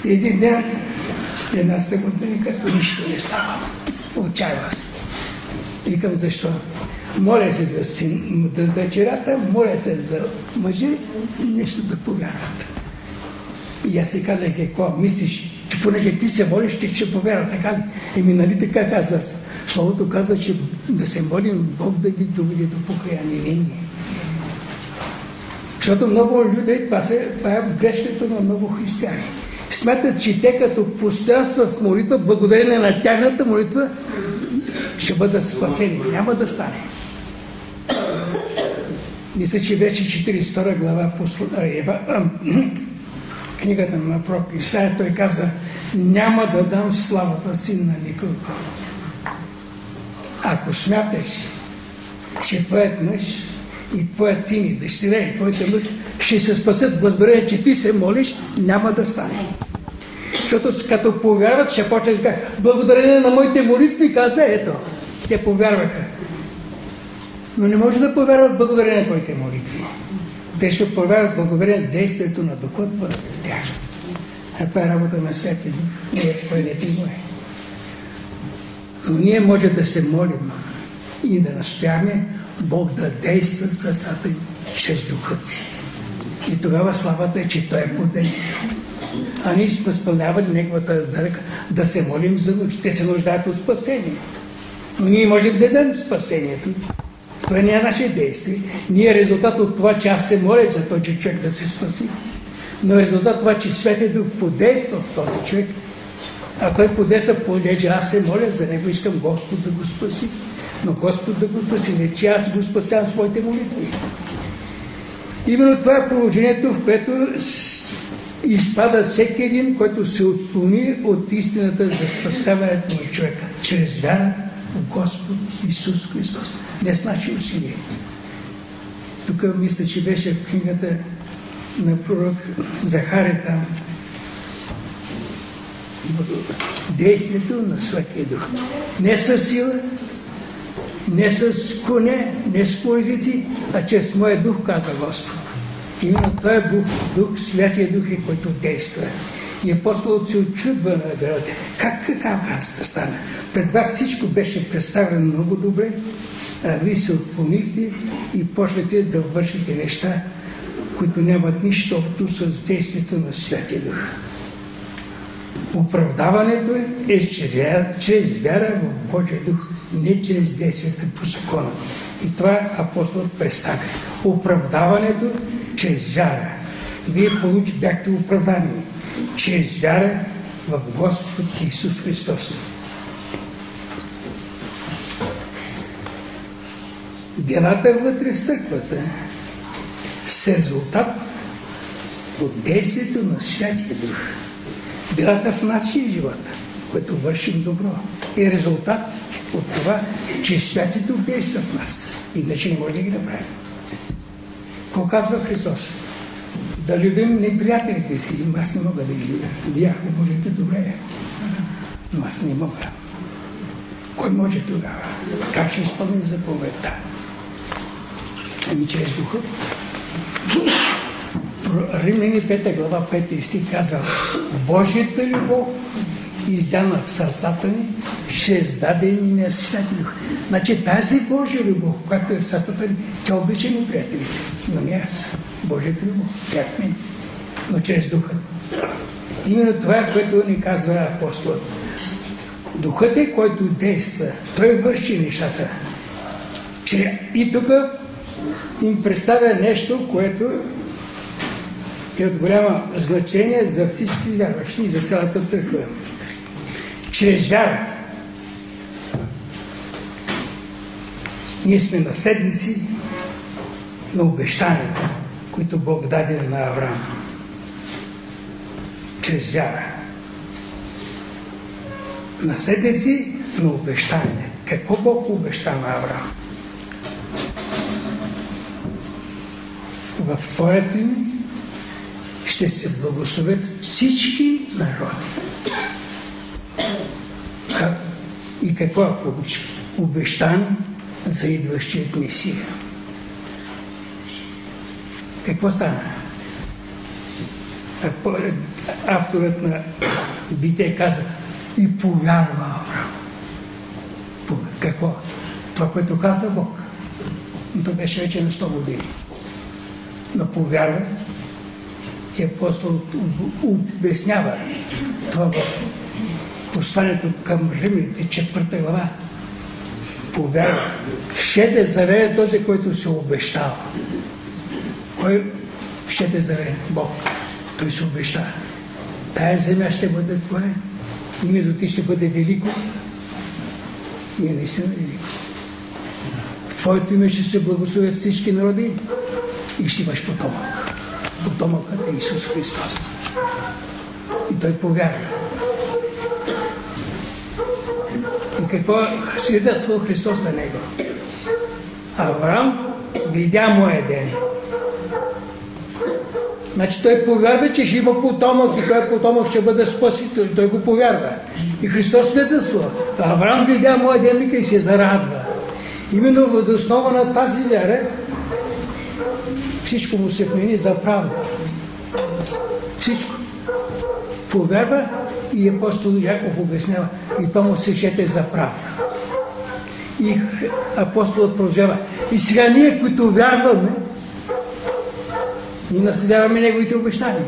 Един ден, една ми като нищо не става. Отчаява се. Викам защо? Моля се за, син, за дъщерята, моля се за мъже, нещо да повярват. И аз си казах, какво мислиш, че понеже ти се молиш, ще, ще повярва, така ли? Еми, нали така казва? Словото казва, че да се молим Бог да ги доведе до покаяние. Защото много люди, това, се, това е грешката на много християни. Смятат, че те като постоянстват в молитва, благодарение на тяхната молитва, ще бъдат спасени. Няма да стане. Мисля, че вече 42 глава книгата на пророк Исаия, той каза, няма да дам славата си на никого. Ако смяташ, че твоят мъж и твоят син и дъщеря и твоите мъж ще се спасят благодарение, че ти се молиш, няма да стане. Защото като повярват, ще почнеш кажа, благодарение на моите молитви, казва, ето, те повярваха. Но не може да повярват благодарение на твоите молитви. Те ще повярват благодарение на действието на Духът в тях. А това е работа на Святия Дух. Не е твоите мое. Но ние може да се молим и да настояме Бог да действа в сърцата чрез Духът си. И тогава славата е, че Той е подействал. А ние сме изпълнявали Неговата заръка да се молим за нужда. Те се нуждаят от спасение. Но ние можем да дадем спасението. Това не е наше действие. Ние е резултат от това, че аз се моля за този човек да се спаси. Но е резултат от това, че Светия Дух подейства в този човек. А той подейства, понеже аз се моля за него, искам Господ да го спаси. Но Господ да го спаси, не че аз го спасявам своите молитви. Именно това е положението, в което изпада всеки един, който се отклони от истината за спасяването на човека, чрез вяра Господ Исус Христос. Не с наши усилия. Тук мисля, че беше книгата на пророк Захари там. Действието на Светия Дух. Не с сила, не с коне, не с поезици, а чрез моя дух, казва Господ. Именно той е дух, дух, Святия Дух е, който действа. И апостолът се очудва на верата. Как така казва стана? Пред вас всичко беше представено много добре, а вие се отклонихте и почнете да вършите неща, които нямат нищо общо с действието на Святия Дух. Оправдаването е чрез вяра в Божия дух, не чрез действията по закона. И това апостолът представя. Оправдаването чрез вяра. Вие получи, бяхте оправдани чрез вяра в Господ Исус Христос. Делата вътре в църквата с резултат от действието на Святия Дух. Делата в нашия живот, което вършим добро, е резултат от това, че Святито действа в нас. Иначе не може да ги направим. Какво казва Христос? Да любим неприятелите си. Аз не мога да ги любя. Вие ако можете, добре. Но аз не мога. Кой може тогава? Как ще изпълним заповедта? Ами чрез духа. Римляни 5 глава 5 стих казва Божията любов изяна в сърцата ни чрез дадения святи дух. Значи тази Божия любов, която е в сърцата ни, тя обича ни приятелите, но не аз. Божията любов, тя в мен, но чрез духа. Именно това е, което ни казва апостолът. Духът е, който действа. Той върши нещата. Че и тук им представя нещо, което е от голямо значение за всички вярващи и за цялата църква. Чрез вяра ние сме наследници на обещанията, които Бог даде на Авраам. Чрез вяра. Наследници на обещанията. Какво Бог обеща на Авраам? В Твоето име ще се благословят всички народи. И какво е получи? Обещан за идващият Месия. Какво стана? Авторът на Бите каза и повярва Авраам. Какво? Това, което каза Бог. Но то беше вече на 100 години. Но повярва и апостол обяснява това в посланието към Римите, четвърта глава. Повярва. Ще те заведе този, който се обещава. Кой ще те заведе? Бог. Той се обещава. Тая земя ще бъде твоя. Името ти ще бъде велико. И е наистина велико. В твоето име ще се благословят всички народи и ще имаш потомък потомъкът е Исус Христос. И той повярва. И какво свидетелство Христос за него? Авраам видя моя ден. Значи той повярва, че ще има потомък и той потомък ще бъде спасител. Той го повярва. И Христос свидетелства. Авраам видя моя ден и се зарадва. Именно въз основа на тази вяра всичко му се вмени за правда. Всичко. Повярва и апостол Яков обяснява. И това му се шете за правда. И апостолът продължава. И сега ние, които вярваме, ние наследяваме неговите обещания.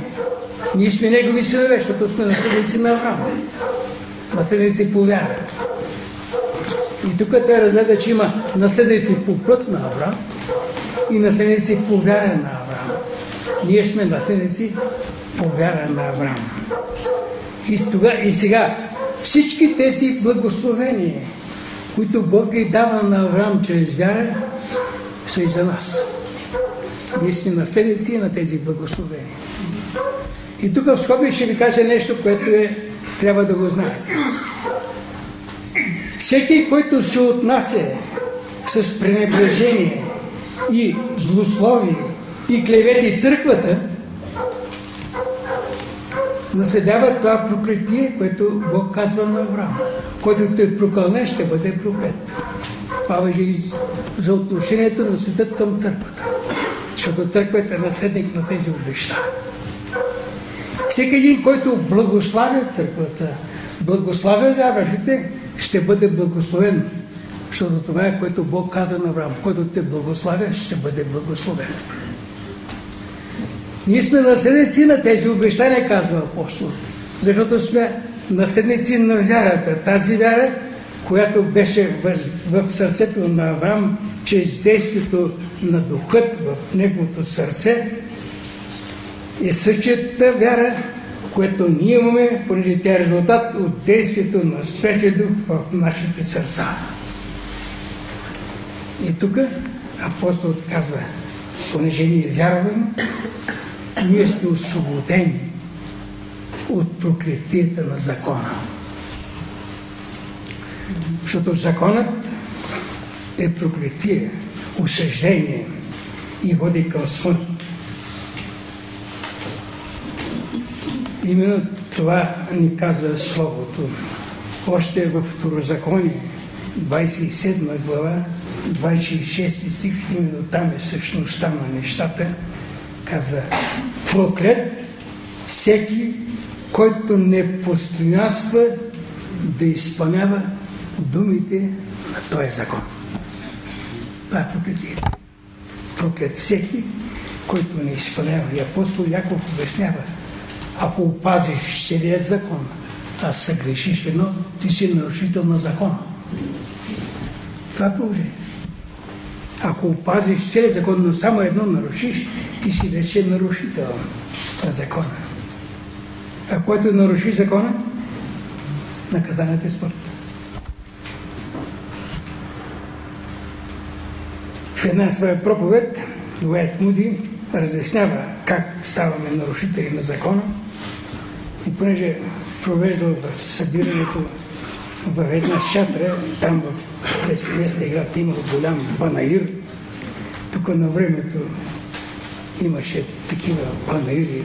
Ние сме негови синове, защото сме наследници на Авраам. Наследници по вяра. И тук той разгледа, че има наследници по път на Авраам и наследници по вяра на Авраам. Ние сме наследници по вяра на Авраам. И, тога, и сега всички тези благословения, които Бог ги дава на Авраам чрез вяра, са и за нас. Ние сме наследници на тези благословения. И тук в скоби ще ви кажа нещо, което е, трябва да го знаете. Всеки, който се отнася с пренебрежение и злословие и клевети църквата, наседава това проклетие, което Бог казва на Авраам. Който те прокълне, ще бъде проклет. Това въжи и за отношението на светът към църквата. Защото църквата е наследник на тези обеща. Всеки един, който благославя църквата, благославя вярващите, ще бъде благословен защото това е което Бог каза на Авраам. Който те благославя, ще бъде благословен. Ние сме наследници на тези обещания, казва апостол. Защото сме наследници на вярата. Тази вяра, която беше в, в сърцето на Авраам, чрез действието на духът в неговото сърце, е същата вяра, което ние имаме, понеже тя е резултат от действието на Светия Дух в нашите сърца. И тук апостол казва, понеже ние вярваме, ние сме освободени от проклетията на закона. Защото законът е проклетие, осъждение и води към смърт. Именно това ни казва Словото. Още в Второзаконие, 27 глава, 26 стих, именно там е същността на нещата, казва проклет всеки, който не постоянства да изпълнява думите на този закон. Това е проклетие. Проклет всеки, който не изпълнява. И апостол Яков обяснява, ако опазиш целият закон, а съгрешиш едно, ти си нарушител на закона. Това е положение. Ако опазиш целият закон, но само едно нарушиш, ти си вече нарушител на закона. А който наруши закона, наказанието е смърт. В една своя проповед Уайт Муди разяснява как ставаме нарушители на закона и понеже провеждал събирането в една шатра, там в местния град имал голям панаир. Тук на времето имаше такива панаири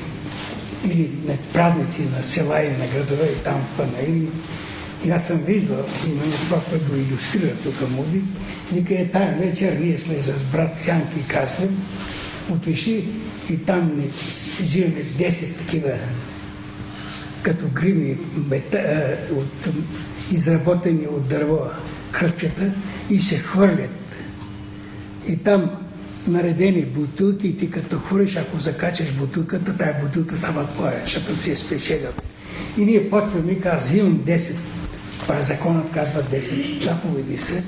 или на празници на села и на градове, и там панаири. И аз съм виждал именно това, което иллюстрира тук Муди. Вика е тая вечер, ние сме с брат Сянки, казвам, отишли и там взимаме 10 такива като гривни бета, от, изработени от дърво кръпчета и се хвърлят. И там наредени бутилки ти като хвърлиш, ако закачаш бутилката, тая бутилка става твоя, защото си е спечелил. И ние почваме, аз взимам 10. Това е законът, казва 10 заповеди са.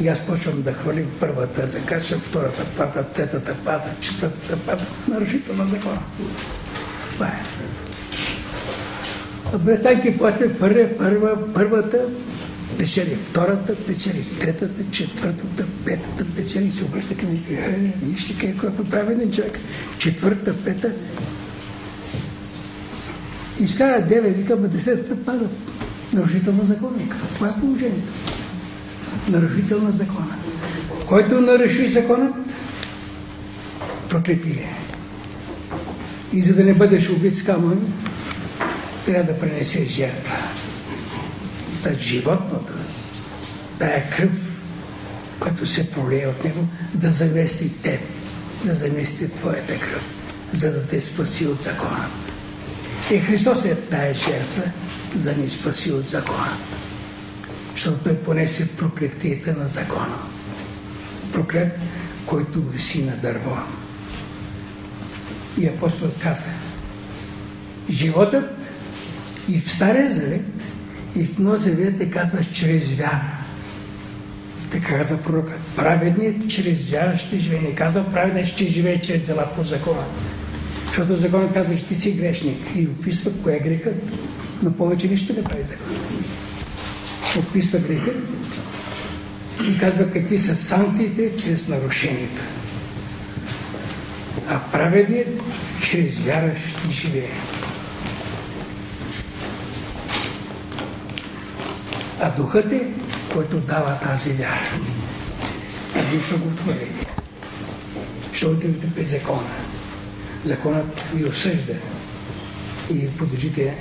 И аз почвам да хвърлим първата, закачам втората пата, третата пата, четвъртата пата, нарушител на закона. Това е. Брецанки почва първа, първа, първата, печели втората, печели третата, четвъртата, петата, печели се обръща към и е, вижте какво е праведен човек. Четвърта, пета. Изкара девет, вика, ба десетата пада. Нарушител на закона. Това е положението. Нарушител на закона. Който наруши законът, проклетие. И за да не бъдеш убит с камъни, трябва да пренесе жертва. Та животното, тая кръв, която се пролее от него, да замести теб, да замести твоята кръв, за да те спаси от закона. И Христос е тая жертва, за да ни спаси от закона. Защото той понесе проклетията на закона. Проклет, който виси на дърво. И апостол каза, животът и в Стария Завет, и в Нов Завет те казва чрез вяра. Така казва пророкът. Праведният чрез вяра ще живее. Не казва праведният ще живее чрез дела по закона. Защото законът казва, че ти си грешник и описва кое е грехът, но повече нищо не прави закон. Описва грехът и казва какви са санкциите чрез нарушението. А праведният чрез вяра ще живее. А духът е, който дава тази вяра. Вие ще го отворите. Ще отидете пред закона. Законът ви осъжда и подлежите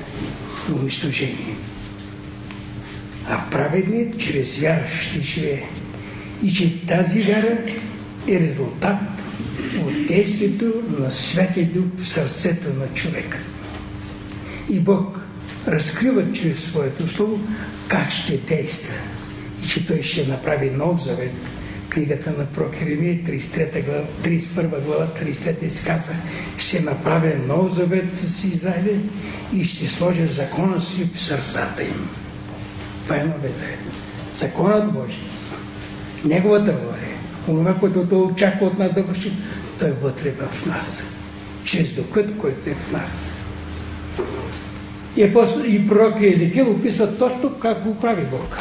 на унищожение. А праведният чрез вяра ще живее. И че тази вяра е резултат от действието на Святия Дух в сърцето на човека. И Бог разкрива чрез своето слово как ще действа и че той ще направи нов завет, книгата на Прокеремия, 33 глава, 31 глава, 33 се казва, ще направя нов завет с Израиля и ще сложа закона си в сърцата им. Това е новия завет. Законът Божий. Неговата воля. Онова, което той очаква от нас да върши, той е вътре в нас. Чрез духът, който е в нас. И, апостол, и пророк Езекил описва точно как го прави Бог.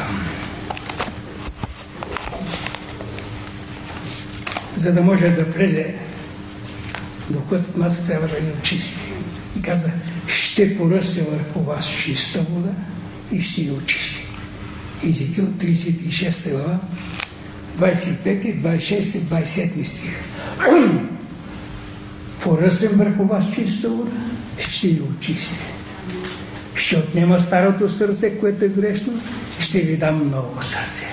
За да може да влезе в нас, трябва да ни очисти. И казва, ще поръсне върху вас чиста вода и ще ни очисти. Езекил 36 глава, 25, 26, 27 стих. Поръсен върху вас чиста вода, ще ни очисти. Ще отнема старото сърце, което е грешно, ще ви дам ново сърце.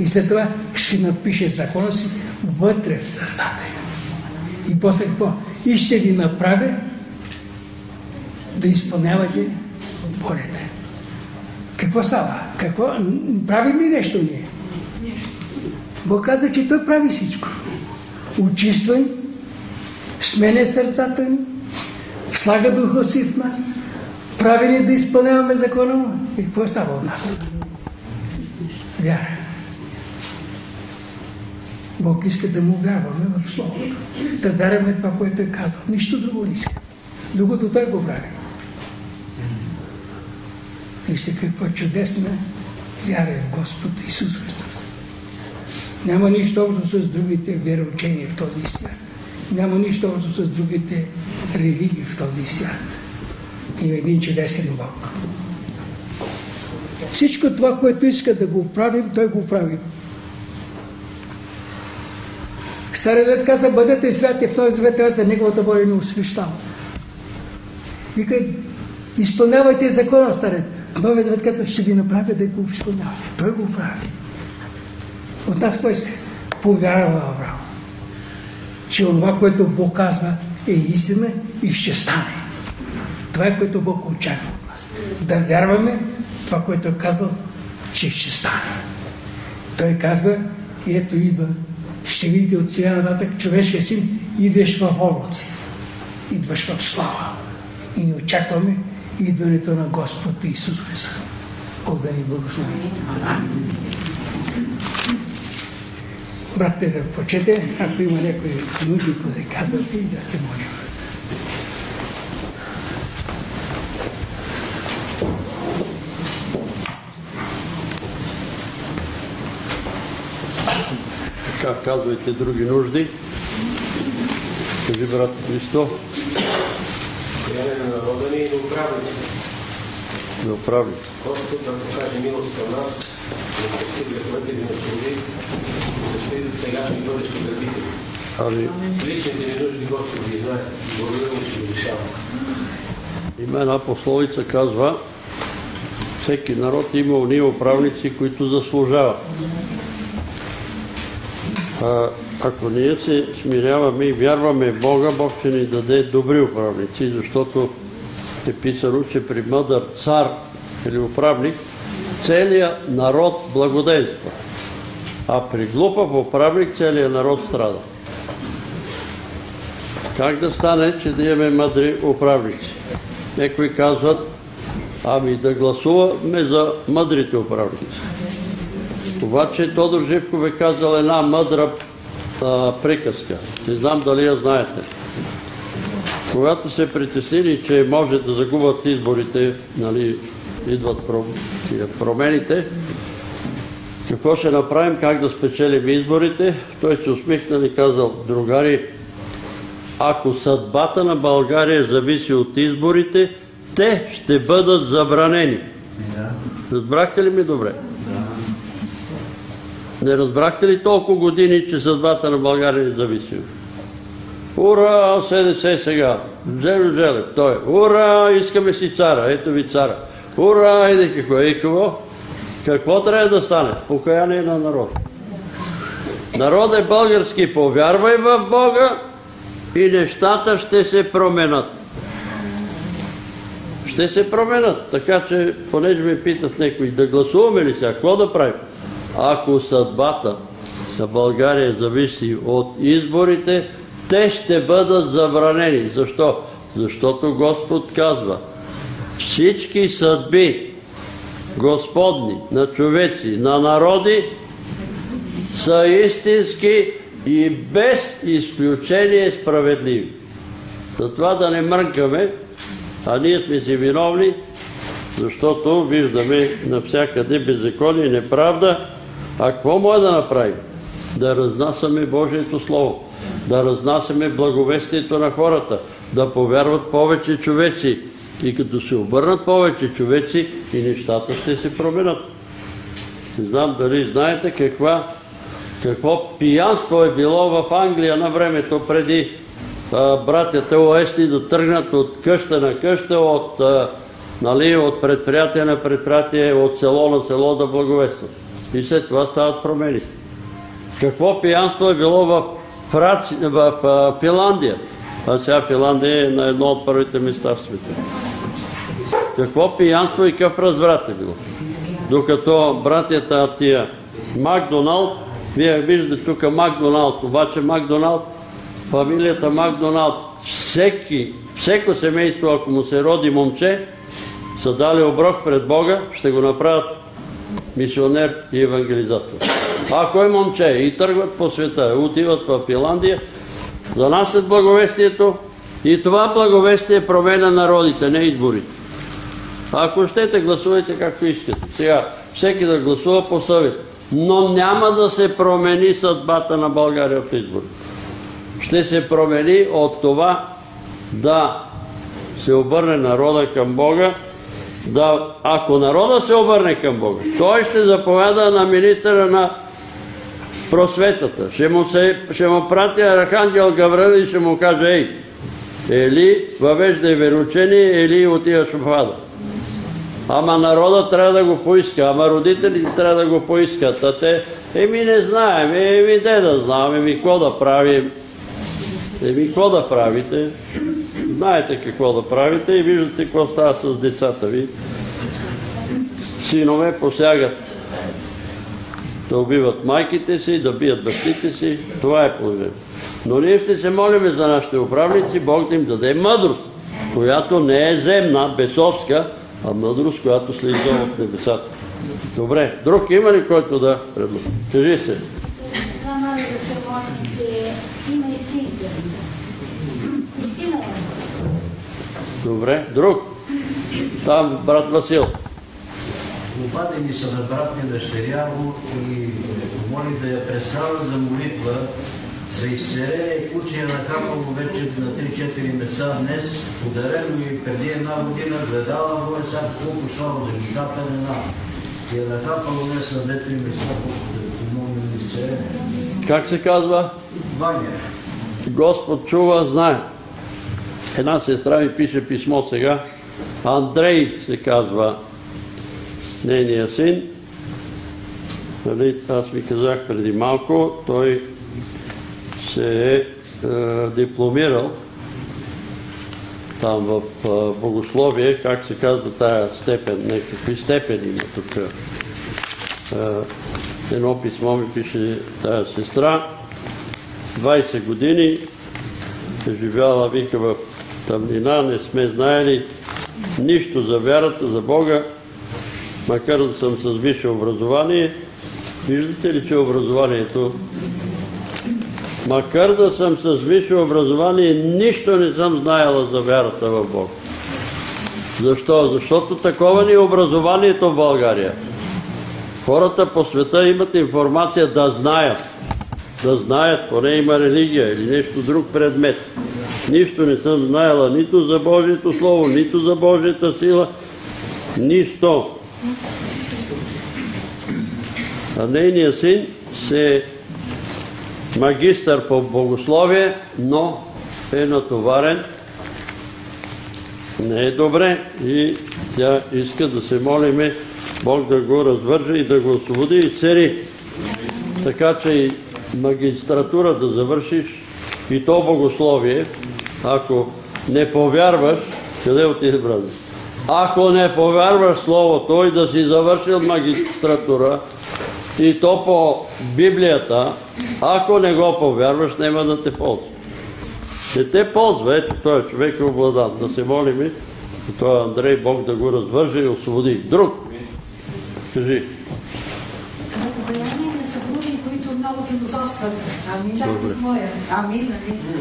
И след това ще напише закона си вътре в сърцата. И после какво? И ще ви направя да изпълнявате волята. Какво става? Какво? Правим ли нещо ние? Бог каза, че Той прави всичко. Очиства сменя сърцата ни, слага духа си в нас, прави ни да изпълняваме закона му. И какво става от нас? Вяра. Бог иска да му вярваме в Словото. Да вярваме това, което е казал. Нищо друго не иска. Другото Той го прави. Вижте каква чудесна вяра е в Господ Исус Христос. Няма нищо общо с другите вероучения в този свят. Няма нищо общо с другите религии в този свят. Има един чудесен Бог. Всичко това, което иска да го правим, той го прави. Стария лет каза, бъдете святи в този завет, за неговата воля не освещава. Вика, изпълнявайте закона, стария. В новия завет казва, ще ви направя да го изпълнявате. Той го прави. От нас какво иска? Повярва Авраам, че това, което Бог казва, е истина и ще стане. Това е което Бог очаква от нас. Да вярваме това, което е казал, че ще стане. Той казва, и ето идва, ще видите от сега нататък човешкия син, идеш в облаците, идваш в слава. И ни очакваме идването на Господ Исус Христос. Бог да ни благослови. Братите да почете, ако има някои нужди, да казвате и да се молим. Как казвайте други нужди? Кажи, брат Христо. Хране на народа ни и на управниците. Да оправи. Господ да покаже милост към нас, да прости греховете ви на свободи, да ще видят сегашни и бъдещи грабители. Ами, Личните ми нужди Господ ги знае. Благодаря му, ще ги решава. има една пословица, казва, всеки народ има уния управници, които заслужават. Ако ние се смиряваме и вярваме в Бога, Бог ще ни даде добри управници, защото е писано, че при мъдър цар или управник целият народ благодейства, а при глупав управник целият народ страда. Как да стане, че да имаме мъдри управници? Некои казват, ами да гласуваме за мъдрите управници. Обаче Тодор Живков е казал една мъдра а, приказка. Не знам дали я знаете. Когато се притеснили, че може да загубят изборите, нали, идват промените, какво ще направим, как да спечелим изборите, той се усмихнал и казал, другари, ако съдбата на България зависи от изборите, те ще бъдат забранени. Разбрахте ли ми добре? Не разбрахте ли толкова години, че съдбата на България не зависи? Ура, СДС сега. Желев, Желев, той. Ура, искаме си цара. Ето ви цара. Ура, иде какво, и какво? Какво трябва да стане? Покаяние на народ. Народ е български, повярвай в Бога и нещата ще се променят. Ще се променят. Така че, понеже ме питат някои, да гласуваме ли сега, какво да правим? Ако съдбата на България зависи от изборите, те ще бъдат забранени. Защо? Защото Господ казва, всички съдби Господни на човеци, на народи са истински и без изключение справедливи. Затова да не мрънкаме, а ние сме си виновни, защото виждаме навсякъде беззаконие и неправда. А какво може да направим? Да разнасяме Божието Слово, да разнасяме благовестието на хората, да повярват повече човеци. И като се обърнат повече човеци, и нещата ще се променят. Не знам дали знаете каква, какво пиянство е било в Англия на времето преди братята Уесли да тръгнат от къща на къща, от, а, нали, от предприятие на предприятие, от село на село да благовестват. И след това стават промените. Какво пиянство е било в, Фраци, в а, Финландия? А сега Финландия е на едно от първите места в света. Какво пиянство и какъв разврат е било? Докато братята тия Макдоналд, вие виждате тук Макдоналд, обаче Макдоналд, фамилията Макдоналд, всеки, всеко семейство, ако му се роди момче, са дали оброк пред Бога, ще го направят мисионер и евангелизатор. Ако е момче и тръгват по света, отиват в Финландия, занасят благовестието и това благовестие променя народите, не изборите. Ако щете, гласувайте както искате. Сега, всеки да гласува по съвест. Но няма да се промени съдбата на България в избор. Ще се промени от това да се обърне народа към Бога, да, ако народа се обърне към Бога, той ще заповяда на министъра на просветата. Ще му, се, ще му прати Архангел Гаврил и ще му каже, ей, Ели въвеждай вероучение, Ели отиваш в ада. Ама народа трябва да го поиска, ама родителите трябва да го поискат. А те, еми не знаем, еми де да знаем, еми какво да правим. Еми какво да правите? Знаете какво да правите и виждате какво става с децата ви. Синове посягат да убиват майките си, да бият бащите си. Това е положението. Но ние ще се молиме за нашите управници, Бог да им даде мъдрост, която не е земна, бесовска, а мъдрост, която слиза от небесата. Добре, друг има ли който да предложи? Кажи се. Сестра моля да се моли, че има истинка. Истина е. Добре, друг. Там брат Васил. Обадени са на брат ми дъщеря му и моли да я представя за молитва за изцеление куче е нахапало вече на 3-4 места днес, ударено и преди една година, гледала го е сега колко шоро да ги хапа една. И е нахапало днес на 2-3 места, колко да помогне на изцеление. Как се казва? Ваня. Господ чува, знае. Една сестра ми пише писмо сега. Андрей се казва нейния син. Нали, аз ви казах преди малко, той се е, е дипломирал там в е, богословие, как се казва тая степен, някакви степени има тук. Е, едно писмо ми пише тая сестра. 20 години е живяла, вика, в тъмнина, не сме знаели нищо за вярата, за Бога, макар да съм с висше образование. Виждате ли, че образованието Макар да съм с висше образование, нищо не съм знаела за вярата в Бог. Защо? Защото такова ни е образованието в България. Хората по света имат информация да знаят. Да знаят, поне има религия или нещо друг предмет. Нищо не съм знаела нито за Божието Слово, нито за Божията сила, нищо. А нейният син се магистър по богословие, но е натоварен. Не е добре и тя иска да се молиме Бог да го развърже и да го освободи и цери. Така че и магистратура да завършиш и то богословие, ако не повярваш, къде отиде брат? Ако не повярваш Словото и да си завършил магистратура, и то по Библията, ако не го повярваш, няма да те ползва. Не те ползва, ето той човек е обладан. Да се молим и той Андрей Бог да го развърже и освободи. Друг. Кажи. За покаяние на съпруги, които много философстват. Ами, моя. Амин.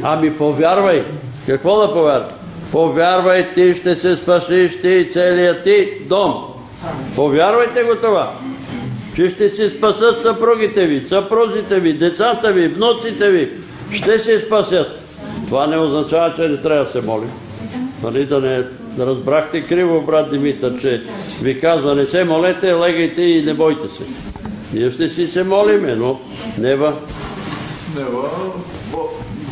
Ами повярвай. Какво да повярвай? Повярвай, ти ще се спасиш, ти и целият ти дом. Повярвайте го това. Че ще се спасат съпругите ви, съпрузите ви, децата ви, внуците ви. Ще се спасят. Това не означава, че не трябва да се молим. Нали да не разбрахте криво, брат Димитър, че ви казва, не се молете, легайте и не бойте се. Ние ще си се молиме, но нева. Нева,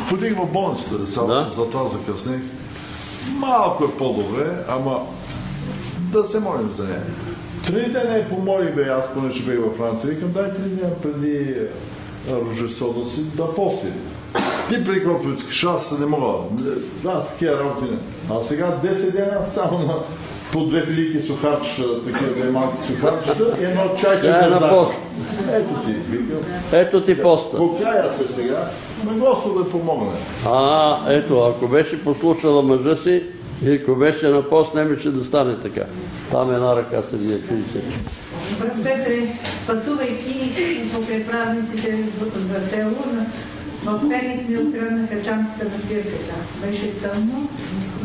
ходих в болницата деца, Да. затова закъснех. Малко е по-добре, ама да се молим за нея. Три дена я помолих, бе, аз понеже бех във Франция, викам, дай три дена преди а, Рождеството си да постим. Ти при каквото искаш, аз не мога. Аз такива работи не. А сега 10 дена само на по две велики сухарчета, такива две малки сухарчета и едно чайче Тя е на захар. пост. Ето ти, викам. Ето ти поста. Покая се сега, на Господ да помогне. А, ето, ако беше послушала мъжа си и ако беше на пост, немеше да стане така. Там една ръка се вие, чуйте. Брат Петре, пътувайки покрай празниците за село, в Перник ми откраднаха чантата на спирката. Беше тъмно,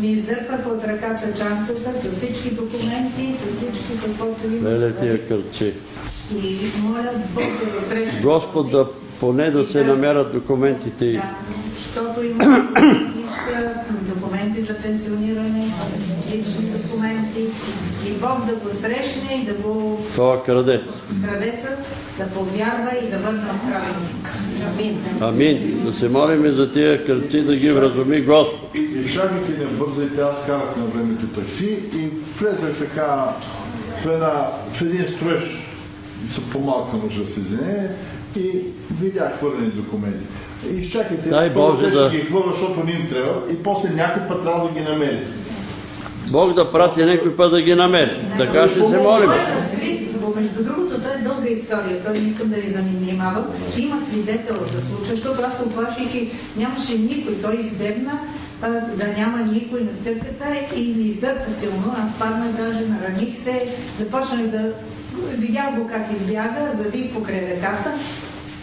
ми издърпаха от ръката чантата с всички документи, с всички каквото има. Леле тия кърчи. И моля Бог да го срещне. Господ да поне да се намерят документите. Да, защото има документи за пенсиониране, лични документи Бог да го срещне и да го Това краде. крадеца, да повярва и да върне праведник. Амин. Амин. Да се молим за тия кърци да ги вразуми Господ. И чакайте, не бързайте, аз карах на времето такси и влезах така в, една, в един строеж, са по-малка мъжа с извине, и видях хвърлени документи. И изчакайте, Дай първо Боже да- ще ги хвърля, защото не им трябва, и после някой път трябва да ги намери. Бог да прати някой път да ги намери. Така ще се молим. Е но между другото, това е дълга история. Той не искам да ви занимавам. Има свидетел за случая, защото аз се оплаших и нямаше никой. Той издебна а, да няма никой на стърката и ми издърпа силно. Аз паднах даже, нараних се, започнах да... Видях го как избяга, завих покрай ръката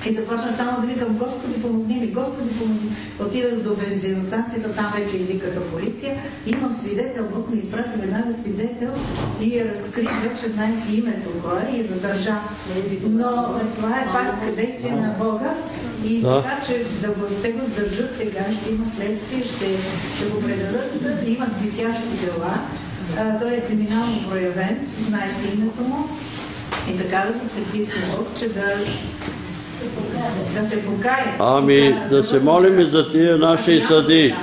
и започнах само да викам, Господи, помогни ми, Господи, помогни. Отидах до бензиностанцията, там вече извикаха полиция. Имам свидетел, Бог ми изпрати веднага свидетел и я разкри, вече знае си името кой е и задържа. Но това е пак действие на Бога и Да. така, че да го, те го държат сега, ще има следствие, ще, ще го предадат, имат висящи дела. А, той е криминално проявен, знае си името му. И така да се приписва Бог, че да да. Ами да се молим и за тия наши съди.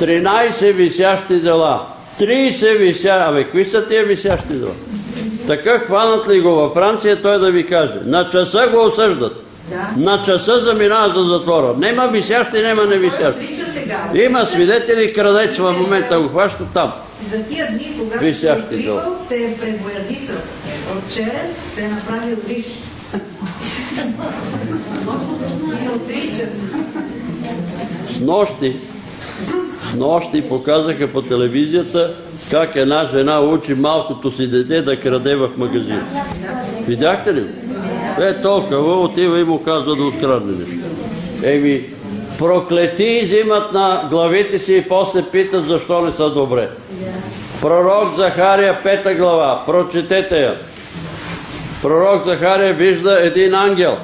13 висящи дела. 30 висящи. Абе, кои са тия висящи дела? Така хванат ли го във Франция, той да ви каже. На часа го осъждат. Да. На часа заминава за затвора. Нема висящи, нема невисящи. Има свидетели, крадец в момента го хващат там. За тия дни, когато се е се е пребоядисал. От черен се е направил виж. Нощи, нощи показаха по телевизията как една жена учи малкото си дете да краде в магазин. Видяхте ли? Е, толкова отива и му казва да открадне нещо. Еми, проклети взимат на главите си и после питат защо не са добре. Пророк Захария, пета глава, прочетете я. Пророк Захария вижда един ангел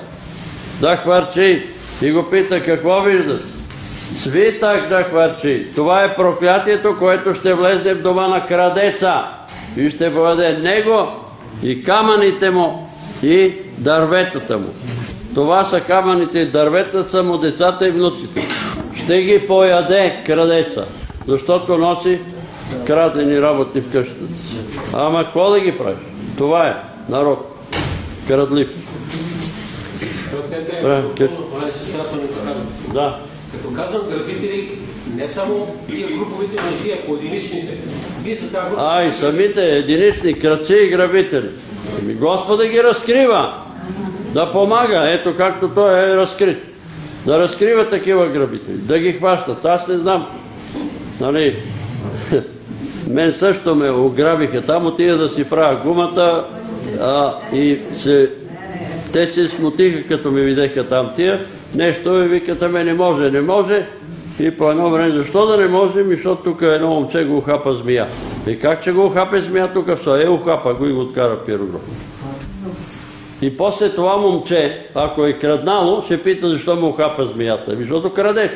да хвърчи и го пита какво виждаш? Свитък да хвърчи. Това е проклятието, което ще влезе в дома на крадеца и ще бъде него и камъните му и дърветата му. Това са камъните и дървета, са му децата и внуците. Ще ги пояде крадеца, защото носи крадени работи в къщата си. Ама какво да ги правиш? Това е народ. Това е ми казва. Да. Като казвам грабители, не само тия груповите, но и тия поединичните. Вие сте тази група. А, и самите единични кръци и грабители. Ами Господа ги разкрива. Да помага, ето както той е разкрит. Да разкрива такива грабители, да ги хващат. Аз не знам. Нали, мен също ме ограбиха. Там отида да си правя гумата и се, те се смутиха, като ми видеха там тия. Нещо и викат, ами не може, не може. И по едно време, защо да не може? Ми, защото тук едно момче го ухапа змия. И как че го ухапе змия тук в Е, ухапа го и го откара в пирогроб. И после това момче, ако е краднало, ще пита защо му ухапа змията. Защото крадеш.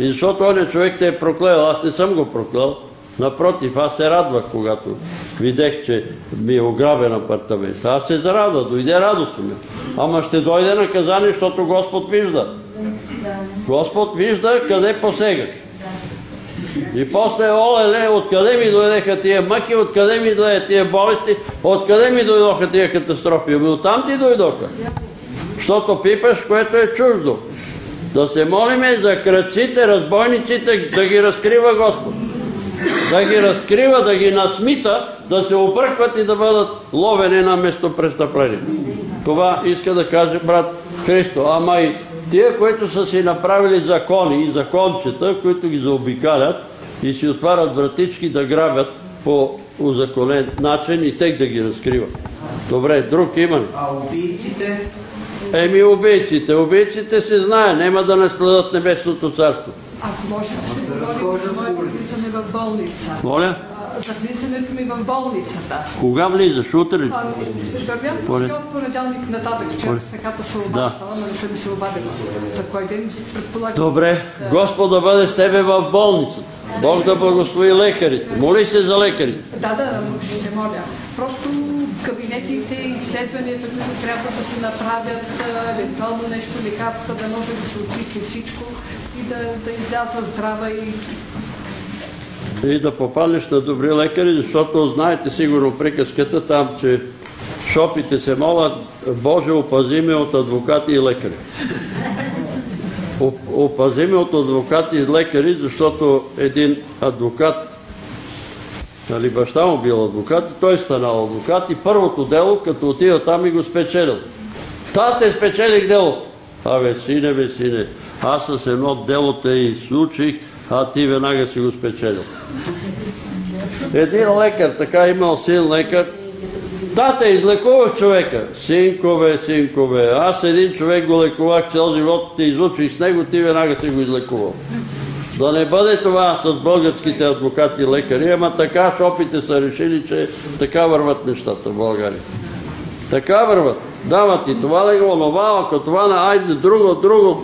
И защото оня човек те е проклел. Аз не съм го проклел. Напротив, аз се радвах, когато видех, че ми е ограбен апартамент. Аз се зарадвах, дойде радост ми. Ама ще дойде наказание, защото Господ вижда. Господ вижда къде посегаш. И после, оле, откъде ми дойдеха тия мъки, откъде ми дойде тия болести, откъде ми дойдоха тия катастрофи? Ами оттам ти дойдоха. Защото пипаш, което е чуждо. Да се молиме за кръците, разбойниците, да ги разкрива Господ. Да ги разкрива, да ги насмита, да се объркват и да бъдат ловени на местопрестъпление. Това иска да каже брат Христо. Ама и тия, които са си направили закони и закончета, които ги заобикалят и си отварят вратички да грабят по узаконен начин и тех да ги разкриват. Добре, друг има ли? А убийците? Еми убийците. Убийците се знае, няма да наследат небесното царство. Ако може да се говори за моето влизане в болница. Моля? За влизането ми в болницата. Кога влизаш? Утре вървям Поле. от понеделник нататък. Вчера така се Да. обаждала, но не съм ми се обадила. За кой ден предполагам. Добре, Господ да бъде с тебе в болницата. Бог да благослови лекарите. Моли се за лекарите. Да, да, ще моля. Просто кабинетите, изследванията, които трябва да се направят, евентуално нещо, лекарства, да може да се очисти всичко и да, да изляза здрава и И да попаднеш на добри лекари, защото знаете сигурно приказката там, че шопите се молят, Боже, опази ме от адвокати и лекари. Оп- Опази ме от адвокати и лекари, защото един адвокат, нали баща му бил адвокат, и той станал адвокат и първото дело, като отида там и го спечелил. Тате, спечелих дело. Абе, сине, бе, сине, аз с едно дело те изучих, а ти веднага си го спечелил. Един лекар, така имал син лекар, Тате, излекувах човека. Синкове, синкове. Аз един човек го лекувах цял живот, ти изучих с него, ти веднага си го излекувал. Да не бъде това с българските адвокати лекари, ама така шопите са решили, че така върват нещата в България. Така върват. Дават и това ли го, онова, ако това на айде друго, друго,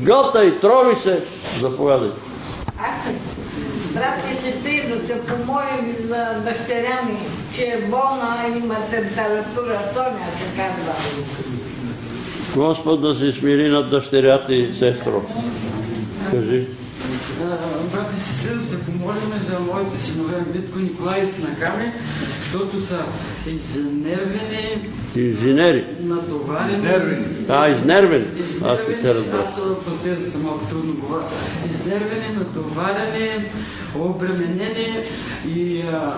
гълтай, гълтай, трови се. Заповядайте. Брат и сестри, да се помолим за дъщеря ми, че е болна, има температура, Соня се казва. Господ да се смири над дъщерята и сестро. Кажи. Брат и сестри, да се помолим за моите синове Митко, Николай и Снаками, защото са изнервени, Инженери. натоварени. Изнервени. А, изнервени. Аз Изнервени, не те разбрах. аз протезата малко трудно говоря. Изнервени, натоварени, обременени и а,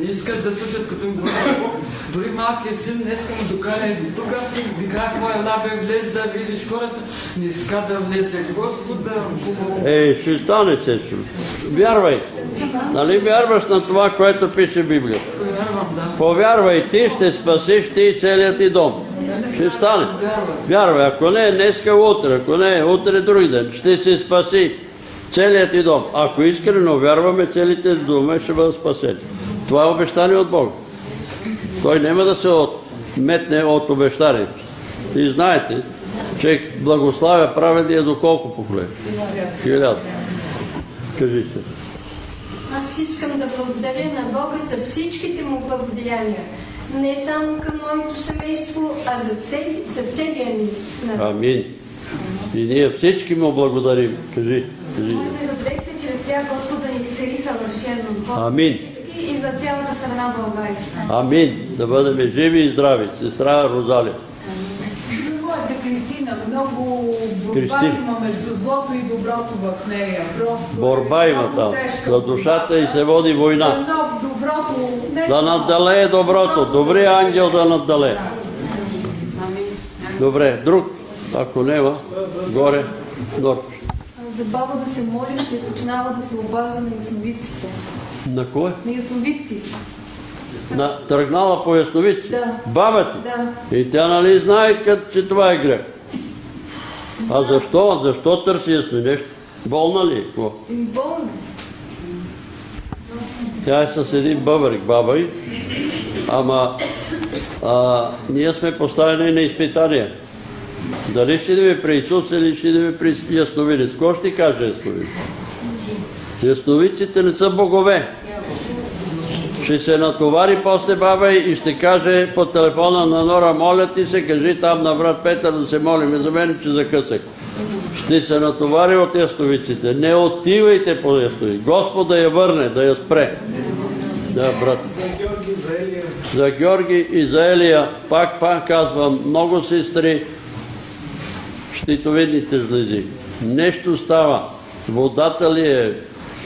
не искат да слушат като им говоря. Дори малкият син днес му докара и до тук, виках му ела бе влез да видиш хората, не иска да влезе. Господ да хубаво. Е, ще стане сестро. Вярвай. Нали вярваш на това, което пише Библията? Повярвай ти, ще спасиш ти и целият ти дом. Ще стане. Вярвай. Ако не, днеска утре. Ако не, утре други ден. Ще се спаси целият ти дом. Ако искрено вярваме, целите доме ще бъдат спасени. Това е обещание от Бога. Той няма да се отметне от обещанието. И знаете, че благославя праведния до колко поколения? Хиляда. Кажите. Аз искам да благодаря на Бога за всичките му благодеяния. Не само към моето семейство, а за, цели, за целия ни народ. Амин. И ние всички му благодарим. Кажи. кажи. Молиме за дрехте, чрез тях Господ да ни изцели съвършено. Амин. И за цялата страна България. Амин. Да бъдем живи и здрави. Сестра Розалия. Моята Кристина, много борба има между злото и доброто в нея. Просто Борба е има там. тежка За душата и се води война. Едно доброто, не Да наддалее доброто. Добрият ангел да наддалее. Добре, друг, ако нема, горе, Нор. За баба да се молим, че е починава да се обажда на ясновидците. На кой? На ясновидци. На, тръгнала по ясновици? Да. Баба ти? Да. И тя нали знае, че това е грех? А защо? Защо търси ясно нещо? Болна ли? е? Какво? И болна. Тя е с един бъбрик, баба й. Ама а, ние сме поставени на изпитание. Дали ще идеме при Исус или ще идеме при ясновидец? Какво ще ти каже ясновидец? Ясновидците не са богове. Ще се натовари после баба и ще каже по телефона на Нора, моля ти се, кажи там на брат Петър да се молим за мен, че закъсах. Ще се натовари от ясновиците. Не отивайте по яснови. Господ да я върне, да я спре. Да, брат. За Георги и за Елия, пак, пак казвам, много сестри, щитовидните жлези. Нещо става. Водата ли е,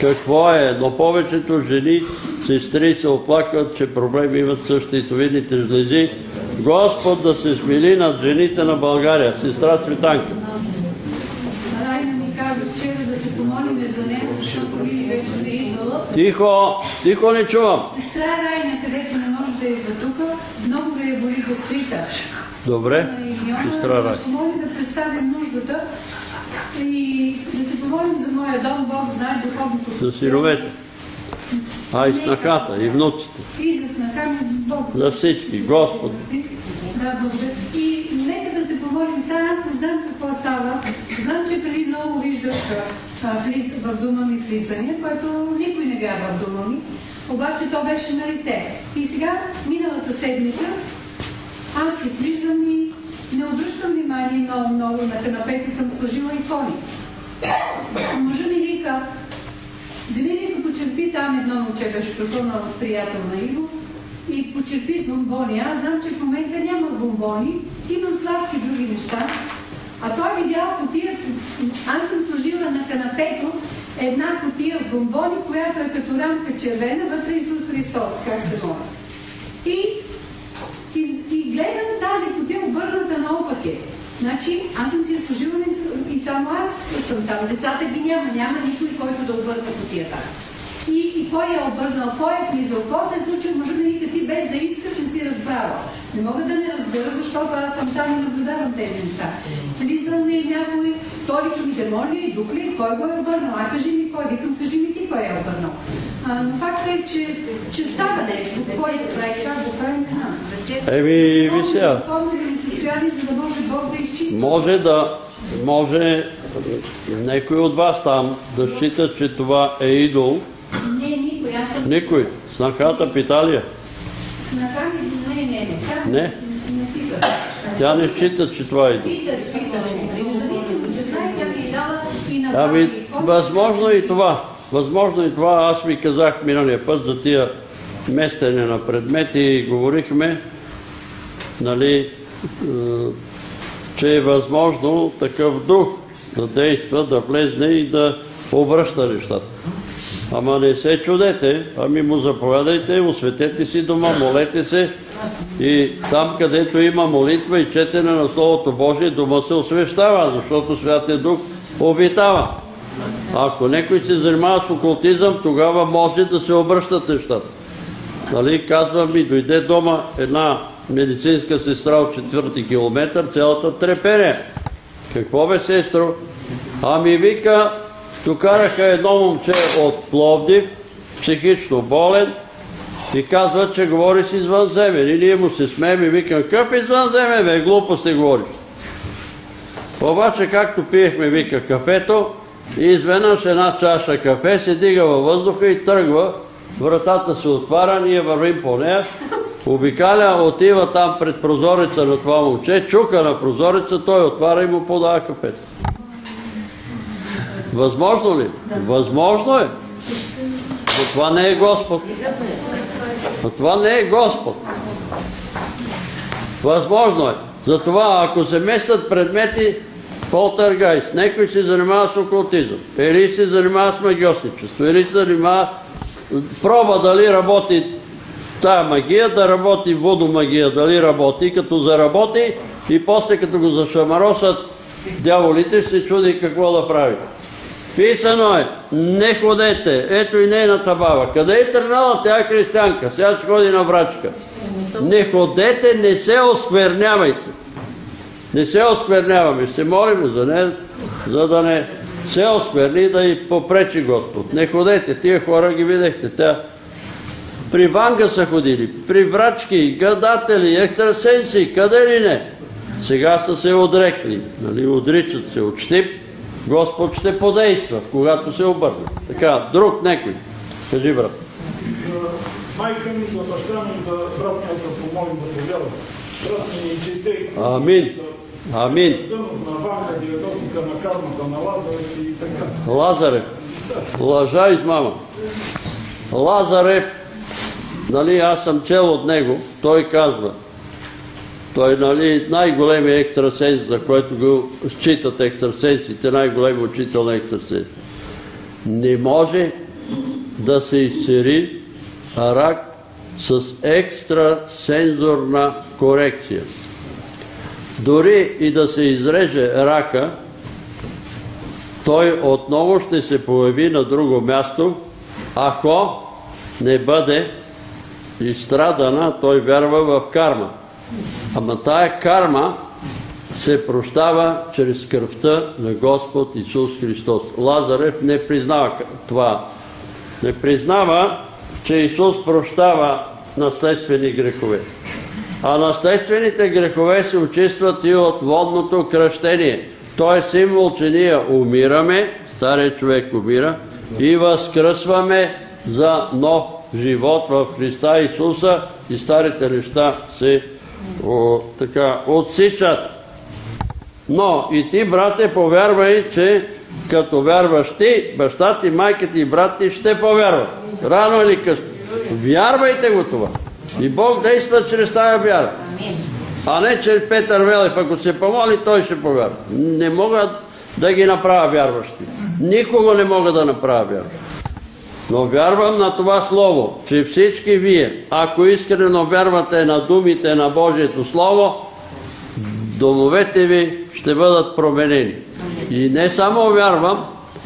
какво е, но повечето жени, сестри се оплакват, че проблеми имат с щитовидните жлези. Господ да се смили над жените на България. Сестра Цветанка. Райна ми каза вчера да се помолиме за нея, защото Лили вече не е идвала. Тихо, тихо не чувам. Сестра Райна, където не може да е за тук, много да я боли гастрита. Добре, сестра Рай. да помоли да представим нуждата и да се помолим за моя дом. Бог знае духовното За синовете. А и снахата, и внуците. И за снаха ми Бог. За всички. Господ. Да, благодаря. И нека да се помолим. Сега аз не знам какво става. Знам, че преди много виждах в дума ми влизане, което никой не вярва в дума ми. Обаче то беше на лице. И сега, миналата седмица, аз си влизам и не обръщам внимание много-много на канапето съм сложила икони. Мъжа ми вика, вземи ми почерпи там едно момче, беше дошло на приятел на Иво, и почерпи с бомбони. Аз знам, че в момента няма бомбони, имам сладки други неща. А той видял котия, аз съм сложила на канапето една котия бомбони, която е като рамка червена, вътре Исус Христос, как се моли. И, и, и гледам тази котия обърната наопаки. Значи, аз съм си я сложила и- само аз съм там. Децата ги няма, няма никой, който да обърна котията. И, и кой е обърнал, кой е влизал, какво се е случило, може би вика ти без да искаш не си разбрала. Не мога да не разбера, защото аз съм там и наблюдавам тези неща. Влизал ли е някой, той вика ми демон ли е, дух ли е, кой го е обърнал, а кажи ми кой, викам кажи ми ти кой е обърнал. А, но факт е, че, че става нещо, кой го прави, как го прави, не знам. Еми, ви сега. Ли състояние, за да може Бог да изчисти. Може да, може някой от вас там да счита, че това е идол. Не, никой, аз съм... Никой. Снахата питалия. Снаха ми, не, не, не. Тя Не. не пита. Тя не счита, че това е. Пита, пита, независимо, че знае, тя ми е и Ами, възможно това. Възможно и това. Аз ви казах миналия път за тия местене на предмети и говорихме, нали, е, че е възможно такъв дух да действа, да влезне и да обръща нещата. Ама не се чудете, ами му заповядайте, осветете си дома, молете се и там, където има молитва и четене на Словото Божие, дома се освещава, защото Святия Дух обитава. Ако някой се занимава с окултизъм, тогава може да се обръщат нещата. Нали, казва ми, дойде дома една медицинска сестра от четвърти километър, цялата трепере. Какво бе, сестро? Ами вика, докараха едно момче от Пловдив, психично болен, и казва, че говори с извънземен. И ние му се смеем и викам, къв извънземен, бе, глупости говориш. Обаче, както пиехме, вика, кафето, изведнъж една чаша кафе се дига във въздуха и тръгва. Вратата се отваря, ние вървим по нея. Обикаля, отива там пред прозореца на това момче, чука на прозореца, той отваря и му подава кафето. Възможно ли? Възможно е. Но това не е Господ. Но това не е Господ. Възможно е. Затова, ако се местят предмети, полтергайс, някой се занимава с окултизъм, или се занимава с магиосничество, или се занимава, проба дали работи тая магия, да работи водомагия, дали работи, като заработи, И после като го зашамаросат, дяволите ще се чуди какво да прави. Писано е, не ходете, ето и нейната баба. Къде е тръгнала, тя е християнка, сега ще ходи на врачка. Не ходете, не се осквернявайте. Не се оскверняваме, се молим за нея, за да не се оскверни да и попречи Господ. Не ходете, тия хора ги видяхте. При Ванга са ходили, при врачки, гадатели, екстрасенси, къде ли не. Сега са се отрекли, нали, отричат се от щип. Господ ще подейства, когато се обърне. Така, друг некой. Кажи, брат. майка ми, за баща ми, за брат ми се помолим да повярвам. Брат ми чете. Амин. Амин. Лазарев. Лъжа измама. Лазарев, нали, аз съм чел от него, той казва, той нали, най-големият екстрасенс, за който го считат екстрасенсите, най-големи учител на екстрасенс. Не може да се изцери рак с екстрасензорна корекция. Дори и да се изреже рака, той отново ще се появи на друго място, ако не бъде изстрадана, той вярва в карма. Ама тая карма се прощава чрез кръвта на Господ Исус Христос. Лазарев не признава това. Не признава, че Исус прощава наследствени грехове. А наследствените грехове се очистват и от водното кръщение. То е символ, че ние умираме, стария човек умира, и възкръсваме за нов живот в Христа Исуса и старите неща се така, отсичат. Но и ти, брате, повярвай, че като вярваш ти, баща ти, майка ти и брат ти ще повярват. Рано или късно. Вярвайте го това. И Бог действа чрез тая вяра. А не чрез Петър Велев. Ако се помоли, той ще повярва. Не мога да ги направя вярващи. Никого не мога да направя вярващи. Но вярвам на това Слово, че всички вие, ако искрено вярвате на думите на Божието Слово, домовете ви ще бъдат променени. И не само вярвам,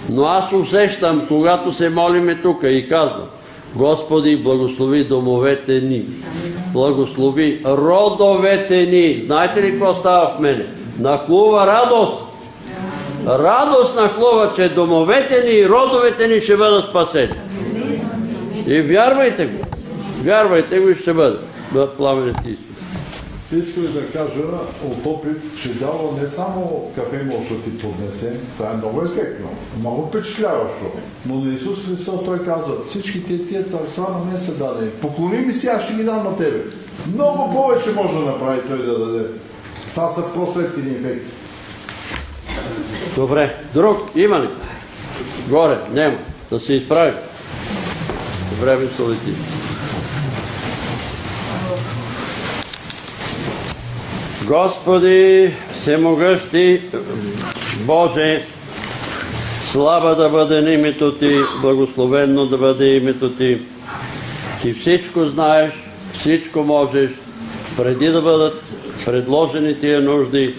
но аз усещам, когато се молиме тук и казвам, Господи, благослови домовете ни. Благослови родовете ни. Знаете ли какво става в мене? Нахлува радост. Радост нахлува, че домовете ни и родовете ни ще бъдат спасени. И вярвайте го. Вярвайте го и ще бъде. Да пламенете Исус. Искам да кажа от опит, че дава не само кафе може да ти поднесе, това е много ефектно, много впечатляващо. Но на Исус Христос той каза, всички тия, царства на мен са дадени. Поклони ми аз ще ги дам на тебе. Много повече може да направи той да даде. Това са просто ефтини ефекти. Добре. Друг има ли? Горе. Нема. Да се изправи. Време се лети. Господи, всемогъщи Боже, слава да бъде името Ти, благословенно да бъде името Ти. Ти всичко знаеш, всичко можеш, преди да бъдат предложени тия нужди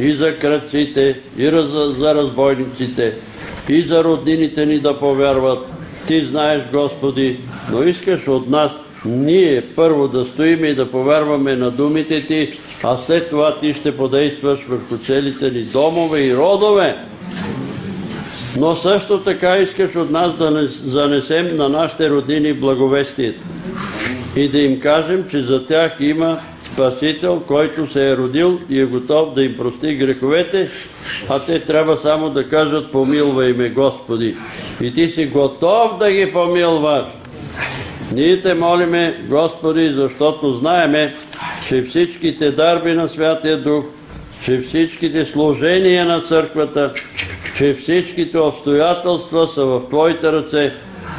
и за кръците, и за, разбойниците, и за роднините ни да повярват. Ти знаеш, Господи, но искаш от нас ние първо да стоим и да повярваме на думите Ти, а след това Ти ще подействаш върху целите ни домове и родове. Но също така искаш от нас да занесем на нашите роднини благовестието и да им кажем, че за тях има Спасител, който се е родил и е готов да им прости греховете, а те трябва само да кажат помилвай ме Господи. И ти си готов да ги помилваш. Ние те молиме, Господи, защото знаеме, че всичките дарби на Святия Дух, че всичките служения на църквата, че всичките обстоятелства са в Твоите ръце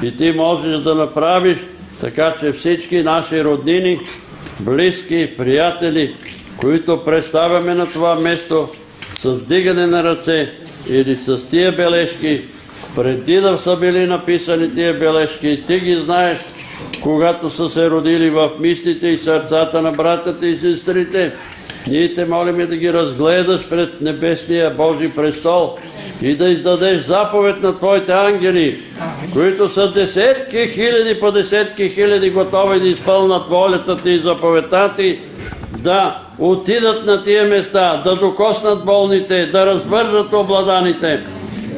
и Ти можеш да направиш така, че всички наши роднини, близки, приятели, които представяме на това место с вдигане на ръце или с тия бележки, преди да са били написани тия бележки, ти ги знаеш, когато са се родили в мислите и сърцата на братята и сестрите. Ние те молиме да ги разгледаш пред небесния Божи престол и да издадеш заповед на Твоите ангели, които са десетки хиляди по десетки хиляди готови да изпълнат волята Ти и заповедта Ти, да отидат на тия места, да докоснат болните, да развържат обладаните.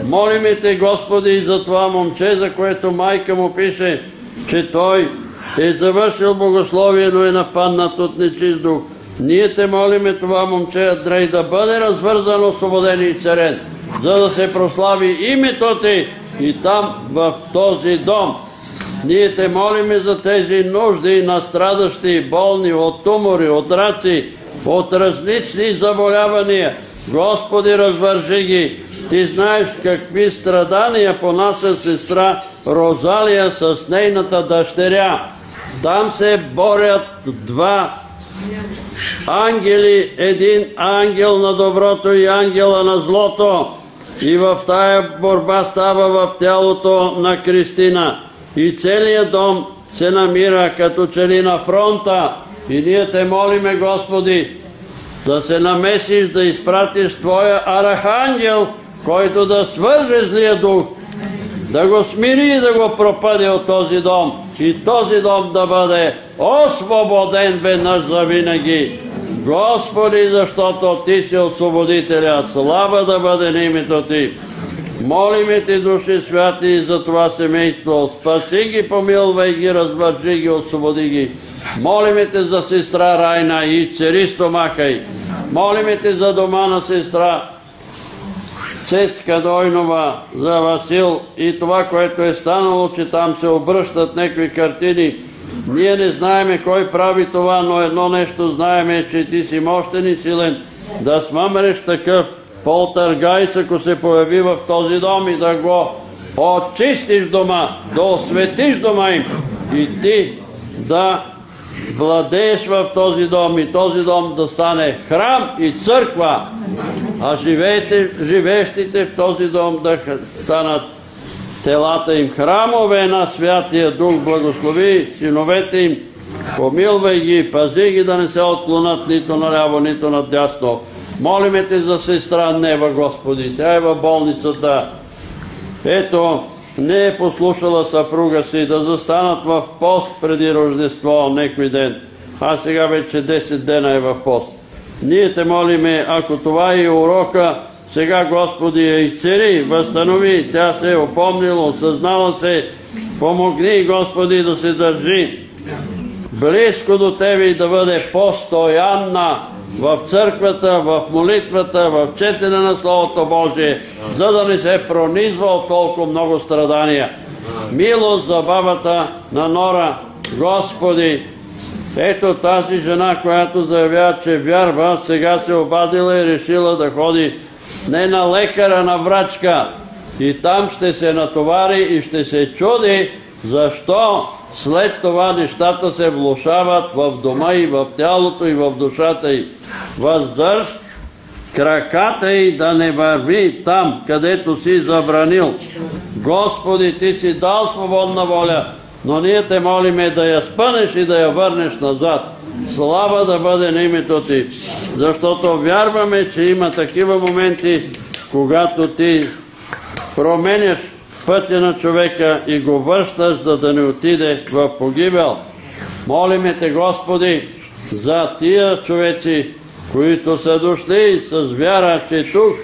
Молиме Те, Господи, за това момче, за което майка му пише, че той е завършил богословие, но е нападнат от нечист дух. Ние те молиме това момче Андрей да бъде развързан, освободен и царен, за да се прослави името Ти и там в този дом. Ние те молиме за тези нужди на страдащи, болни от тумори, от раци, от различни заболявания. Господи, развържи ги. Ти знаеш какви страдания понася сестра Розалия с нейната дъщеря. Там се борят два ангели, един ангел на доброто и ангела на злото. И в тая борба става в тялото на Кристина. И целият дом се намира като че ли на фронта. И ние те молиме, Господи, да се намесиш, да изпратиш Твоя архангел, който да свърже злия дух, да го смири и да го пропаде от този дом. И този дом да бъде освободен веднъж за винаги. Господи, защото Ти си освободителя, слава да бъде на името Ти. Молиме Ти, души святи, за това семейство. Спаси ги, помилвай ги, развържи ги, освободи ги. Молиме Те за сестра Райна и царисто махай. Молиме Те за дома на сестра Цецка Дойнова, за Васил и това, което е станало, че там се обръщат някакви картини. Ние не знаеме кой прави това, но едно нещо знаеме, че ти си мощен и силен. Да смъмреш такъв полтъргайс, ако се появи в този дом и да го очистиш дома, да осветиш дома им и ти да владееш в този дом и този дом да стане храм и църква, а живеете, живеещите в този дом да станат телата им храмове на Святия Дух, благослови синовете им, помилвай ги, пази ги да не се отклонат нито наляво, нито надясно. Молиме те за сестра Нева, Господи, тя е в болницата. Ето, не е послушала съпруга си да застанат в пост преди Рождество некой ден, а сега вече 10 дена е в пост. Ние те молиме, ако това е урока, сега Господи я изцери, възстанови, тя се е опомнила, осъзнала се, помогни Господи да се държи. Близко до Тебе и да бъде постоянна в църквата, в молитвата, в четене на Словото Божие, за да не се пронизва от толкова много страдания. Милост за бабата на Нора, Господи, ето тази жена, която заявява, че вярва, сега се обадила и решила да ходи не на лекара, на врачка. И там ще се натовари и ще се чуди, защо след това нещата се влушават в дома и в тялото и в душата й. Въздърж краката й да не върви там, където си забранил. Господи, Ти си дал свободна воля, но ние те молиме да я спънеш и да я върнеш назад. Слава да бъде на името Ти, защото вярваме, че има такива моменти, когато Ти променяш пътя на човека и го връщаш, за да не отиде в погибел. Молиме Те, Господи, за тия човеци, които са дошли с вяра, че тук,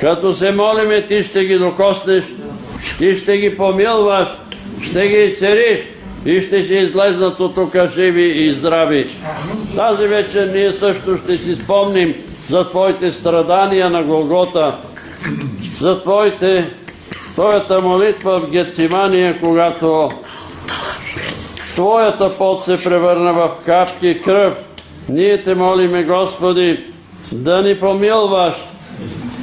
като се молиме, Ти ще ги докоснеш, Ти ще ги помилваш, ще ги цериш и ще си излезнат от тук живи и здрави. Тази вечер ние също ще си спомним за Твоите страдания на Голгота, за Твоите Твоята молитва в Гецимания, когато Твоята пот се превърна в капки кръв. Ние те молиме, Господи, да ни помилваш,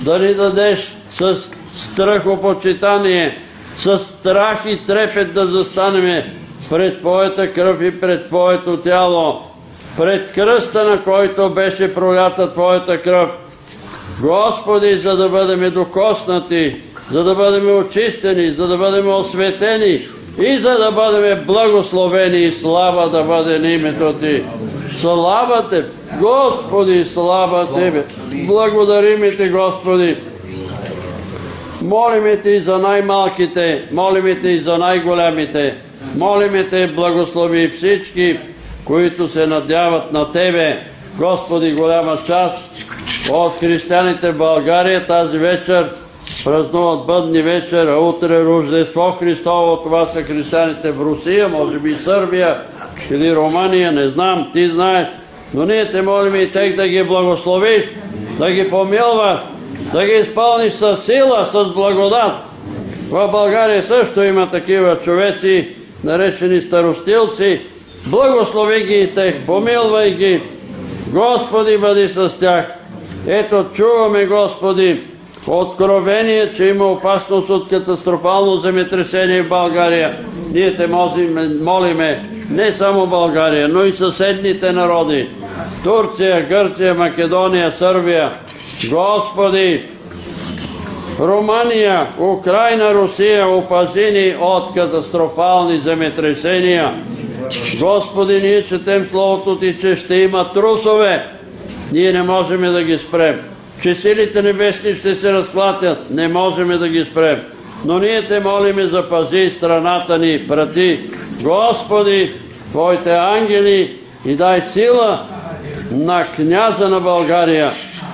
да ни дадеш с страхопочитание, с страх и трепет да застанеме пред Твоята кръв и пред Твоето тяло, пред кръста, на който беше пролята Твоята кръв. Господи, за да бъдем докоснати, за да бъдем очистени, за да бъдем осветени и за да бъдем благословени и слава да бъде на името Ти. Слава Тебе! Господи, слава Тебе! Благодариме Те, Господи! Молиме Те и за най-малките, молиме Те и за най-голямите. Молиме Те, благослови всички, които се надяват на Тебе. Господи, голяма част от християните в България тази вечер празнуват бъдни вечер, а утре Рождество Христово. Това са християните в Русия, може би Сърбия или Румъния, не знам, ти знаеш. Но ние те молим и тех да ги благословиш, да ги помилваш, да ги изпълниш с сила, с благодат. В България също има такива човеци, наречени старостилци. Благослови ги и тех, помилвай ги. Господи, бъди с тях. Ето, чуваме, Господи, откровение, че има опасност от катастрофално земетресение в България. Ние те молиме не само България, но и съседните народи. Турция, Гърция, Македония, Сърбия. Господи, Румъния, Украина, Русия, опази ни от катастрофални земетресения. Господи, ние четем Словото Ти, че ще има трусове. Ние не можем да ги спрем. Че силите небесни ще се разклатят. Не можем да ги спрем. Но ние те молиме, запази страната ни, прати. Господи, Твоите ангели и дай сила на княза на България,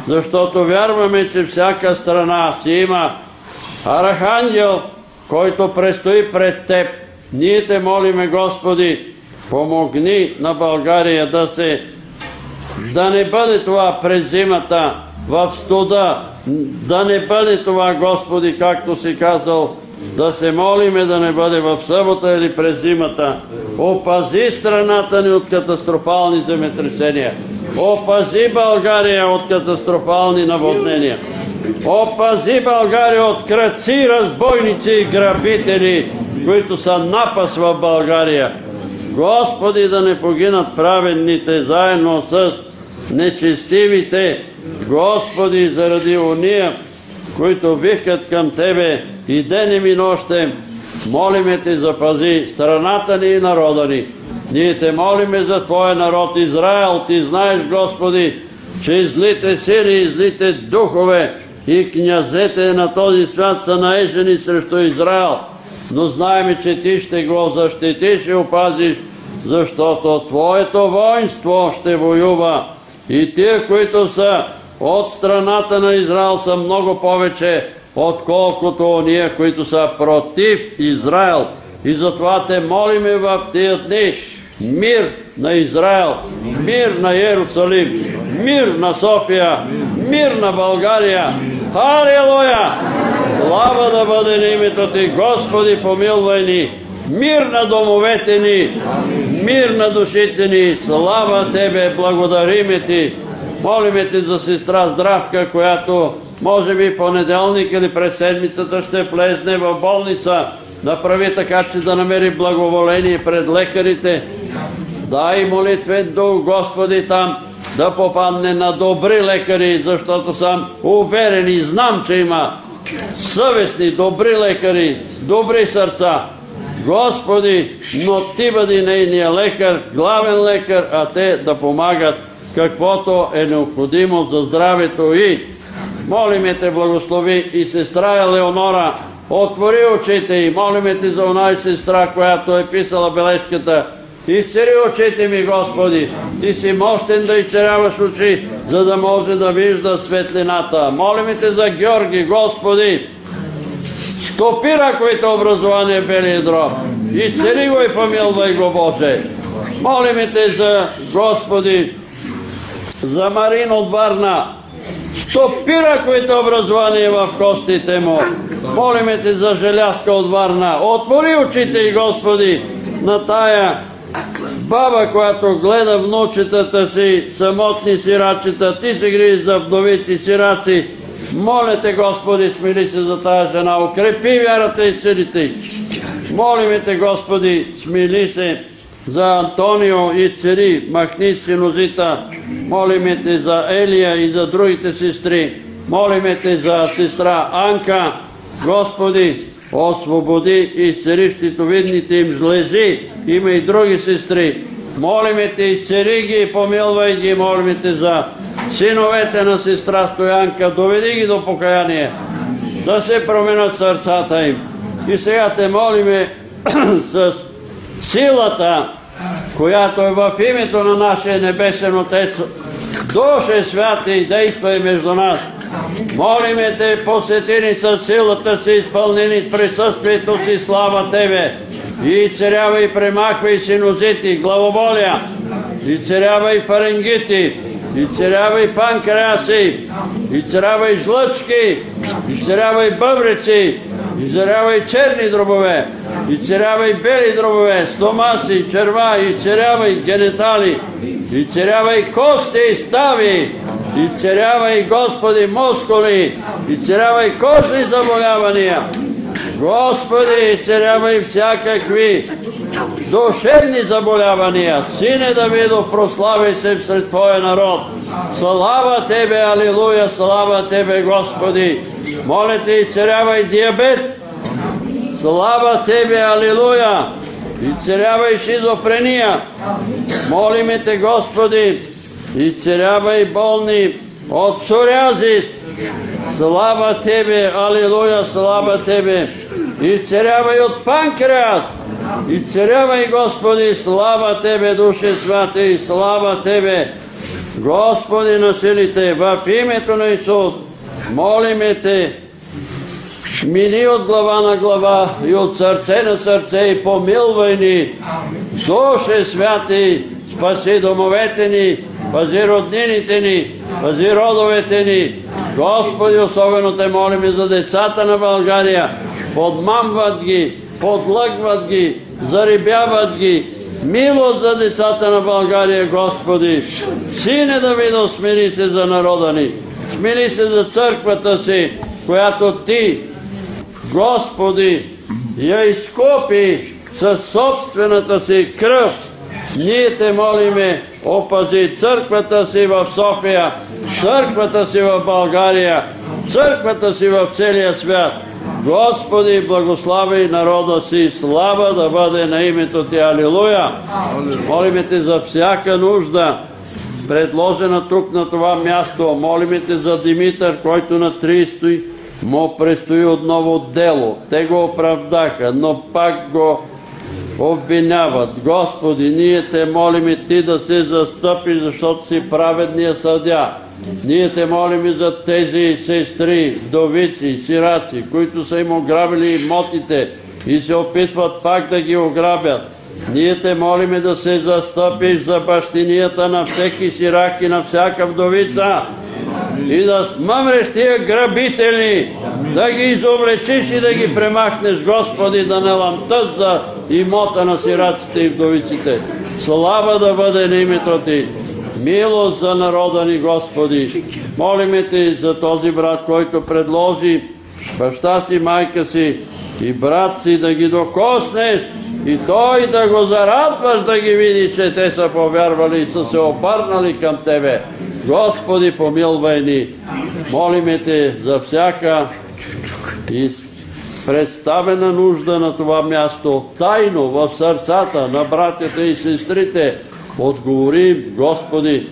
защото вярваме, че всяка страна си има архангел, който престои пред Теб. Ние те молиме, Господи, помогни на България да се да не бъде това през зимата в студа, да не бъде това, Господи, както си казал, да се молиме да не бъде в събота или през зимата. Опази страната ни от катастрофални земетресения. Опази България от катастрофални наводнения. Опази България от кръци, разбойници и грабители, които са напас в България. Господи, да не погинат праведните заедно с нечестивите. Господи, заради уния, които викат към Тебе и денем и нощем, молиме Те запази страната ни и народа ни. Ние Те молиме за Твоя народ Израел. Ти знаеш, Господи, че злите сили злите духове и князете на този свят са наежени срещу Израел. Но знаеме, че Ти ще го защитиш и опазиш, защото Твоето воинство ще воюва. И тия, които са от страната на Израел са много повече, отколкото ония, които са против Израел. И затова те молиме в тия дни мир на Израел, мир на Иерусалим, мир на София, мир на България. Халилуя! Слава да бъде на името Ти, Господи, помилвай ни! Мир на домовете ни, мир на душите ни, слава Тебе, благодариме Ти. Молиме Ти за сестра Здравка, която може би понеделник или през седмицата ще влезне в болница. Направи така, че да намери благоволение пред лекарите. Дай молитвен дух, Господи, там да попадне на добри лекари, защото съм уверен и знам, че има съвестни, добри лекари, добри сърца. Господи, но Ти бъди нейния лекар, главен лекар, а те да помагат каквото е необходимо за здравето и молиме те благослови и сестра Елеонора, отвори очите и молиме те за онай сестра, която е писала бележката. Изцери очите ми, Господи, Ти си мощен да изцеряваш очи, за да може да вижда светлината. Молиме те за Георги, Господи, стопи раковите образование белия дроб. Изцери го и помилвай го, Боже. Молиме те за Господи, за Марин от Варна. Стопира които образование в костите му. Молиме те за Желязка от Варна. Отвори очите и Господи на тая баба, която гледа внучетата си, самотни сирачета. Ти се грижи за вдовити сираци. Моля те, Господи, смили се за тая жена. Укрепи вярата и силите. Молиме те, Господи, смили се за Антонио и цари, махни синозита. Молиме те за Елия и за другите сестри. Молиме те за сестра Анка. Господи, освободи и цари щитовидните им жлези. Има и други сестри. Молиме Те и цари ги, помилвай ги, молиме Те за синовете на сестра Стоянка, доведи ги до покаяние, да се променят сърцата им. И сега Те молиме с силата, която е в името на нашия Небесен Отец, Душе святи, действай между нас. Молиме Те, посети ни със силата си, изпълнени присъствието си, слава Тебе. И царявай, премахвай синозити, главоболия, и царявай фаренгити, и царявай панкреаси, и царявай жлъчки, и царявай бъбреци, и царявай черни дробове, и царявай бели дробове, стомаси, черва, и царявай генетали, и царявай кости и стави, и царявай, Господи, мускули, и царявай кожни заболявания, Господи, царявай всякакви душевни заболявания. Сине Давидов, прослави се сред Твоя народ. Слава Тебе, Алилуя, слава Тебе, Господи. Моля Те и царявай диабет. Слава Тебе, Алилуя. И царявай шизофрения. Молиме Те, Господи, и царявай болни от псориазис. Слава Тебе, Алилуя, слава Тебе. Изцерявай от панкреас. Изцерявай, Господи, слава Тебе, Душе Святи, слава Тебе. Господи на силите, в името на Исус, молиме Те, мини от глава на глава и от сърце на сърце и помилвай ни. Душе Святи, спаси домовете ни, пази роднините ни, пази родовете ни. Господи, особено Те молиме за децата на България. Подмамват ги, подлъгват ги, зарибяват ги. Милост за децата на България, Господи. Сине Давидо, смири се за народа ни. Смири се за църквата си, която Ти, Господи, я изкупи със собствената си кръв. Ние те молиме, опази църквата си в София, църквата си в България, църквата си в целия свят. Господи, благослави народа си, слава да бъде на името Ти. Алилуя! Молиме Те за всяка нужда, предложена тук на това място. Молиме Те за Димитър, който на 30 му предстои отново дело. Те го оправдаха, но пак го обвиняват. Господи, ние те молим и Ти да се застъпиш, защото си праведния съдя. Ние те молим и за тези сестри, вдовици, сираци, които са им ограбили имотите и се опитват пак да ги ограбят. Ние те молиме да се застъпиш за бащинията на всеки сирак и на всяка вдовица и да смъмреш тия грабители, да ги изоблечиш и да ги премахнеш, Господи, да не ламтат за имота на сираците и вдовиците. Слава да бъде на името Ти. Милост за народа ни, Господи. Молиме Ти за този брат, който предложи баща си, майка си и брат си да ги докоснеш и той да го зарадваш да ги види, че те са повярвали и са се обърнали към Тебе. Господи, помилвай ни. Молиме Те за всяка представена нужда на това място, тайно в сърцата на братята и сестрите. Отговорим, Господи,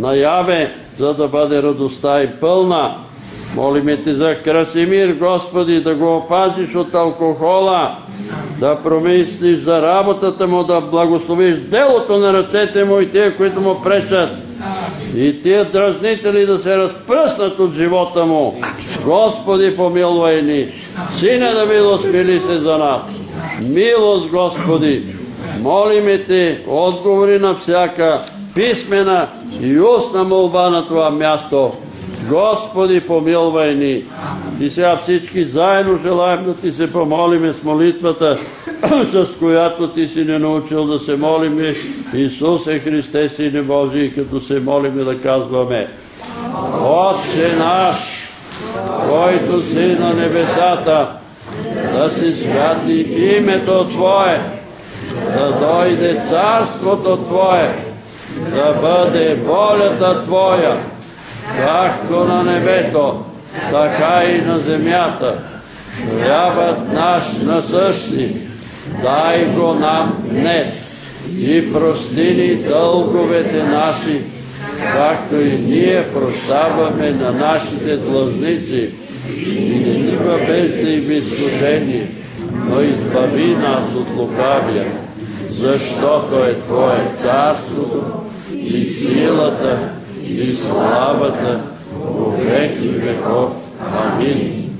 наяве, за да бъде радостта и пълна. Молиме Те за Красимир, Господи, да го опазиш от алкохола, да промислиш за работата му, да благословиш делото на ръцете му и тия, които му пречат. И тия дразнители да се разпръснат от живота му. Господи, помилвай ни. Сине да милост, мили се за нас. Милост, Господи. Молиме Те, отговори на всяка писмена и устна молба на това място. Господи, помилвай ни. И сега всички заедно желаем да Ти се помолиме с молитвата, с която Ти си не научил да се молиме. Исусе Христе, Сине Божий, като се молиме да казваме Отче наш, който си на небесата, да си святи името Твое, да дойде царството Твое, да бъде волята Твоя, както на небето, така и на земята. Хлябът наш насъщни, дай го нам днес и прости ни дълговете наши, както и ние прощаваме на нашите длъжници. И не ни въвеждай в изкушение, но избави нас от лукавия, защото е Твое царството и силата и славата во веки веков. Амин.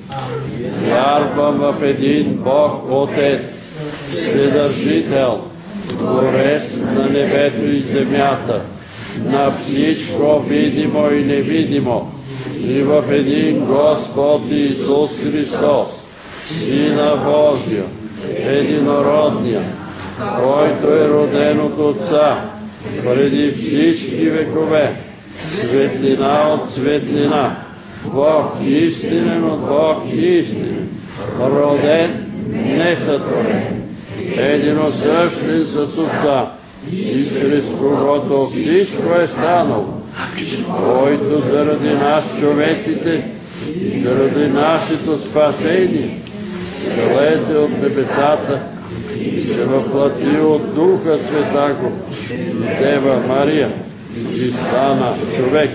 Вярвам в един Бог Отец, Вседържител, Творец на небето и земята, на всичко видимо и невидимо, и в един Господ Исус Христос, Сина Божия, единородния, който е роден от Отца, преди всички векове, светлина от светлина, Бог истинен от Бог истинен, роден, несътворен, единосъщен с Отца, и чрез когото всичко е станало, който заради нас човеците заради нашето спасение слезе от небесата и се въплати от Духа Святаго и Дева Мария и стана човек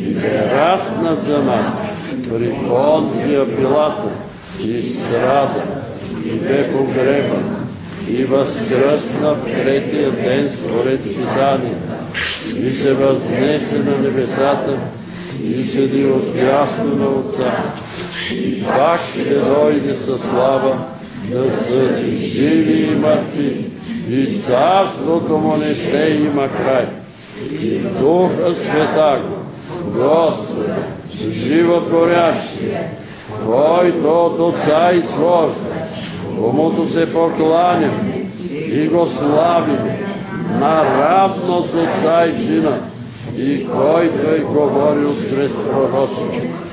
и се разпнат за нас при Понтия Пилата и страда и бе погребан и възкръсна в третия ден според Писанията и се възнесе на небесата и седи от дясно на Отца. И пак ще дойде със слава да съди живи и мъртви и царството му не ще има край. И Духа Святаго, Господа, животворящия, който от Отца изхожда, комуто се покланям и го славим наравно с Отца и Сина, и който е говорил чрез пророците.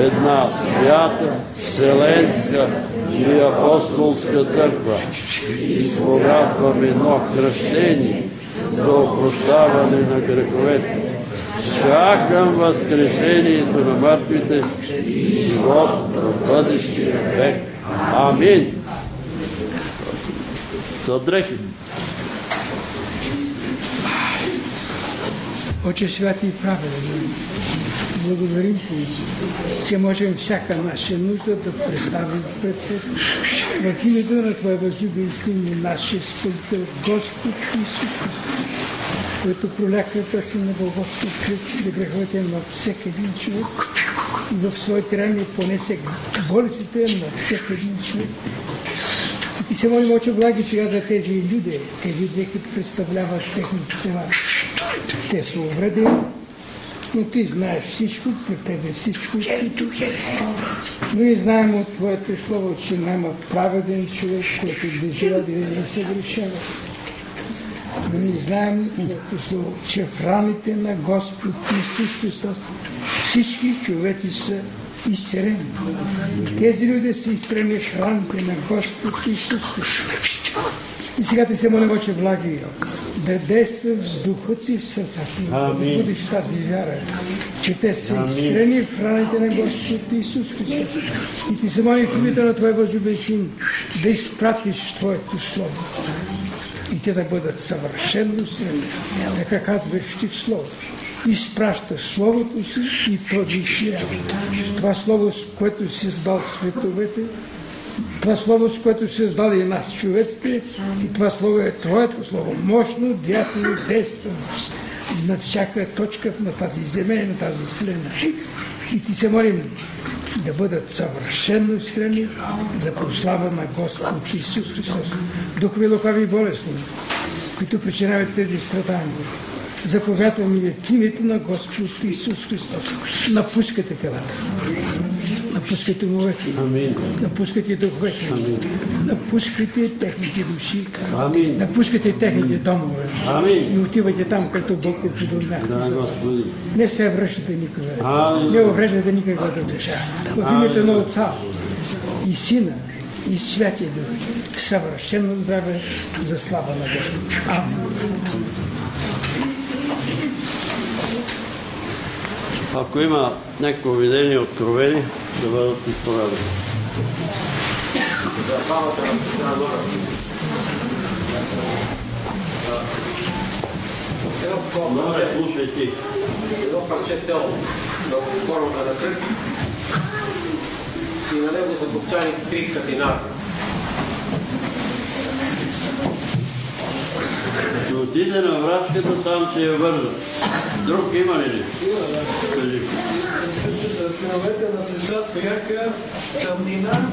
Една свята, вселенска и апостолска църква. Изповядвам едно кръщение за опрощаване на греховете. Чакам възкрешението на мъртвите и живот в бъдещия век. Амин. За дрехи. Отче святи и праведен, благодарим че можем всяка наша нужда да представим пред Теб. В името на Твоя възлюбен Син и нашия Спасител, Господ Исус Христос, който проля кръвта си на Голготския кръст за греховете на всеки един човек и в своите рани понесе болестите на всеки един човек. И се молим, Отче, благи сега за тези люди, тези дрехи представляват техните тела. Те са увредени, но ти знаеш всичко, при тебе всичко. И знаем от Твоето Слово, че няма праведен човек, който да живее да не се грешава. Но ние знаем от Твоето Слово, че в раните на Господ Христос Христос всички човеци са изцелени. Тези люди са изцелени в раните на Господ Исус Христос. И сега ти се молим, Отче благи, да действа с духът си в сърцата ни, да будиш тази вяра, че те са изцелени в раните на Господ Исус Христос. И ти се молим в името на Твоя възлюбен Син, да изпратиш Твоето Слово и те да бъдат съвършено силни. Нека казваш ти в Словото. Изпращаш Словото си и то изсиява. Това Слово, с което си създал световете, това Слово, с което си създал и нас, човеците, и това Слово е Твоето Слово, мощно, деятелно, действено на всяка точка на тази земя и на тази вселена. И ти се молим да бъдат съвършенно изхрани за прослава на Господ Исус Христос. Духови лукави и болестни, които причиняват тези страдания, заповядвам и в името на Господ Исус Христос. Напускайте телата. Напускайте умовете. Напускайте духовете. Напускайте техните души. Напускайте техните домове. И отивайте там, като Бог предумява. Не се връщате никога. Не увреждате никаква душа. В името на Отца и Сина и Святия Дух. Съвършено здраве за слава на Господ. Амин. Ако има някакво видение, откровение, да бъдат изповядани. За славата на Сестра Дора. Едно парче, тело в формата на кръг и на него са копчани три катината. Ще отиде на врачката, там ще я вържат. Друг има ли ли? Кажи. Синовете на сестра стояха тъмнина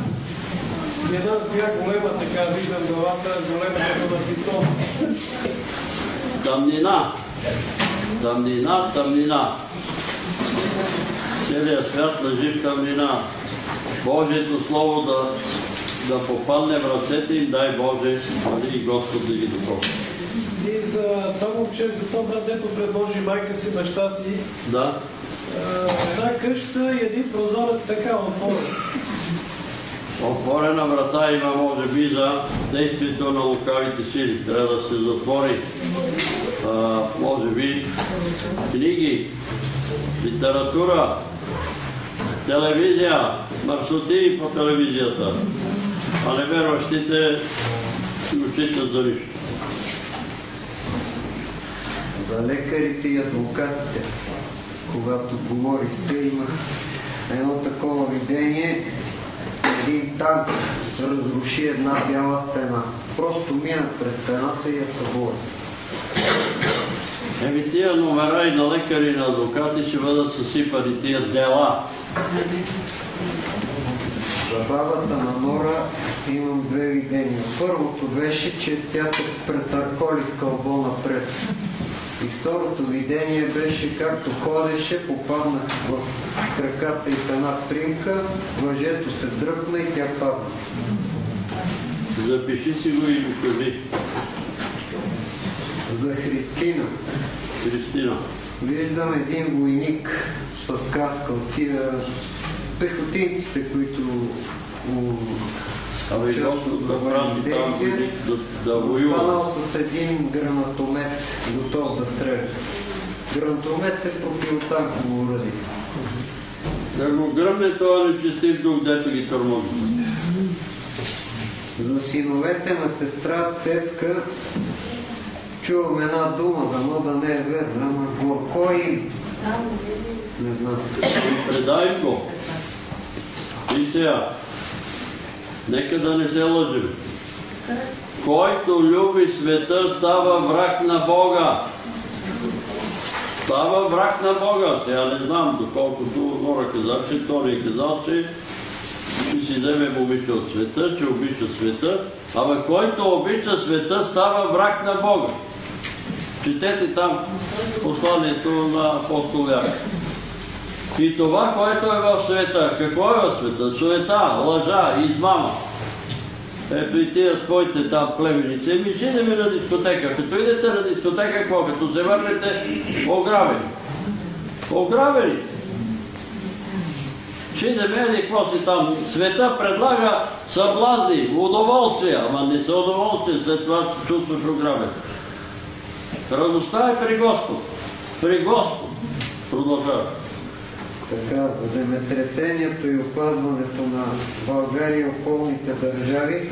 и една змия голема, така виждам главата, голема като на питон. Тъмнина. Тъмнина, тъмнина. Целият свят лежи в тъмнина. Божието Слово да, да попадне в ръцете им, дай Боже, моли Господ да ги докосне. И за това момче, за това брат, дето предложи майка си, баща си, Да? една къща и един прозорец така отворен. Отворена врата има, може би, за действието на лукавите сили. Трябва да се затвори, а, може би, книги, литература, телевизия, маршрути по телевизията. А неверващите си учитат за нищо. За лекарите и адвокатите, когато говорихте, имах едно такова видение. Един танк разруши една бяла стена. Просто мина през стената и я събори. Еми тия номера и на лекари и на адвокати ще бъдат съсипани тия дела. За бабата на Нора имам две видения. Първото беше, че тя се претърколи в кълбо напред. И второто видение беше както ходеше, попадна в краката и една примка, въжето се дръпна и тя падна. Запиши си го и кажи. За Христина. Христина. Виждам един войник с каска от тия пехотинците, които да войник да, да воюва. Останал с един гранатомет, готов да стреля. Гранатомет е противотанково оръдие. Да го гръмне този нечестив дух, дето ги тормози. За синовете на сестра Цецка чувам една дума, дано да не е верна, ама горко и... Не знам. Предай го. И сега. Нека да не се лъжим. Който люби света, става враг на Бога. Става враг на Бога. Сега не знам, доколкото Нора каза, че той е казал, че ще си вземе момиче от света, че обича света. Ама който обича света, става враг на Бога. Четете там посланието на апостол Яков. И това, което е в света, какво е в света? Суета, лъжа, измама. Ето и тия твоите там племеници, еми шидеме на дискотека. Като идете на дискотека, какво? Като се върнете, ограбени. Ограбени. Шидеме, еди какво си там. Света предлага съблазни, удоволствия, ама не са удоволствия, след това се чувстваш ограбен. Радостта е при Господ. При Господ. Продължава. Така, земетресението и опазването на България и околните държави,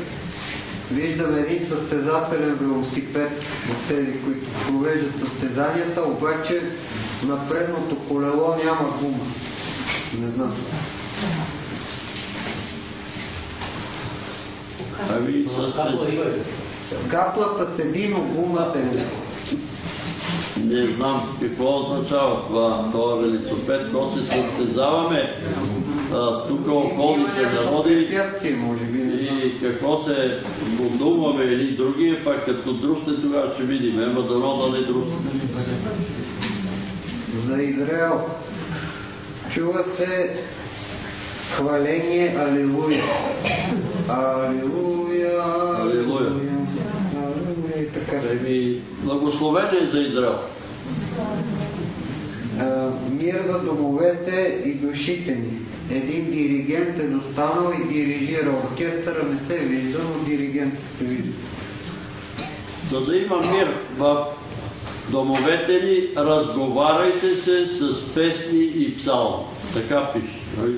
виждам един състезателен велосипед от тези, които провеждат състезанията, обаче на предното колело няма гума. Не знам. Ами, с Каплата седи, но гумата е. Не знам какво означава това, това велосипед, когато се състезаваме а, тук околните народи и какво се будуваме или други, пак като друсте тогава ще видим, ема да рода не друсте. За Израел. Чува се хваление Алилуя. Алилуя. Алилуя. Алилуя и така. Еми, благословение за Израел. Мир за домовете и душите ни. Един диригент е застанал и дирижира. Оркестъра не се вижда, но диригентът се вижда. За да има мир в домовете ни, разговаряйте се с песни и псалми. Така пише. нали?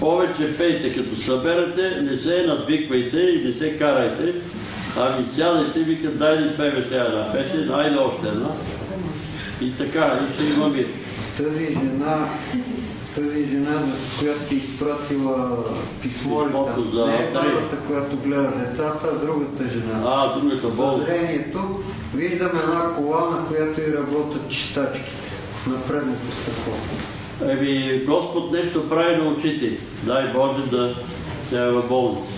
Повече пейте, като съберете, не се надвиквайте и не се карайте, Ами сядайте и викат, дай да спеме сега една песен, айде още една. И така, и ще има мир. Тази жена, тази жена, която ти изпратила писмо там, за не е бабата, която гледа децата, а другата жена. А, другата болна. Зрението, виждам една кола, на която и работят читачките на предното стъкло. Еми, Господ нещо прави на очите. Дай Боже да тя е в болница.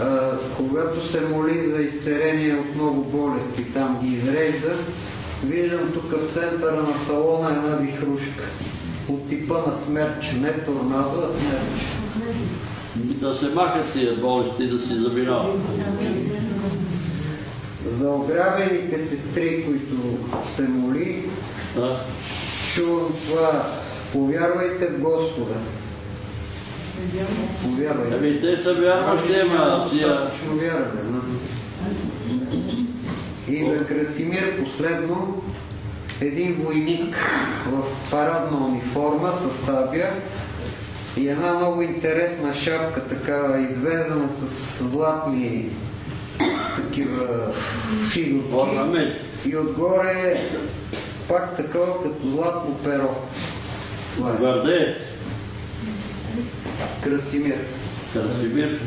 А, когато се моли за изцерение от много болести, там ги изрежда, виждам тук в центъра на салона една вихрушка. От типа на смерч, не торнадо, а смерч. Да се махат тия болести и да си заминават. За ограбените сестри, които се моли, Да. чувам това. Повярвайте в Господа. Повярвайте. Ами те са вярващи, ама тия... Но- И за Красимир последно един войник в парадна униформа с сабя и една много интересна шапка, такава извезена с златни такива фигурки. И отгоре пак такова като златно перо. Това е. Красимир. Красимир.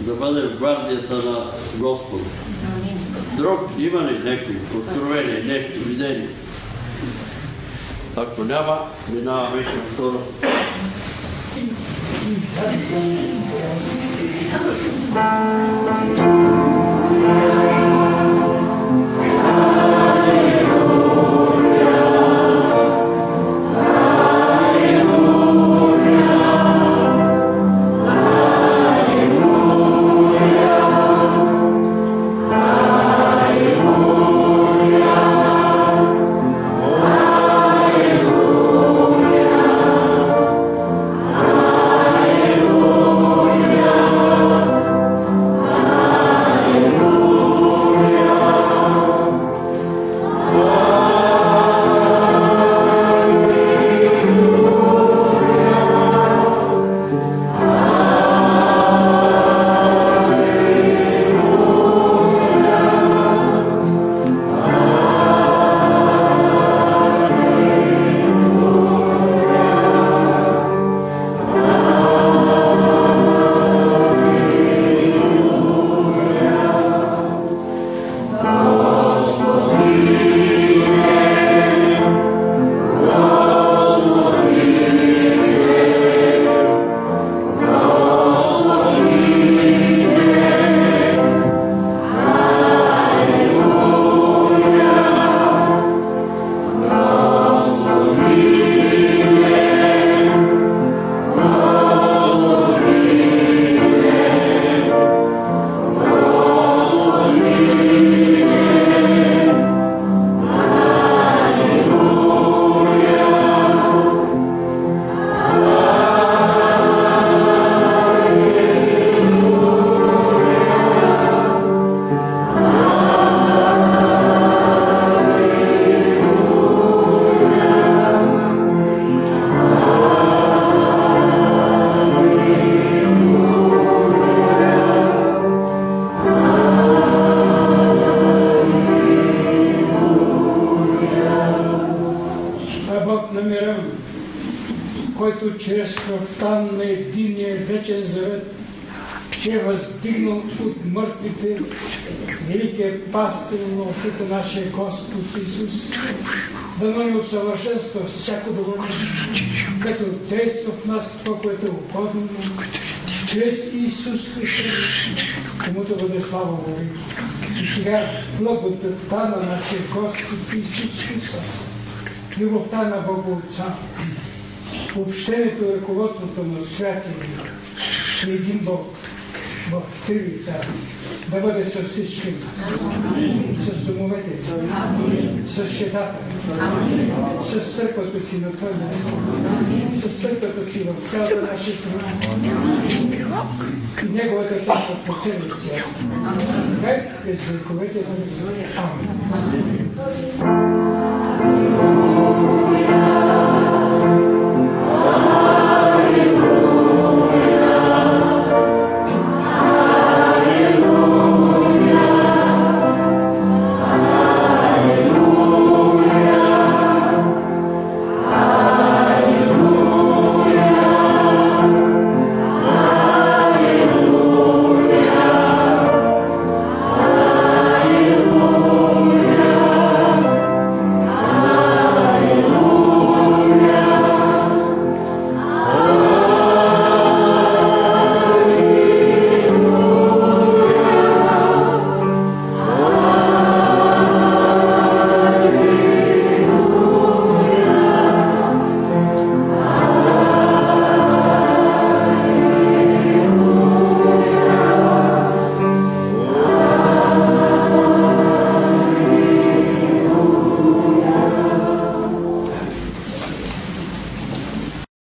Да бъде в гвардията на Господа. Друг има ли някакви откровения, някакви видения? Ако няма, минаваме към втора. Това е Христос, любовта на Бога Отца, общението и ръководството на святия и един Бог в три лица. Да бъде с всички нас, с домовете, с щетата, с църквата си на място, с църквата си в цялата наша страна. И Неговата църква по целия свят. Сега и през вековете. Амин.